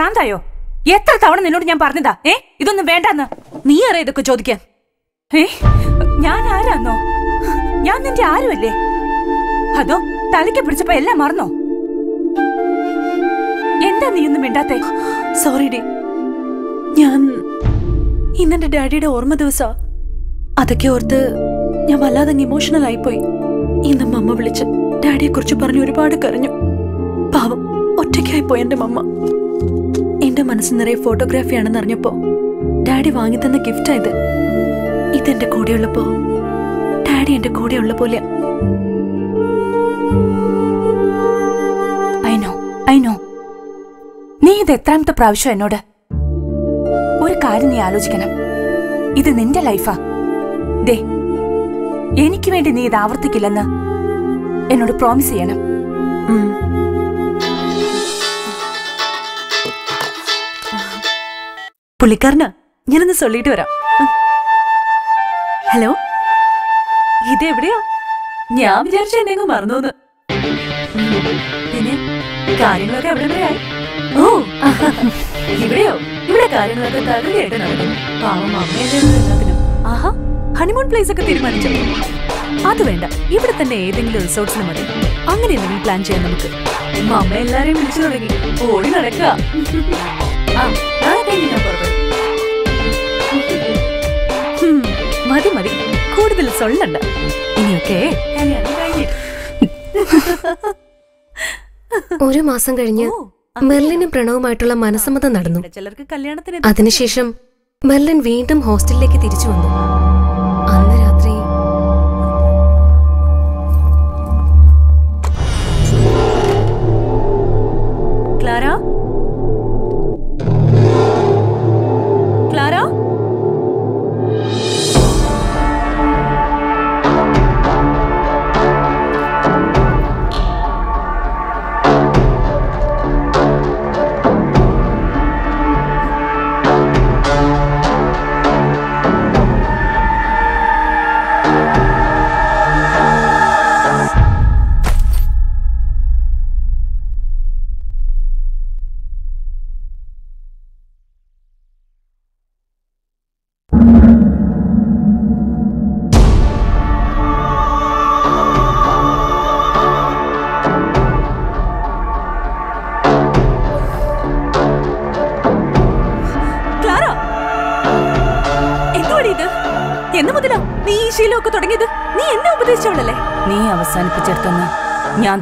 ഭ്രാന്തായോ? എത്ര തവണ നിന്നോട് ഞാൻ പറഞ്ഞതാ? ഏ? ഇതൊന്നും വേണ്ടെന്ന്. നീ അറിയ ഇതൊക്കെ ചോദിക്കാൻ? ഏ? ഞാൻ ആരാന്നോ? ഞാൻ നിന്റെ ആരുമല്ലേ? അതോ തലയ്ക്ക് പിടിച്ചപ്പോ എല്ലാം മറന്നോ? എന്താ നീ ഒന്നും മിണ്ടാത്തെ? സോറി ഡി. ഞാൻ ഇന്നെന്റെ ഡാഡിയുടെ ഓർമ്മ ദിവസാ. അതൊക്കെ ഓർത്ത് ഞാൻ വല്ലാതെ ഇമോഷണൽ ആയിപ്പോയി. ഇന്ന് മമ്മ വിളിച്ച് ഡാഡിയെ കുറിച്ച് പറഞ്ഞ് ഒരുപാട് കരഞ്ഞു. പാവം ഒറ്റയ്ക്കായി പോയി എന്റെ മമ്മ. മനസ്സ് നിറയെ ഫോട്ടോഗ്രാഫിയാണെന്ന് അറിഞ്ഞപ്പോ ഡാഡി വാങ്ങിത്തന്ന ഗിഫ്റ്റാ ഇത്. ഇതെന്റെ കൂടെയുള്ളപ്പോ ഡാഡി എന്റെ കൂടെയുള്ള പോലെ ഐ നോ ഐ നോ. നീ ഇത് എത്രാമത്തെ പ്രാവശ്യം എന്നോട്? ഒരു കാര്യം നീ ആലോചിക്കണം. ഇത് നിന്റെ ലൈഫാ. ദേ എനിക്ക് വേണ്ടി നീ ഇത് ആവർത്തിക്കില്ലെന്ന് എന്നോട് പ്രോമിസ് ചെയ്യണം. പുള്ളിക്കാരന് ഞാനൊന്ന് ചൊല്ലിട്ട് വരാം. ഹലോ? ഇതെവിടെയാ ഞാൻ വിചാരിച്ച എന്നെ അങ്ങ് മറന്നു പിന്നെ കാര്യങ്ങളൊക്കെ എവിടെ വരെ ആയി. ഓ ഇവിടെയോ? ഇവിടെ കാര്യങ്ങളൊക്കെ തകർന്നിട്ട് നടക്കുന്നു. പാവം അമ്മയല്ലേ ആഹാ ഹണിമൂൺ പ്ലേസ് ഒക്കെ തീരുമാനിച്ചോ? അത് വേണ്ട ഇവിടെ തന്നെ ഏതെങ്കിലും റിസോർട്ട്സിന് മതി. അങ്ങനെ എന്തെങ്കിലും പ്ലാൻ ചെയ്യാം നമുക്ക്? മമ്മ എല്ലാരെയും വിളിച്ചു തുടങ്ങി. ഓടി നടക്കുക. ആ നാളെ മതി മതി. കൂടുതൽ സൊല്ലണ്ട ഇനിയൊക്കെ ഒരു മാസം കഴിഞ്ഞ് മെർലിനും പ്രണവുമായിട്ടുള്ള മനസ്സമ്മതം നടന്നു. അതിനുശേഷം മെർലിൻ വീണ്ടും ഹോസ്റ്റലിലേക്ക് തിരിച്ചു വന്നു.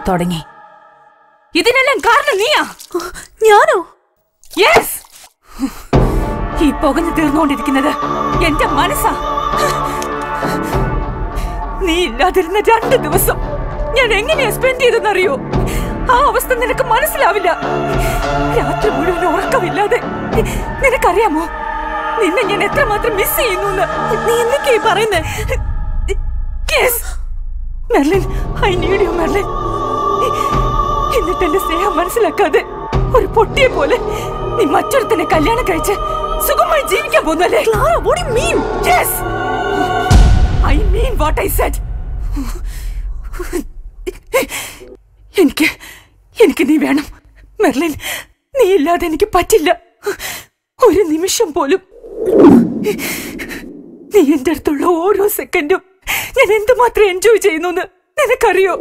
തുടങ്ങി. ഇതിനെല്ലാം കാരണം നീയാ? ഞാനോ? യെസ് ഈ പുകഞ്ഞു തീർന്നുകൊണ്ടിരിക്കുന്നത് എന്റെ മനസ്സാ. നീ ഇല്ലാതിരുന്ന രണ്ട് ദിവസം ഞാൻ എങ്ങനെയാ സ്പെൻഡ് ചെയ്തെന്നറിയോ ആ അവസ്ഥ നിനക്ക് മനസ്സിലാവില്ല. രാത്രി മുഴുവൻ ഉറക്കമില്ലാതെ. നിനക്കറിയാമോ? നിന്നെ ഞാൻ എത്രമാത്രം മിസ് ചെയ്യുന്നു നീ എന്തൊക്കെയാ പറയുന്നേ? Merlin I need you Merlin. എന്റെ സ്നേഹം മനസ്സിലാക്കാതെ ഒരു പൊട്ടിയെ പോലെ നീ മറ്റൊരുത്തനെ കല്യാണം കഴിച്ച് സുഖമായി ജീവിക്കാൻ പോകുന്നല്ലേ? Mean yes I mean what I said എനിക്ക് എനിക്ക് നീ വേണം. മെർലിൻ നീ ഇല്ലാതെ എനിക്ക് പറ്റില്ല. ഒരു നിമിഷം പോലും. നീ എന്റെ അടുത്തുള്ള ഓരോ സെക്കൻഡും ഞാൻ എന്തുമാത്രം എൻജോയ് ചെയ്യുന്നു നിനക്കറിയോ?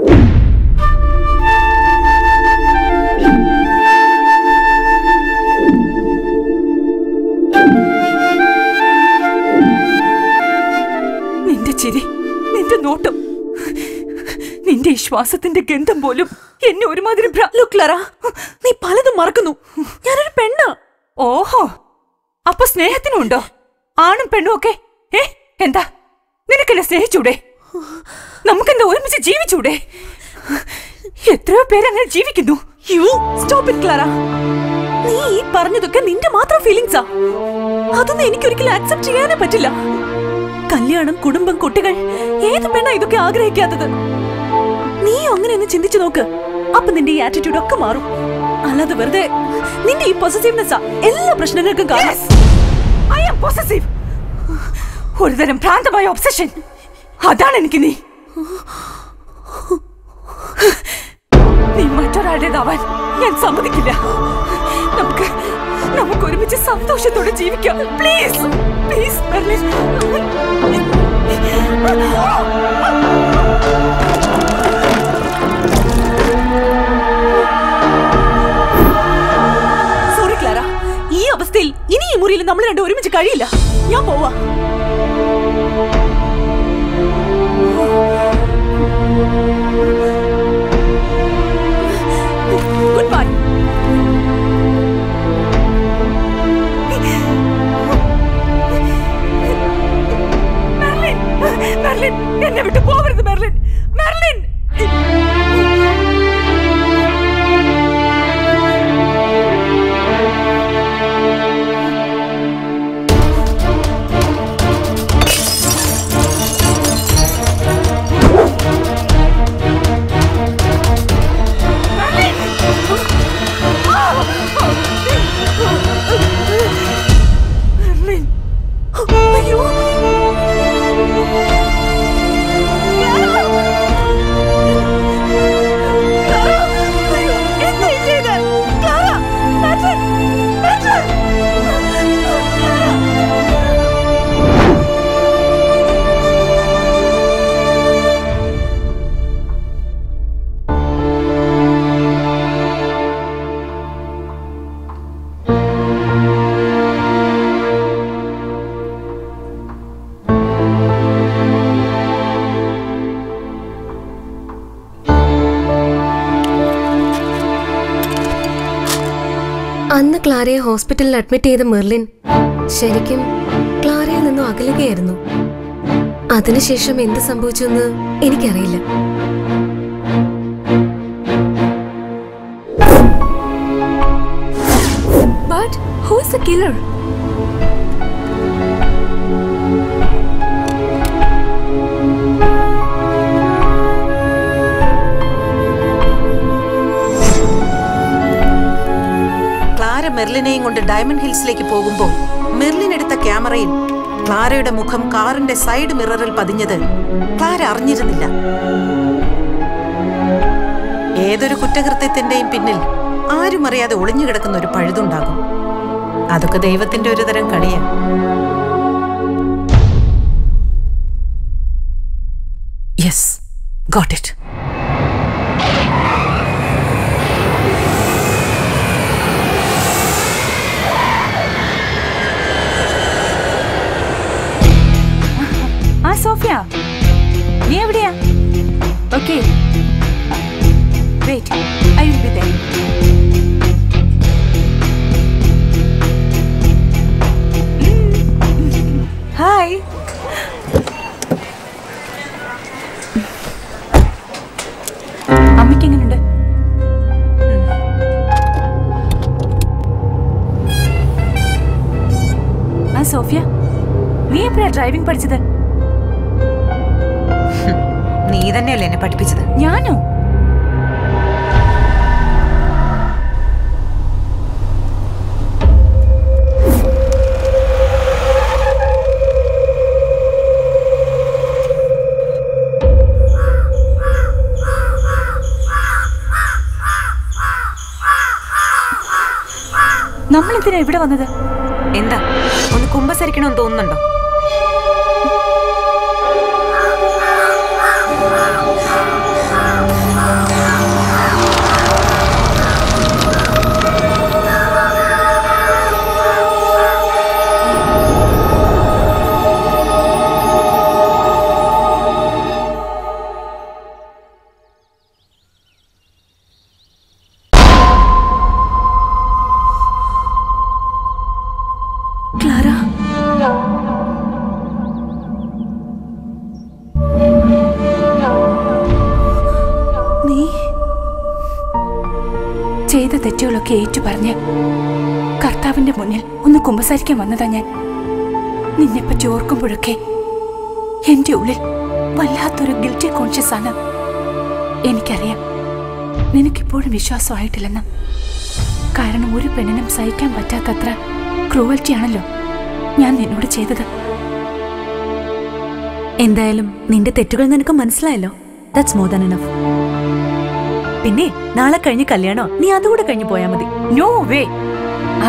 നിന്റെ നോട്ടം. നിന്റെ വിശ്വാസത്തിന്റെ ശ്വാസത്തിന്റെ ഗന്ധം പോലും എന്നെ ഒരുമാതിരി ക്ലറ നീ പലതും മറക്കുന്നു. ഞാനൊരു പെണ്ണാ. ഓഹോ. അപ്പൊ സ്നേഹത്തിനുണ്ടോ? ആണും പെണ്ണും ഒക്കെ? ഏ എന്താ? നിനക്കെന്നെ സ്നേഹിച്ചൂടെ? നമുക്കെന്താ ഒരുമിച്ച് ജീവിച്ചൂടെ? എത്രയോ പേരങ്ങനെ ജീവിക്കുന്നു. യു സ്റ്റോപ്പ് ഇറ്റ് ക്ലാര നീ ഈ പറഞ്ഞതൊക്കെ നിന്റെ മാത്രം ഫീലിങ്സാ അതൊന്നും എനിക്കൊരിക്കലും അക്സെപ്റ്റ് ചെയ്യാനേ പറ്റില്ല. കല്യാണം കുടുംബം കുട്ടികൾ ഏത് പെണ്ണ ഇതൊക്കെ ആഗ്രഹിക്കാത്തത്? നീ അങ്ങനെ ഒന്ന് ചിന്തിച്ചു നോക്ക്. അപ്പൊ നിന്റെ ഈ ആറ്റിറ്റ്യൂഡ് ഒക്കെ മാറും. അല്ലാതെ വെറുതെ നിന്റെ ഈ പോസിറ്റീവ്നെസ് എല്ലാ പ്രശ്നങ്ങൾക്കും കാരണം. ഒരുതരം ഭ്രാന്തമായ ഒബ്സഷൻ അതാണ് എനിക്ക് നീ. നീ മറ്റൊരാളുടേതാവാൻ ഞാൻ സമ്മതിക്കില്ല. നമുക്ക് നമുക്ക് ഒരുമിച്ച് സന്തോഷത്തോടെ ജീവിക്കാം. Please please Merlin sorry Clara ഈ അവസ്ഥയിൽ ഇനി ഈ മുറിയിൽ നമ്മൾ രണ്ടും ഒരുമിച്ച് കഴിയില്ല. ഞാൻ പോവാ. മെർലിൻ എന്നെ വിട്ട് പോകരുത് മെർലിൻ മെർലിൻ ഹോസ്പിറ്റലിൽ അഡ്മിറ്റ് ചെയ്ത മെർലിൻ ശരിക്കും ക്ലാരയിൽ നിന്നും അകലുകയായിരുന്നു അതിനുശേഷം എന്ത് സംഭവിച്ചെന്ന് എനിക്കറിയില്ല But who's the killer? Diamond ഹിൽസിലേക്ക് പോകുമ്പോൾ മെർലിൻ എടുത്ത ക്യാമറയിൽ ക്ലാരയുടെ മുഖം കാറിന്റെ സൈഡ് മിററിൽ പതിഞ്ഞത് ക്ലാര അറിഞ്ഞിരുന്നില്ല. ഏതൊരു കുറ്റകൃത്യത്തിന്റെയും പിന്നിൽ ആരും അറിയാതെ ഒളിഞ്ഞു കിടക്കുന്ന ഒരു പഴുതുണ്ടാകും. അതൊക്കെ ദൈവത്തിന്റെ ഒരു തരം കളിയാ. ഇവിടെ വന്നത്? എന്താ? ഒന്ന് കുമ്പസരിക്കണമെന്ന് തോന്നുന്നുണ്ടോ? കുമ്പസാരിക്കാൻ വന്നതാ ഞാൻ. നിന്നെപ്പറ്റി ഓർക്കുമ്പോഴൊക്കെ എന്റെ ഉള്ളിൽ വല്ലാത്തൊരു ഗിൽറ്റി കോൺഷ്യസ് ആണ്. എനിക്കറിയാം. നിനക്കിപ്പോഴും വിശ്വാസമായിട്ടില്ലെന്ന്. കാരണം ഒരു പെണ്ണിനും സഹിക്കാൻ പറ്റാത്തത്ര ക്രൂവൽറ്റി ആണല്ലോ ഞാൻ നിന്നോട് ചെയ്തത്. എന്തായാലും നിന്റെ തെറ്റുകൾ നിനക്ക് മനസ്സിലായല്ലോ. ദാറ്റ്സ് മോർ ദാൻ എനഫ് പിന്നെ നാളെ കഴിഞ്ഞ് കല്യാണോ? നീ അതുകൂടെ കഴിഞ്ഞ് പോയാ മതി. നോ വേ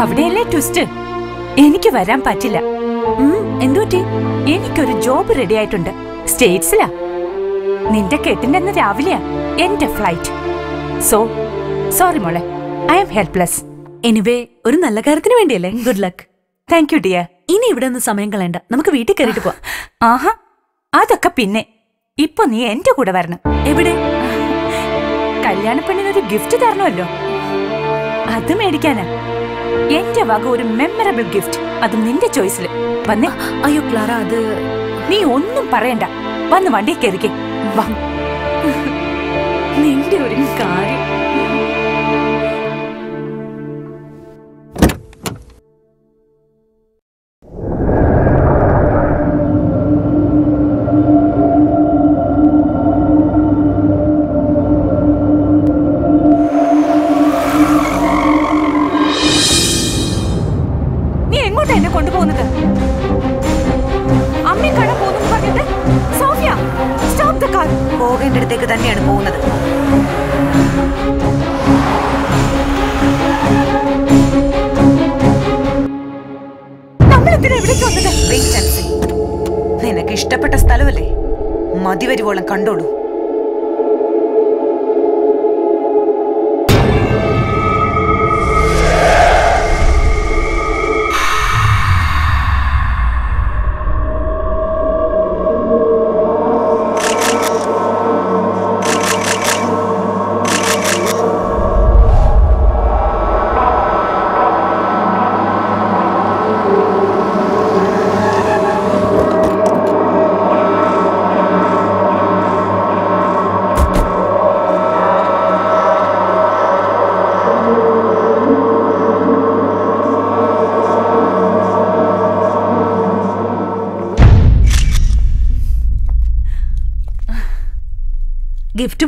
അവിടെയല്ലേ ട്വിസ്റ്റ് എനിക്ക് വരാൻ പറ്റില്ല. എന്തുപറ്റി എനിക്കൊരു ജോബ് റെഡി ആയിട്ടുണ്ട്. സ്റ്റേറ്റ്സിലാ. നിന്റെ കെട്ടിന്റെ രാവിലെയാ എന്റെ ഫ്ലൈറ്റ് സോ സോറി മോളെ. ഐ എം ഹെൽപ്ലെസ് എനിവേ ഒരു നല്ല കാര്യത്തിന് വേണ്ടിയല്ലേ? Good luck thank you dear ഇനി ഇവിടെ നിന്ന് സമയം കളയണ്ട. നമുക്ക് വീട്ടിൽ കയറിയിട്ട് പോവാം. ആഹാ അതൊക്കെ പിന്നെ. ഇപ്പൊ നീ എന്റെ കൂടെ വരണം. എവിടെ? കല്യാണ പെണ്ണിനൊരു ഗിഫ്റ്റ് തരണമല്ലോ. അത് മേടിക്കാനാ. എന്റെ വക ഒരു മെമ്മറബിൾ ഗിഫ്റ്റ് അത് നിന്റെ ചോയ്സിൽ വന്നേ. അയ്യോ ക്ലാറ അത് നീ ഒന്നും പറയണ്ട. വന്ന് വണ്ടി കയറിക്കേ. വാ. നിന്റെ ഒരു കാര്യം.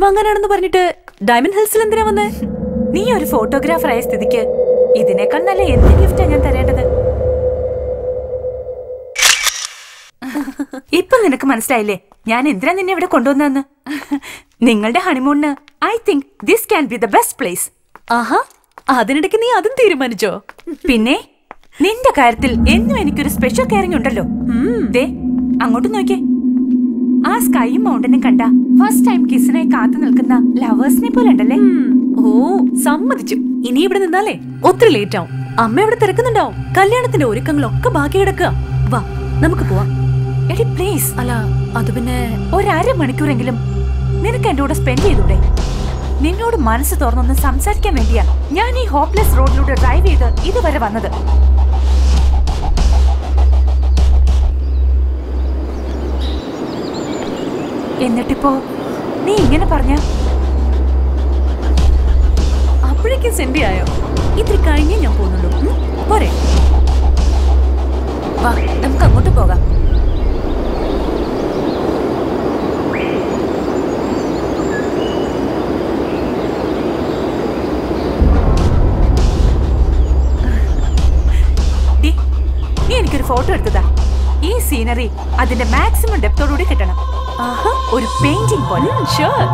വാങ്ങാനാണെന്ന് പറഞ്ഞിട്ട് ഡയമണ്ട് ഹിൽസിൽ എന്തിനാ വന്നേ? നീ ഒരു ഫോട്ടോഗ്രാഫർ ആയ സ്ഥിതിക്ക് ഇതിനേക്കാൾ നല്ല എന്ത് ഗിഫ്റ്റാ ഞാൻ തരേണ്ടത്? ഇപ്പൊ നിനക്ക് മനസ്സിലായില്ലേ? ഞാൻ എന്തിനാ നിന്നെ ഇവിടെ കൊണ്ടുവന്നെന്ന് നിങ്ങളുടെ ഹണിമൂണിന് I think this can be the best place ആഹാ അതിനിടയ്ക്ക് നീ അതും തീരുമാനിച്ചോ? പിന്നെ? നിന്റെ കാര്യത്തിൽ എന്നും എനിക്കൊരു സ്പെഷ്യൽ കെയറിംഗ് ഉണ്ടല്ലോ. ദേ അങ്ങോട്ട് നോക്കിയേ. സ്കൈയും മൗണ്ടനും കണ്ട ഫസ്റ്റ് ടൈം കിസിനായി കാത്തു നിൽക്കുന്ന ലവേഴ്സിനെ പോലെ ഉണ്ടല്ലേ? ഓ സമ്മതിച്ചു. ഇനി ഇവിടെ നിന്നാലേ ഒത്തിരി ലേറ്റ് ആവും. അമ്മ ഇവിടെ തിരക്കുന്നുണ്ടാവും. കല്യാണത്തിന്റെ ഒരുക്കങ്ങളൊക്കെ ബാക്കി കിടക്കുക. വാ നമുക്ക് പോവാം. എടി പ്ലീസ് അല്ല അത് പിന്നെ ഒരര മണിക്കൂറെങ്കിലും നിനക്ക് എന്റെ കൂടെ സ്പെൻഡ് ചെയ്തൂടെ? നിന്നോട് മനസ്സ് തുറന്നൊന്ന് സംസാരിക്കാൻ വേണ്ടിയാ ഞാൻ ഈ ഹോപ്ലെസ് റോഡിലൂടെ ഡ്രൈവ് ചെയ്ത് ഇതുവരെ വന്നത്. എന്നിട്ടിപ്പോ നീ ഇങ്ങനെ പറഞ്ഞ? അപ്പോഴേക്കും സെൻഡി ആയോ? ഇത്തിരി കഴിഞ്ഞേ ഞാൻ പോകുന്നുള്ളൂ. പോരെ. വാ നമുക്ക് അങ്ങോട്ട് പോകാം. ഫോട്ടോ എടുത്തതാ. ഈ സീനറി അതിന്റെ മാക്സിമം ഡെപ്തോടുകൂടി കിട്ടണം. ആഹാ. ഒരു പെയിന്റിംഗ് പോലെ ഷുവർ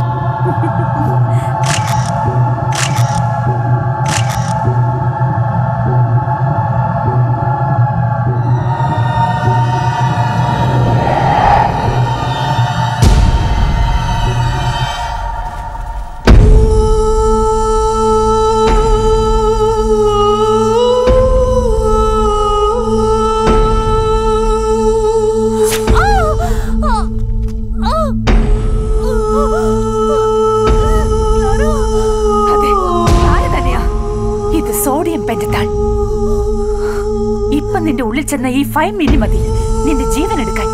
ഫൈവ് മില്ലി മതി. നിന്റെ ജീവൻ എടുക്കാൻ.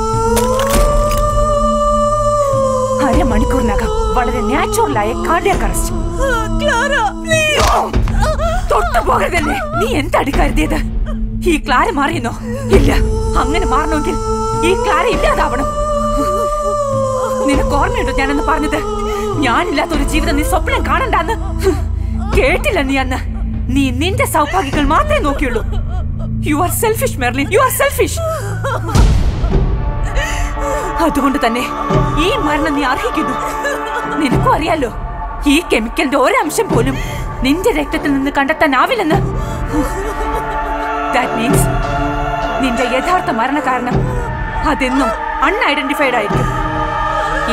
അരമണിക്കൂറിനകം വളരെ നാച്ചുറലായ കാർഡിയാക് അറസ്റ്റ് തൊട്ടു പോകരുതല്ലേ. നീ എന്താണ് കരുതിയത്? ഈ ക്ലാര മാറിയെന്നോ? ഇല്ല. അങ്ങനെ മാറണമെങ്കിൽ ഈ ക്ലാര ഇല്ലാതാവണം. നിനക്ക് ഓർമ്മയുണ്ടോ ഞാനെന്ന് പറഞ്ഞത്? ഞാനില്ലാത്ത ഒരു ജീവിതം നീ സ്വപ്നം കാണണ്ടെന്ന്? കേട്ടില്ല നീ അന്ന്. നീ നിന്റെ സൗഭാഗ്യങ്ങൾ മാത്രമേ നോക്കിയുള്ളൂ. You are selfish Merlin you are selfish അതുകൊണ്ട് തന്നെ ഈ മരണം നീ അർഹിക്കുന്നു. നിനക്കും അറിയാലോ ഈ കെമിക്കലിന്റെ ഒരംശം പോലും നിന്റെ രക്തത്തിൽ നിന്ന് കണ്ടെത്താനാവില്ലെന്ന്. ദാറ്റ് മീൻസ് നിന്റെ യഥാർത്ഥ മരണ കാരണം അതെന്നും അൺഐഡന്റിഫൈഡ് ആയിരിക്കും.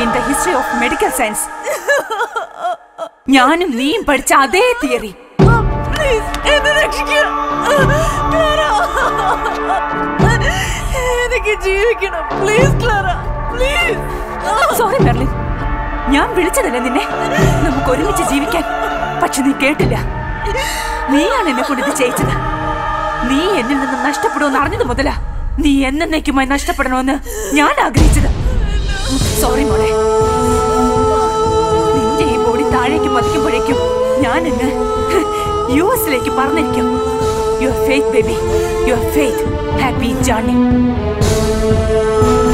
In the history of medical science ഞാനും നീയും പഠിച്ച അതേ തിയറി. ജീവിക്കണം. പ്ലീസ് പ്ലീസ് സോറി ഞാൻ വിളിച്ചതല്ല നിന്നെ? നമുക്ക് ഒരുമിച്ച് ജീവിക്കാൻ. പക്ഷെ നീ കേട്ടില്ല. നീയാണ് എന്നെ കൊണ്ട് ചെയ്യിച്ചത്. നീ എന്നിൽ നിന്ന് നഷ്ടപ്പെടുമെന്ന് അറിഞ്ഞത് മുതലാ. നീ എന്നേക്കുമായി നഷ്ടപ്പെടണമെന്ന് ഞാൻ ആഗ്രഹിച്ചത്. സോറി മോളെ. നിന്റെ ഈ ബോഡി താഴേക്ക് പതിക്കുമ്പോഴേക്കും ഞാൻ അങ്ങ് യു എസിലേക്ക് പറഞ്ഞിരിക്കും. Your faith baby your faith happy journey അതേ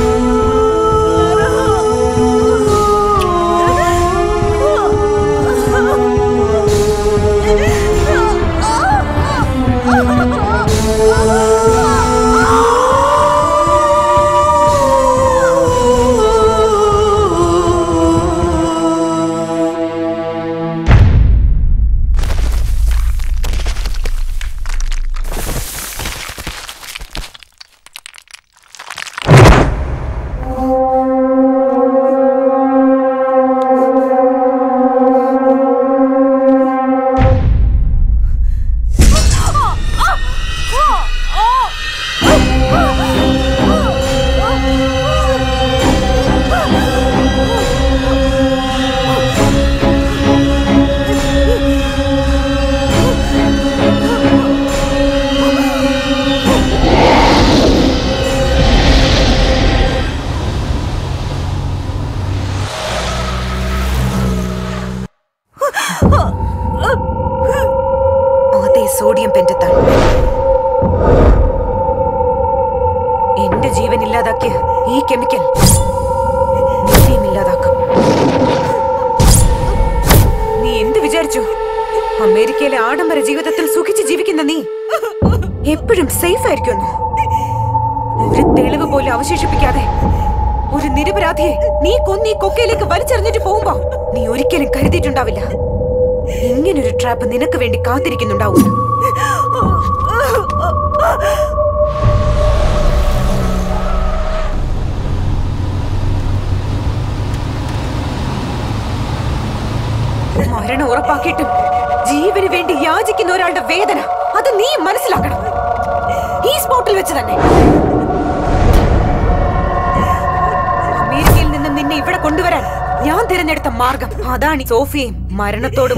മരണത്തോട്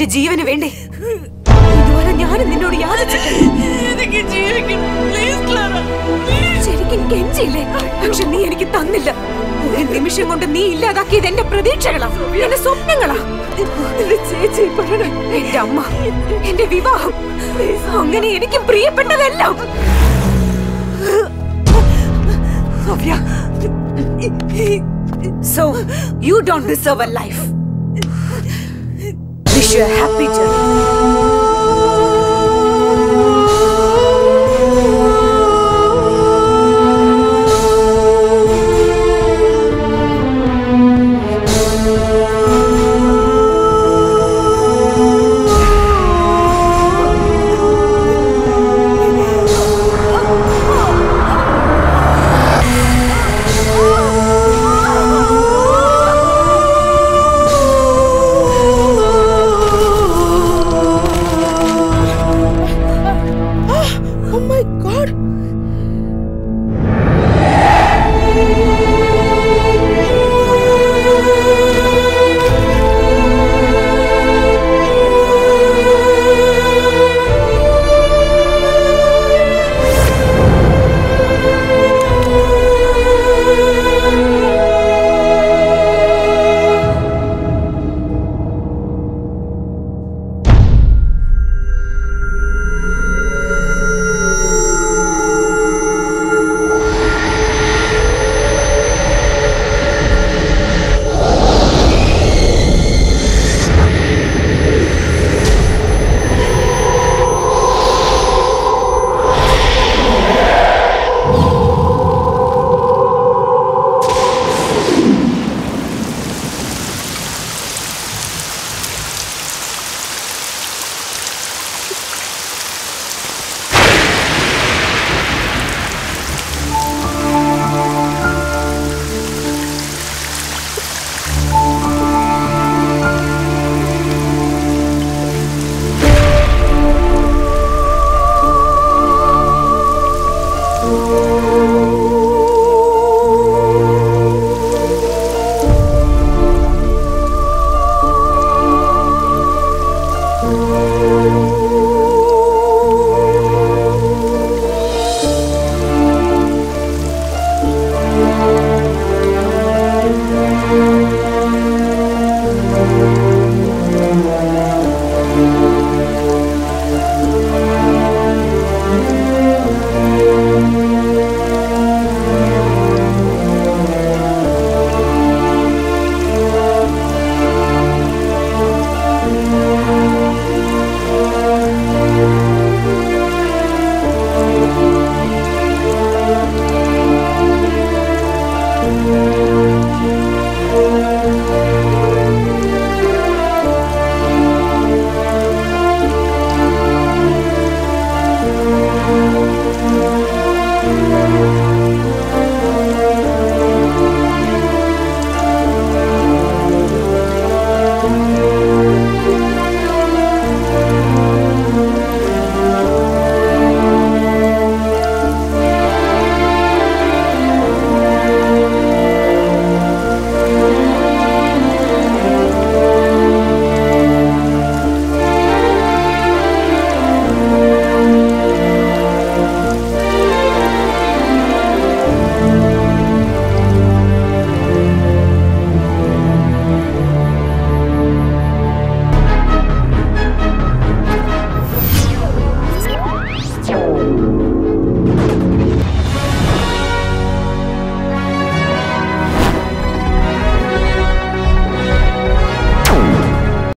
ഒരിറ്റ ജീവന് വേണ്ടേ? ഇതുവരെ ഞാനും നിന്നോട് ശരിക്കും കെഞ്ചിയില്ലേ? പക്ഷെ നീ എനിക്ക് തന്നില്ല. ഒരു നിമിഷം കൊണ്ട് നീ ഇല്ലാതാക്കിയത് എന്റെ പ്രതീക്ഷകളാ. എന്റെ സ്വപ്നങ്ങളാ. ചേച്ചി എന്റെ അമ്മ. എന്റെ വിവാഹം. അങ്ങനെ എനിക്ക് പ്രിയപ്പെട്ടതെല്ലാം. So you don't deserve a life wish you happy journey ആ